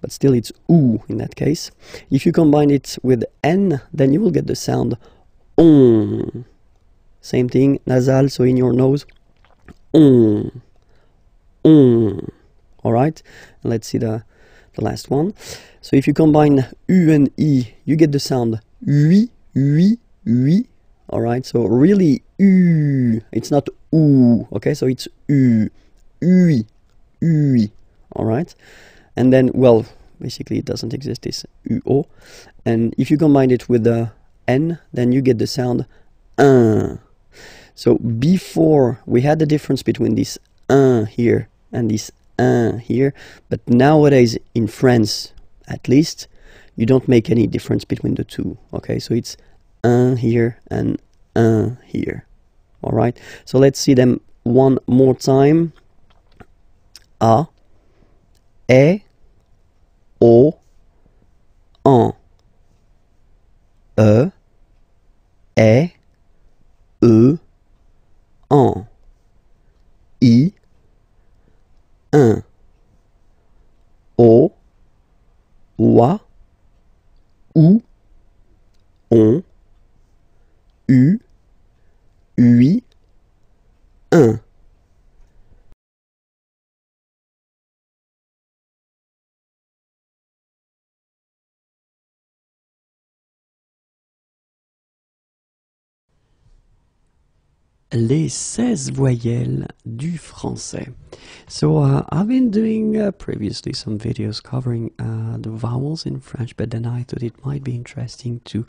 but still it's u in that case. If you combine it with n, then you will get the sound on. Same thing, nasal, so in your nose, on, on. All right, let's see the, the last one. So if you combine u and e, you get the sound oui, oui, oui. All right, so really u. It's not oo. Okay, so it's u, ui, ui. All right, and then well, basically it doesn't exist. This uo, and if you combine it with the n, then you get the sound un. So before we had the difference between this un here and this un here, but nowadays in France, at least, you don't make any difference between the two. Okay, so it's un here and un here. All right, so let's see them one more time. A, E, O, en. E, E, E, en. I, un. O, OU, ON, U, UI, un. Les 16 voyelles du français. So uh, I've been doing uh, previously some videos covering uh, the vowels in French, but then I thought it might be interesting to,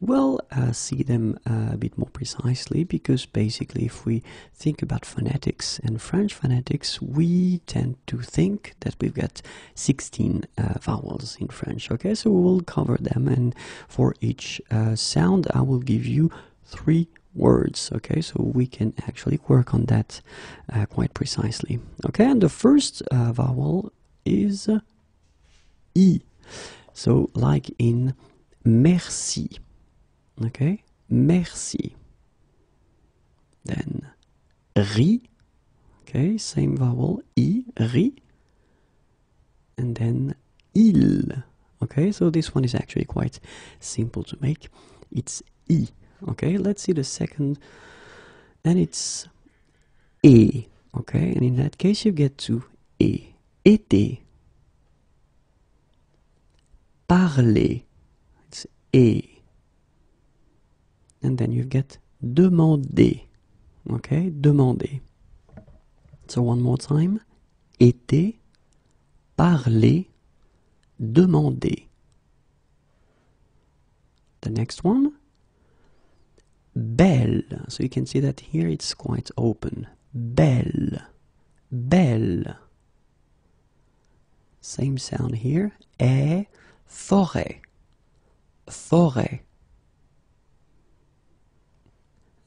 well, uh, see them uh, a bit more precisely because basically, if we think about phonetics and French phonetics, we tend to think that we've got 16 uh, vowels in French. Okay, so we will cover them, and for each sound, I will give you three words okay? So we can actually work on that uh, quite precisely. Okay and the first uh, vowel is e so like in merci okay? Merci. Then ri okay? Same vowel e ri. And then il okay? So this one is actually quite simple to make. It's e okay let's see the second. And it's a okay? And in that case you get to a été parler. It's a and then you get demander okay? Demander. So one more time. Été parler. Demander. The next one belle. So you can see that here it's quite open. Belle. Belle. Same sound here. E, forêt. Forêt.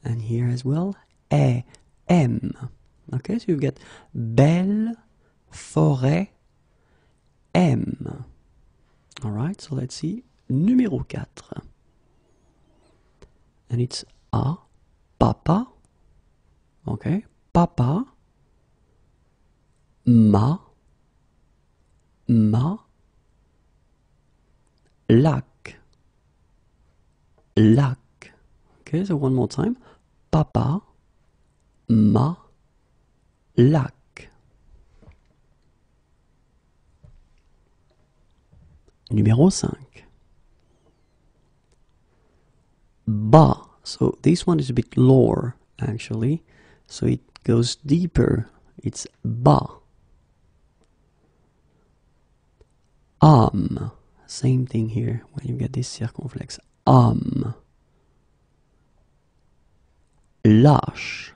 And here as well. E, M. Okay, so you get belle, forêt, M. Alright, so let's see. Numéro 4 and it's a papa. Okay papa. Ma. Ma. Lac. Lac. Okay so one more time. Papa. Ma. Lac. Numéro 5 ba. So this one is a bit lower actually. So it goes deeper. It's ba. Am. Same thing here when you get this circumflex. Am. Lâche.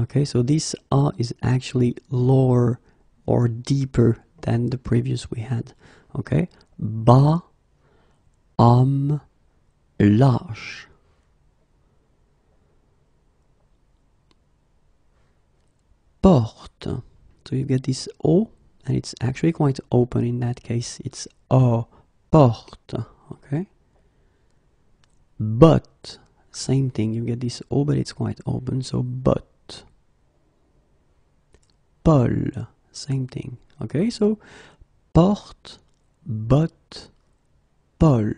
Okay, so this A is actually lower or deeper than the previous we had. Okay, ba, am, lâche. Porte. So you get this O, and it's actually quite open in that case. It's O, porte. Okay. But, same thing. You get this O, but it's quite open. So but. Paul, same thing. Okay. So porte, but, Paul.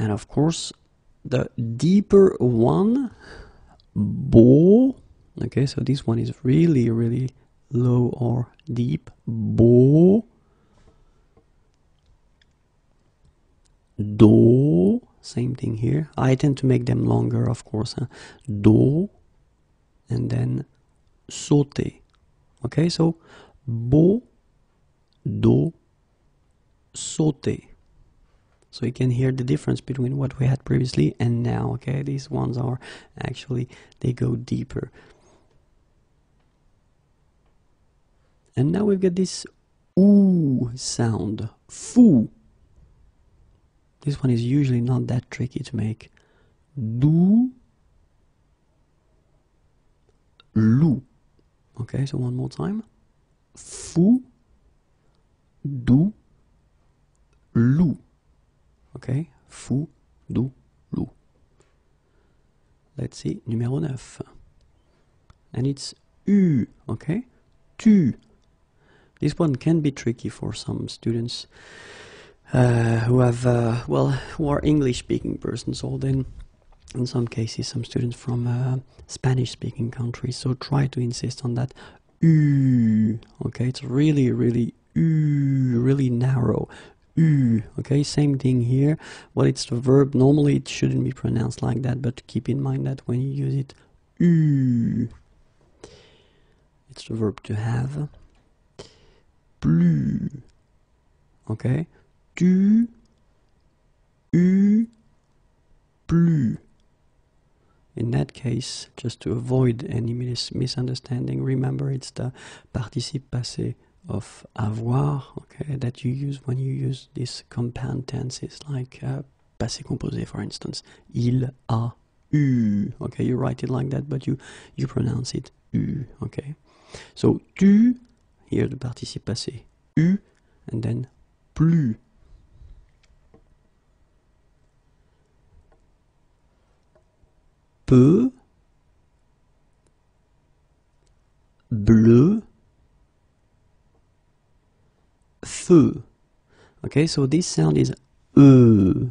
And of course the deeper one bo okay so this one is really really low or deep. Bo do same thing here. I tend to make them longer of course huh? do and then sauter. Okay so bo do sauter so you can hear the difference between what we had previously and now okay? These ones are actually they go deeper. And now we've got this ooh sound fou this one is usually not that tricky to make. Do lou okay so one more time. Fou do lou Okay, fou, dou, lou. Let's see, numéro 9. And it's U, okay? tu. This one can be tricky for some students uh, who have, uh, well, who are English-speaking persons, or then in some cases some students from uh, Spanish-speaking countries. So try to insist on that u. Okay, it's really, really u, really narrow. U. Okay, same thing here. Well, it's the verb. Normally, it shouldn't be pronounced like that, but keep in mind that when you use it, u. It's the verb to have. Plus. Okay, tu, u, plus. In that case, just to avoid any mis misunderstanding, remember it's the participe passé of avoir, okay, that you use when you use these compound tenses like uh, passé composé, for instance. Il a eu, okay, you write it like that, but you you pronounce it u, okay. So tu, here the participe passé, u, and then plus. peu, bleu, feu. Okay, so this sound is e,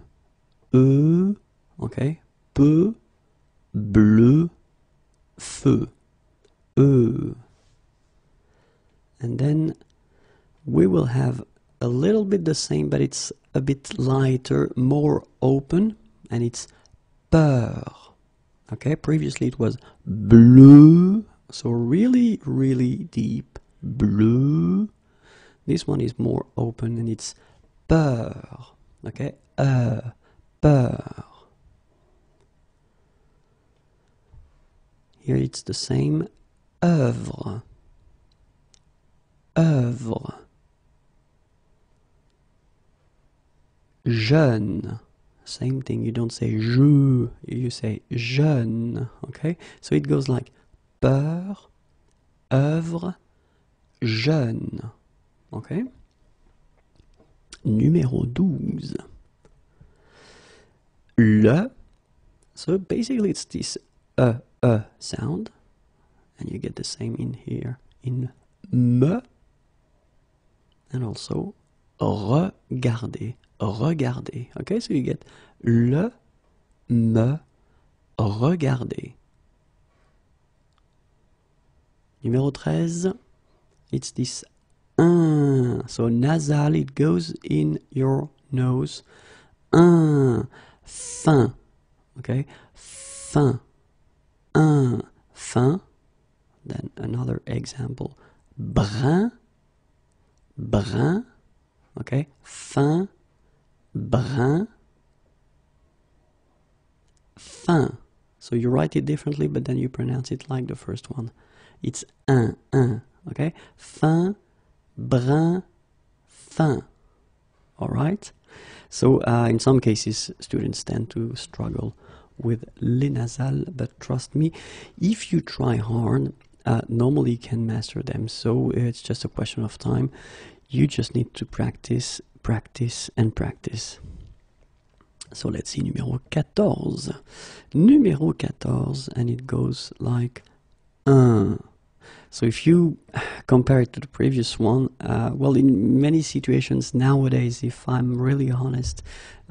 e, okay, peu, bleu, feu, e. And then we will have a little bit the same, but it's a bit lighter, more open, and it's peur. Okay, previously it was bleu, so really, really deep bleu. This one is more open and it's peur. Okay, peur. Here it's the same œuvre. œuvre. Jeune. Same thing, you don't say je, you say jeune. Okay? So it goes like peur, œuvre, jeune. Okay? Numéro 12. Le. So basically it's this uh, uh sound. And you get the same in here in me. And also regarder regarder. Okay, so you get le, me, regarder. Numéro 13, it's this un. So nasal, it goes in your nose. Un, fin. Okay, fin. Un, fin. Then another example. Brun, brun. Okay, fin, brun, fin. So you write it differently, but then you pronounce it like the first one. It's un, un, okay? Fin, brun, fin. All right? So uh, in some cases, students tend to struggle with le nasal, but trust me, if you try hard, uh, normally you can master them. So it's just a question of time. You just need to practice practice and practice. So let's see numéro 14. Numéro 14 and it goes like. So if you compare it to the previous one, uh, well, in many situations nowadays, if I'm really honest,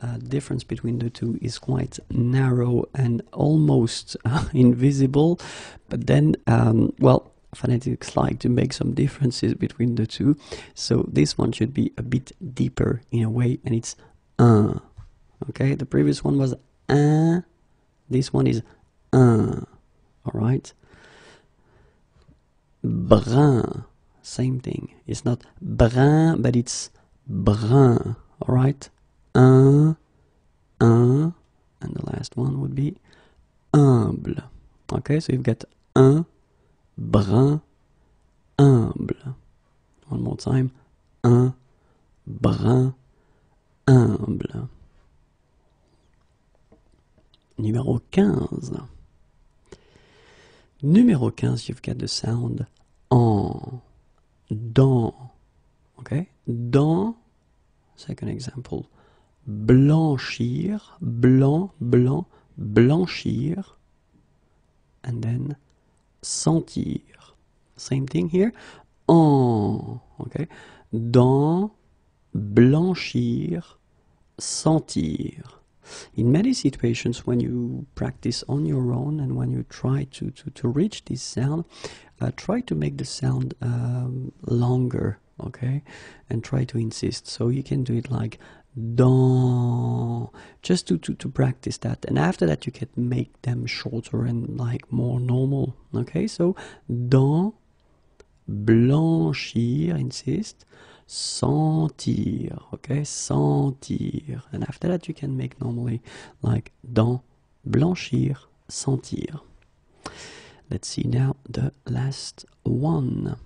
uh, difference between the two is quite narrow and almost uh, invisible. But then, um, well, phonetics like to make some differences between the two. So this one should be a bit deeper in a way, and it's un. Okay, the previous one was un. This one is un. All right. Brun, same thing. It's not brun, but it's brun. All right? Un, un, and the last one would be humble. Okay, so you've got un brun, humble. One more time. Un, brun, humble. Numéro 15. Numéro 15, you've got the sound en, dans. Okay? Dans, second example. Blanchir, blanc, blanc, blanchir. And then sentir. Same thing here. en. Okay? Dans, blanchir, sentir. In many situations, when you practice on your own and when you try to, to, to reach this sound, uh, try to make the sound um, longer, okay? And try to insist. So you can do it like don just to, to, to practice that. And after that, you can make them shorter and like more normal, okay? So don blanchir, insist, sentir, okay? Sentir. And after that, you can make normally like dans, blanchir, sentir. Let's see now the last one.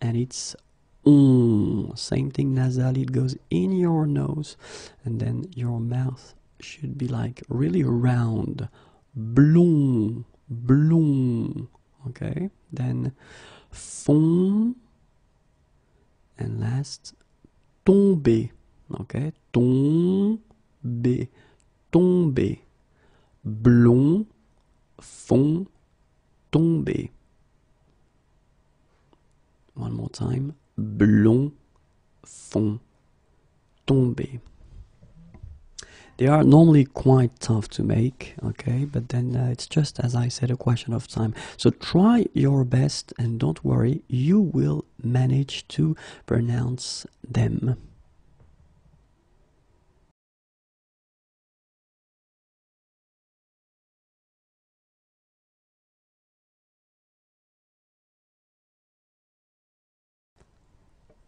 And it's on. Same thing nasally, it goes in your nose, and then your mouth should be like really round. Blond, blond. Okay? Then fond and last tomber. Okay? Tomber. Tomber. Blond. Fond. Tomber. One more time. Blond. Fond. Tomber. They are normally quite tough to make, okay, but then uh, it's just as I said, a question of time. So try your best and don't worry, you will manage to pronounce them.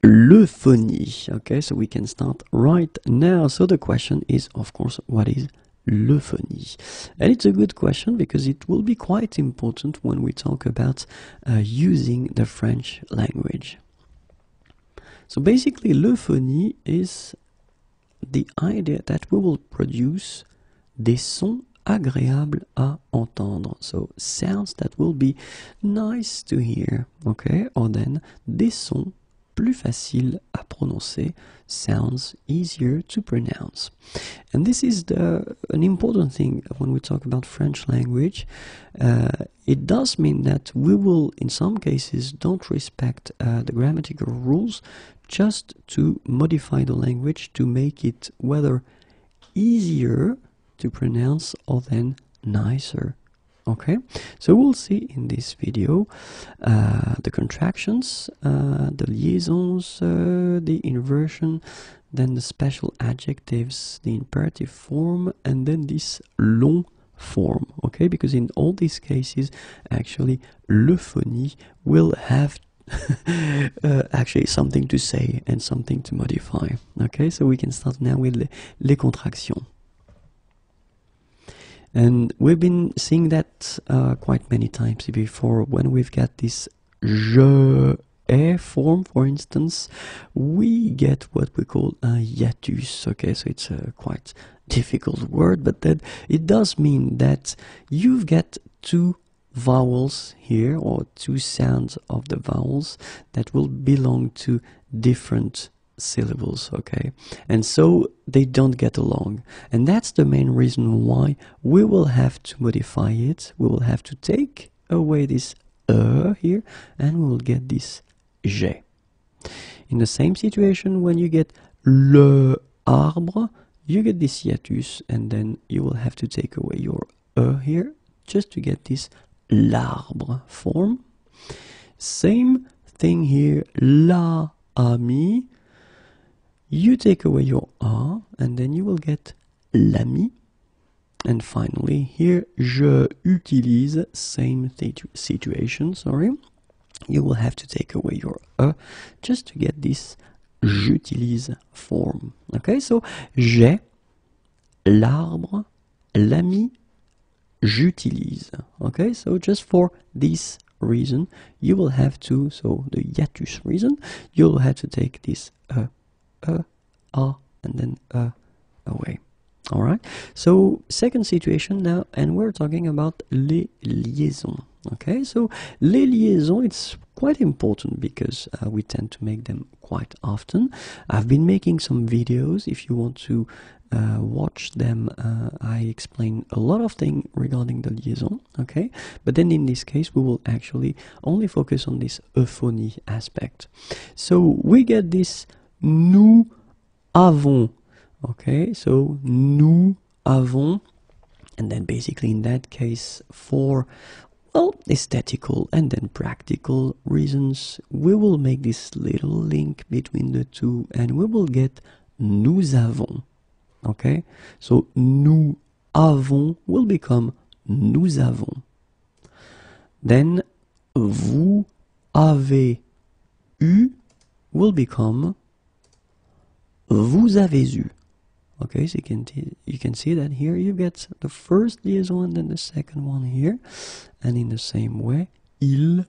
L'euphonie. Okay, so we can start right now. So the question is, of course, what is l'euphonie? And it's a good question because it will be quite important when we talk about uh, using the French language. So basically, l'euphonie is the idea that we will produce des sons agréables à entendre. So sounds that will be nice to hear, okay? Or then des sons plus facile à prononcer, sounds easier to pronounce. And this is the, an important thing when we talk about French language. Uh, it does mean that we will, in some cases, don't respect uh, the grammatical rules just to modify the language to make it whether easier to pronounce or then nicer okay so we'll see in this video uh, the contractions uh, the liaisons uh, the inversion then the special adjectives the imperative form and then this long form okay? Because in all these cases actually l'euphonie will have uh, actually something to say and something to modify okay? So we can start now with les, les contractions and we've been seeing that uh, quite many times before when we've got this je ai form, for instance, we get what we call a hiatus. Okay, so it's a quite difficult word, but that it does mean that you've got two vowels here or two sounds of the vowels that will belong to different syllables, okay? And so they don't get along. And that's the main reason why we will have to modify it. We will have to take away this e here and we will get this j. In the same situation, when you get le arbre, you get this hiatus and then you will have to take away your e here just to get this l'arbre form. Same thing here, la ami you take away your A and then you will get l'ami. And finally, here, je utilise, same situation, sorry. You will have to take away your E just to get this j'utilise form. Okay, so j'ai, l'arbre, l'ami, j'utilise. Okay, so just for this reason, you will have to, so the hiatus reason, you'll have to take this E a, a, and then a away. All right. So second situation now, and we're talking about les liaisons. Okay. So les liaisons, it's quite important because uh, we tend to make them quite often. I've been making some videos. If you want to uh, watch them, uh, I explain a lot of things regarding the liaison, okay? But then in this case, we will actually only focus on this euphonie aspect. So we get this nous avons, okay? So nous avons, and then basically in that case, for well, aesthetical and then practical reasons, we will make this little link between the two and we will get nous avons. Okay? So nous avons will become nous avons. Then vous avez eu will become vous avez eu. Okay, so you can you can see that here you get the first liaison and then the second one here, and in the same way, ils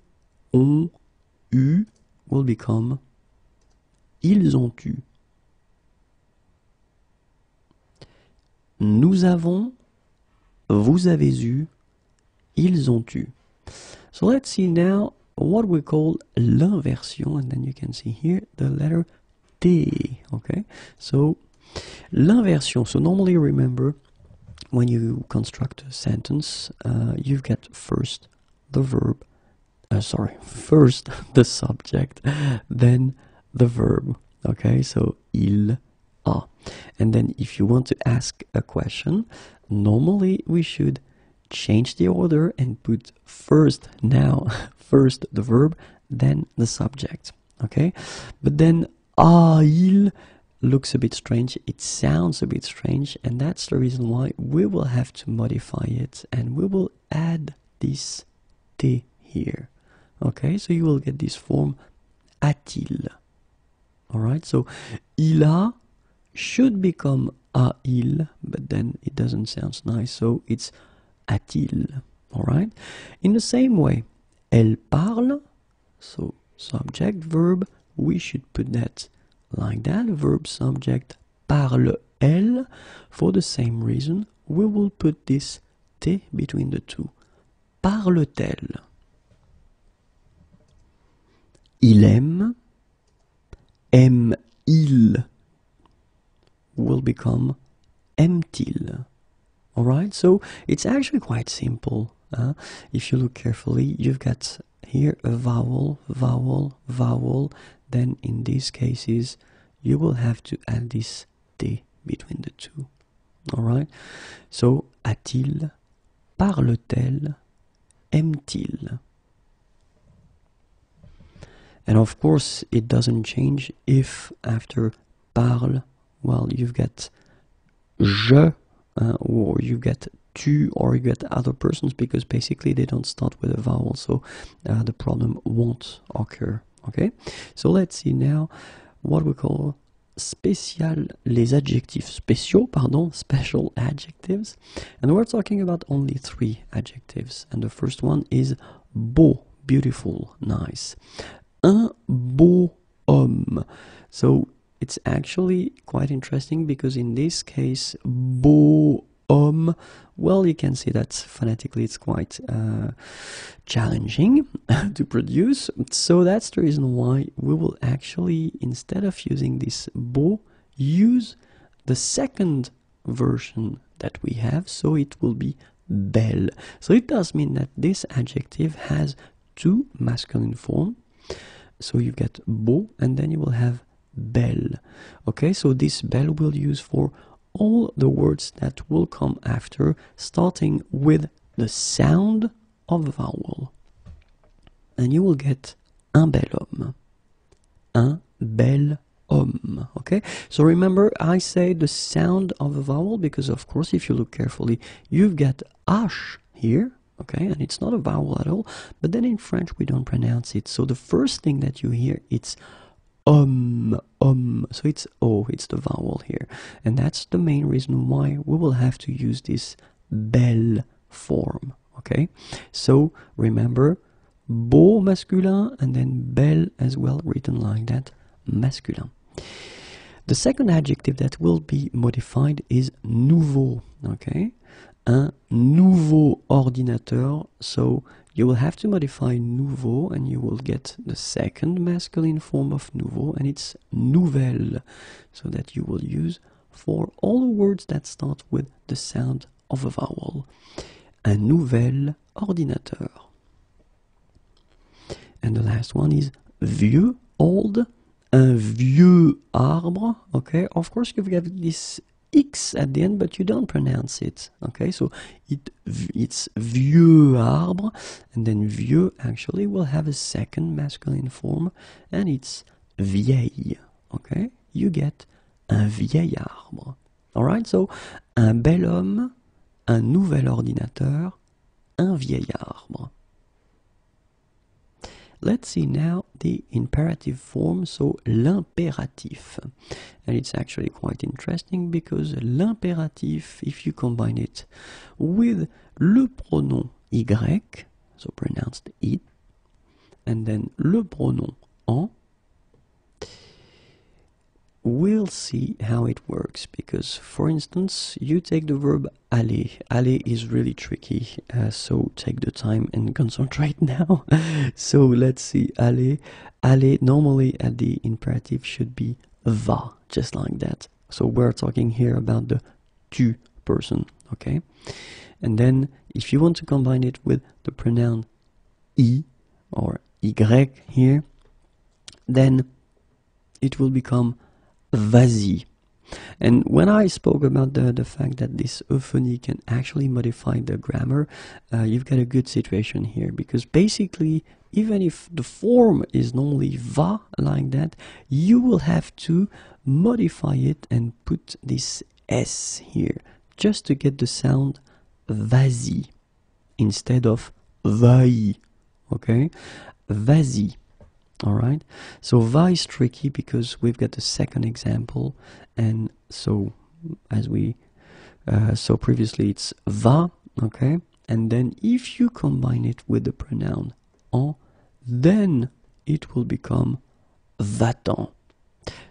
ont eu will become ils ont eu. Nous avons, vous avez eu, ils ont eu. So let's see now what we call l'inversion, and then you can see here the letter T. Okay, so L'inversion. So normally remember when you construct a sentence, uh, you get first the verb, uh, sorry, first the subject, then the verb. Okay, so il a. And then if you want to ask a question, normally we should change the order and put first now, first the verb, then the subject. Okay, but then a il looks a bit strange, it sounds a bit strange, and that's the reason why we will have to modify it and we will add this T here. Okay, so you will get this form a-t-il. Alright, so ila should become a-il, but then it doesn't sound nice, so it's a-t-il. Alright, in the same way, elle parle, so subject verb, we should put that like that verb subject parle elle for the same reason we will put this t between the two. Parle-t-elle il aime aime-il will become aime-t-il alright so it's actually quite simple uh, if you look carefully you've got here a vowel vowel vowel then in these cases you will have to add this T between the two. Alright? So, a-t-il, parle-t-elle, aime-t-il? And of course, it doesn't change if after parle, well, you've got je, uh, or you get tu, or you get other persons because basically they don't start with a vowel, so uh, the problem won't occur okay? So let's see now what we call spécial les adjectifs. Spéciaux pardon special adjectives. And we're talking about only three adjectives. And the first one is beau beautiful nice. Un beau homme. So it's actually quite interesting because in this case beau homme well, you can see that phonetically it's quite uh, challenging to produce. So that's the reason why we will actually, instead of using this beau, use the second version that we have. So it will be bel. So it does mean that this adjective has two masculine form. So you get beau and then you will have bel. Okay, so this bel will use for all the words that will come after, starting with the sound of a vowel. And you will get un bel homme. Un bel homme. Okay? So remember, I say the sound of a vowel because, of course, if you look carefully, you've got H here. Okay, and it's not a vowel at all, but then in French we don't pronounce it. So the first thing that you hear it's um um so it's oh it's the vowel here. And that's the main reason why we will have to use this bel form okay? So remember beau masculin and then bel as well written like that masculin. The second adjective that will be modified is nouveau okay? Un nouveau ordinateur so you will have to modify nouveau and you will get the second masculine form of nouveau and it's nouvel so that you will use for all the words that start with the sound of a vowel. Un nouvel ordinateur. And the last one is vieux, old, un vieux arbre. Okay, of course you've got this X at the end, but you don't pronounce it. Okay, so it it's vieux arbre, and then vieux actually will have a second masculine form, and it's vieil. Okay, you get un vieil arbre. Alright, so un bel homme, un nouvel ordinateur, un vieil arbre. Let's see now the imperative form, so l'impératif. And it's actually quite interesting because l'impératif, if you combine it with le pronom y, so pronounced it, and then le pronom en, we'll see how it works because for instance you take the verb aller. Aller is really tricky uh, so take the time and concentrate now. So let's see. Aller aller normally at the imperative should be va just like that. So we're talking here about the tu person okay? And then if you want to combine it with the pronoun i or y here then it will become vas-y. And when I spoke about the, the fact that this euphony can actually modify the grammar, uh, you've got a good situation here because basically, even if the form is normally va like that, you will have to modify it and put this s here just to get the sound vas-y instead of vai. Okay, vas-y. All right. So va is tricky because we've got the second example, and so as we uh, saw previously, it's va. Okay, and then if you combine it with the pronoun en, then it will become va-t'en.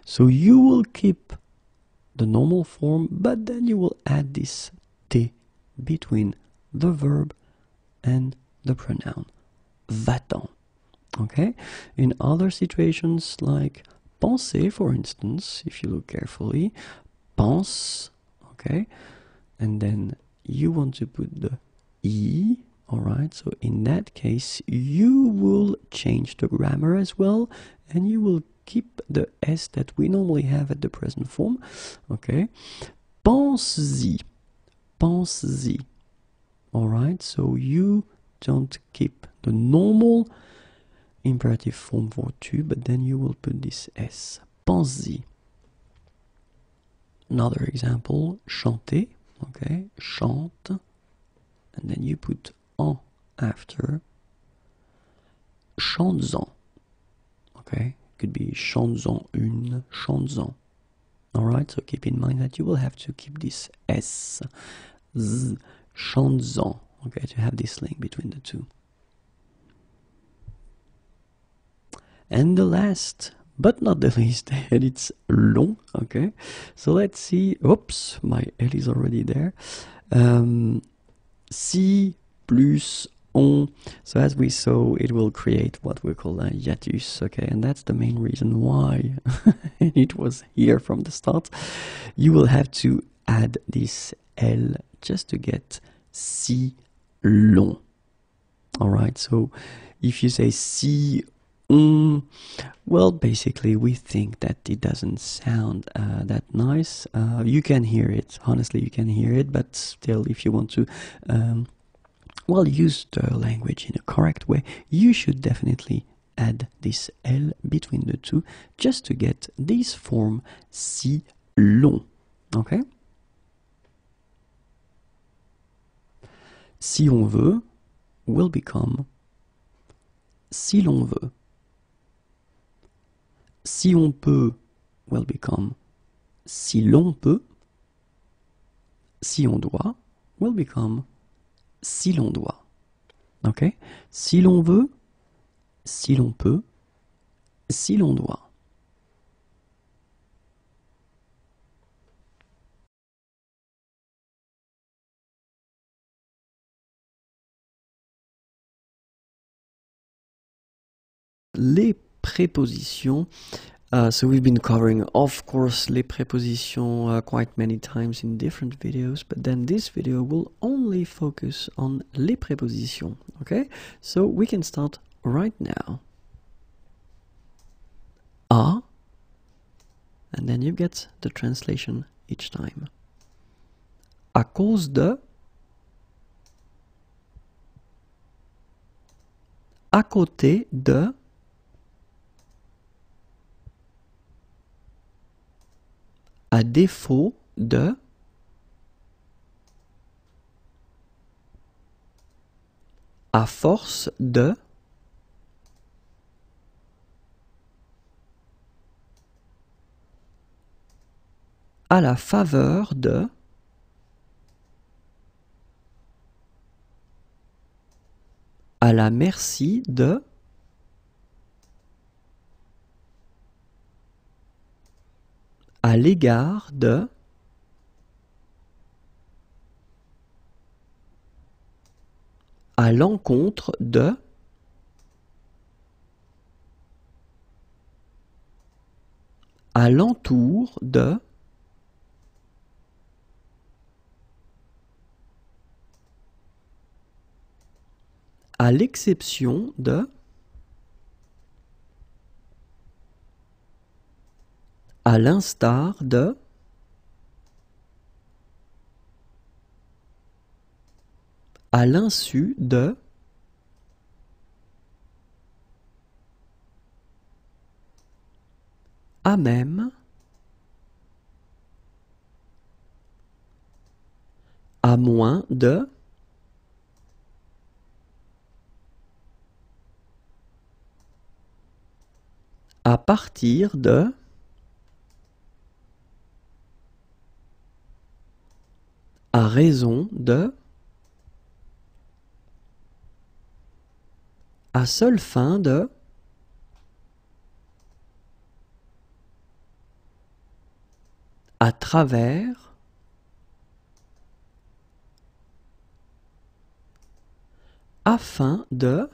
So you will keep the normal form, but then you will add this t between the verb and the pronoun va-t'en okay? In other situations like penser for instance if you look carefully pense okay? And then you want to put the e all right so in that case you will change the grammar as well and you will keep the s that we normally have at the present form okay? Pense-y pense-y all right so you don't keep the normal imperative form for tu, but then you will put this s. Pense-y. Another example, chanter, okay, chante, and then you put en after. Chantes-en, okay, could be chantes-en une, chantes-en. Alright, so keep in mind that you will have to keep this s, z, chantes-en, okay, to have this link between the two. And the last, but not the least, and it's long, okay? So let's see. Oops, my L is already there. Um, si plus on. So as we saw, it will create what we call a hiatus, okay? And that's the main reason why it was here from the start. You will have to add this L just to get si l'on. All right, so if you say si Mm, well, basically, we think that it doesn't sound uh, that nice. Uh, you can hear it, honestly, you can hear it, but still, if you want to, um, well, use the language in a correct way, you should definitely add this L between the two just to get this form si l'on. Okay? Si on veut will become si l'on veut si on peut will become si l'on peut, si on doit will become si l'on doit. Ok? Si l'on veut, si l'on peut, si l'on doit. Les prépositions Uh, so we've been covering, of course, les prépositions uh, quite many times in different videos, but then this video will only focus on les prépositions, okay? So we can start right now. A, and then you get the translation each time. À cause de, à côté de, à défaut de à force de à la faveur de à la merci de à l'égard de à l'encontre de à l'entour de à l'exception de à l'instar de à l'insu de à même à moins de à partir de à raison de à seule fin de à travers afin de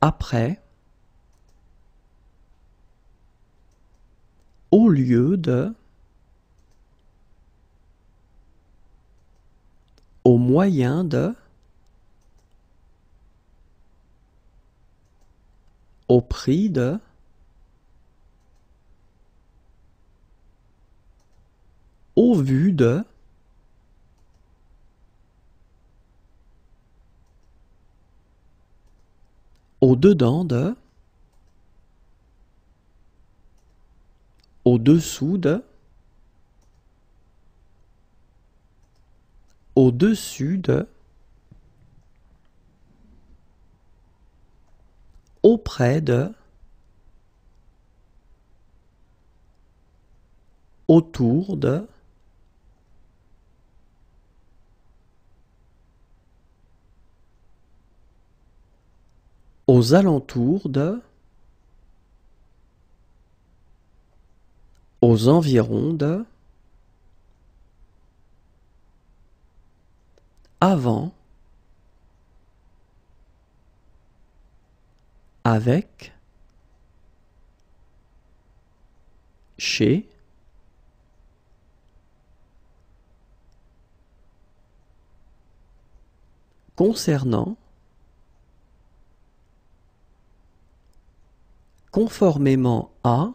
après au lieu de au moyen de au prix de au vu de au dedans de au-dessous de au-dessus de auprès de autour de aux alentours de aux environs de avant avec chez concernant conformément à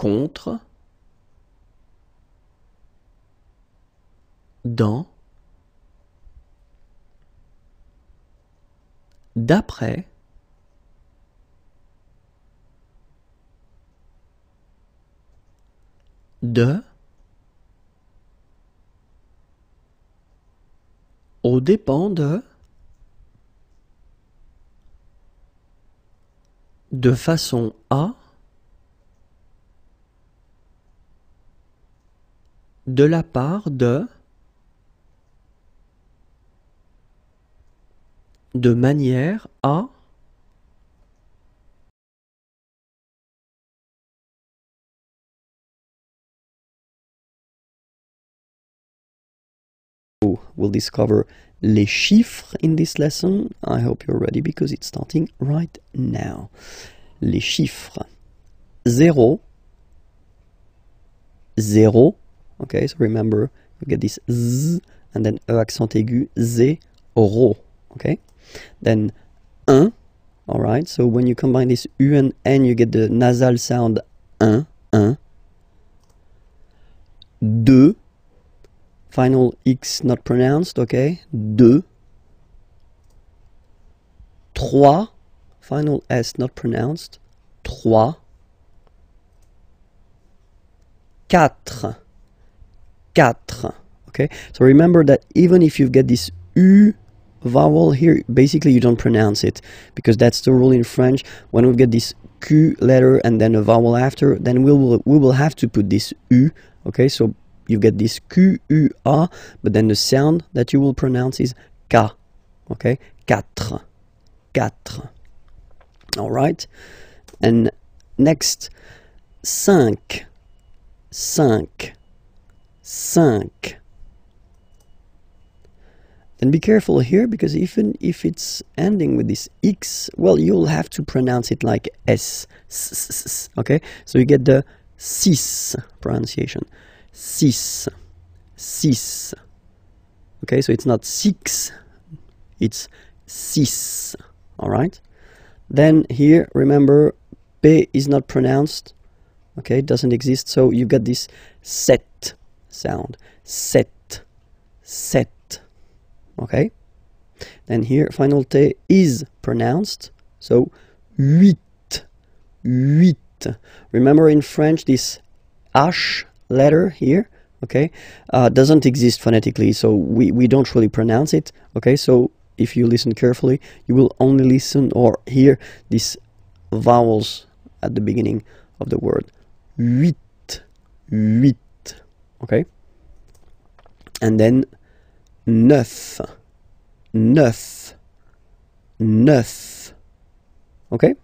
contre dans d'après de au dépend de de façon à de la part de de manière à we'll discover les chiffres in this lesson. I hope you're ready because it's starting right now. Les chiffres. Zéro. Zéro. Okay, so remember, you get this z and then e accent aigu, zéro. Okay? Then un. Alright, so when you combine this u and n, you get the nasal sound un, un. Deux. Final X not pronounced, okay? Deux. Trois. Final S not pronounced. Trois. Quatre. Quatre. Okay? So remember that even if you get this U vowel here, basically you don't pronounce it because that's the rule in French. When we get this Q letter and then a vowel after, then we will we will have to put this U. Okay, so you get this Q U A, but then the sound that you will pronounce is K. Okay, quatre, quatre. All right, and next, cinq, cinq, cinq. Then be careful here because even if it's ending with this X, well, you'll have to pronounce it like S. Okay, so you get the six pronunciation. Six. Six. Okay, so it's not six, it's six. All right. Then here, remember, P is not pronounced. Okay, it doesn't exist. So you get this set sound. Set. Set. Okay. Then here, final T is pronounced. So huit. Huit. Remember in French, this H letter here, okay, uh, doesn't exist phonetically. So we, we don't really pronounce it. Okay, so if you listen carefully, you will only listen or hear these vowels at the beginning of the word. Huit. Huit. Okay? And then neuf. Neuf. Neuf. Okay?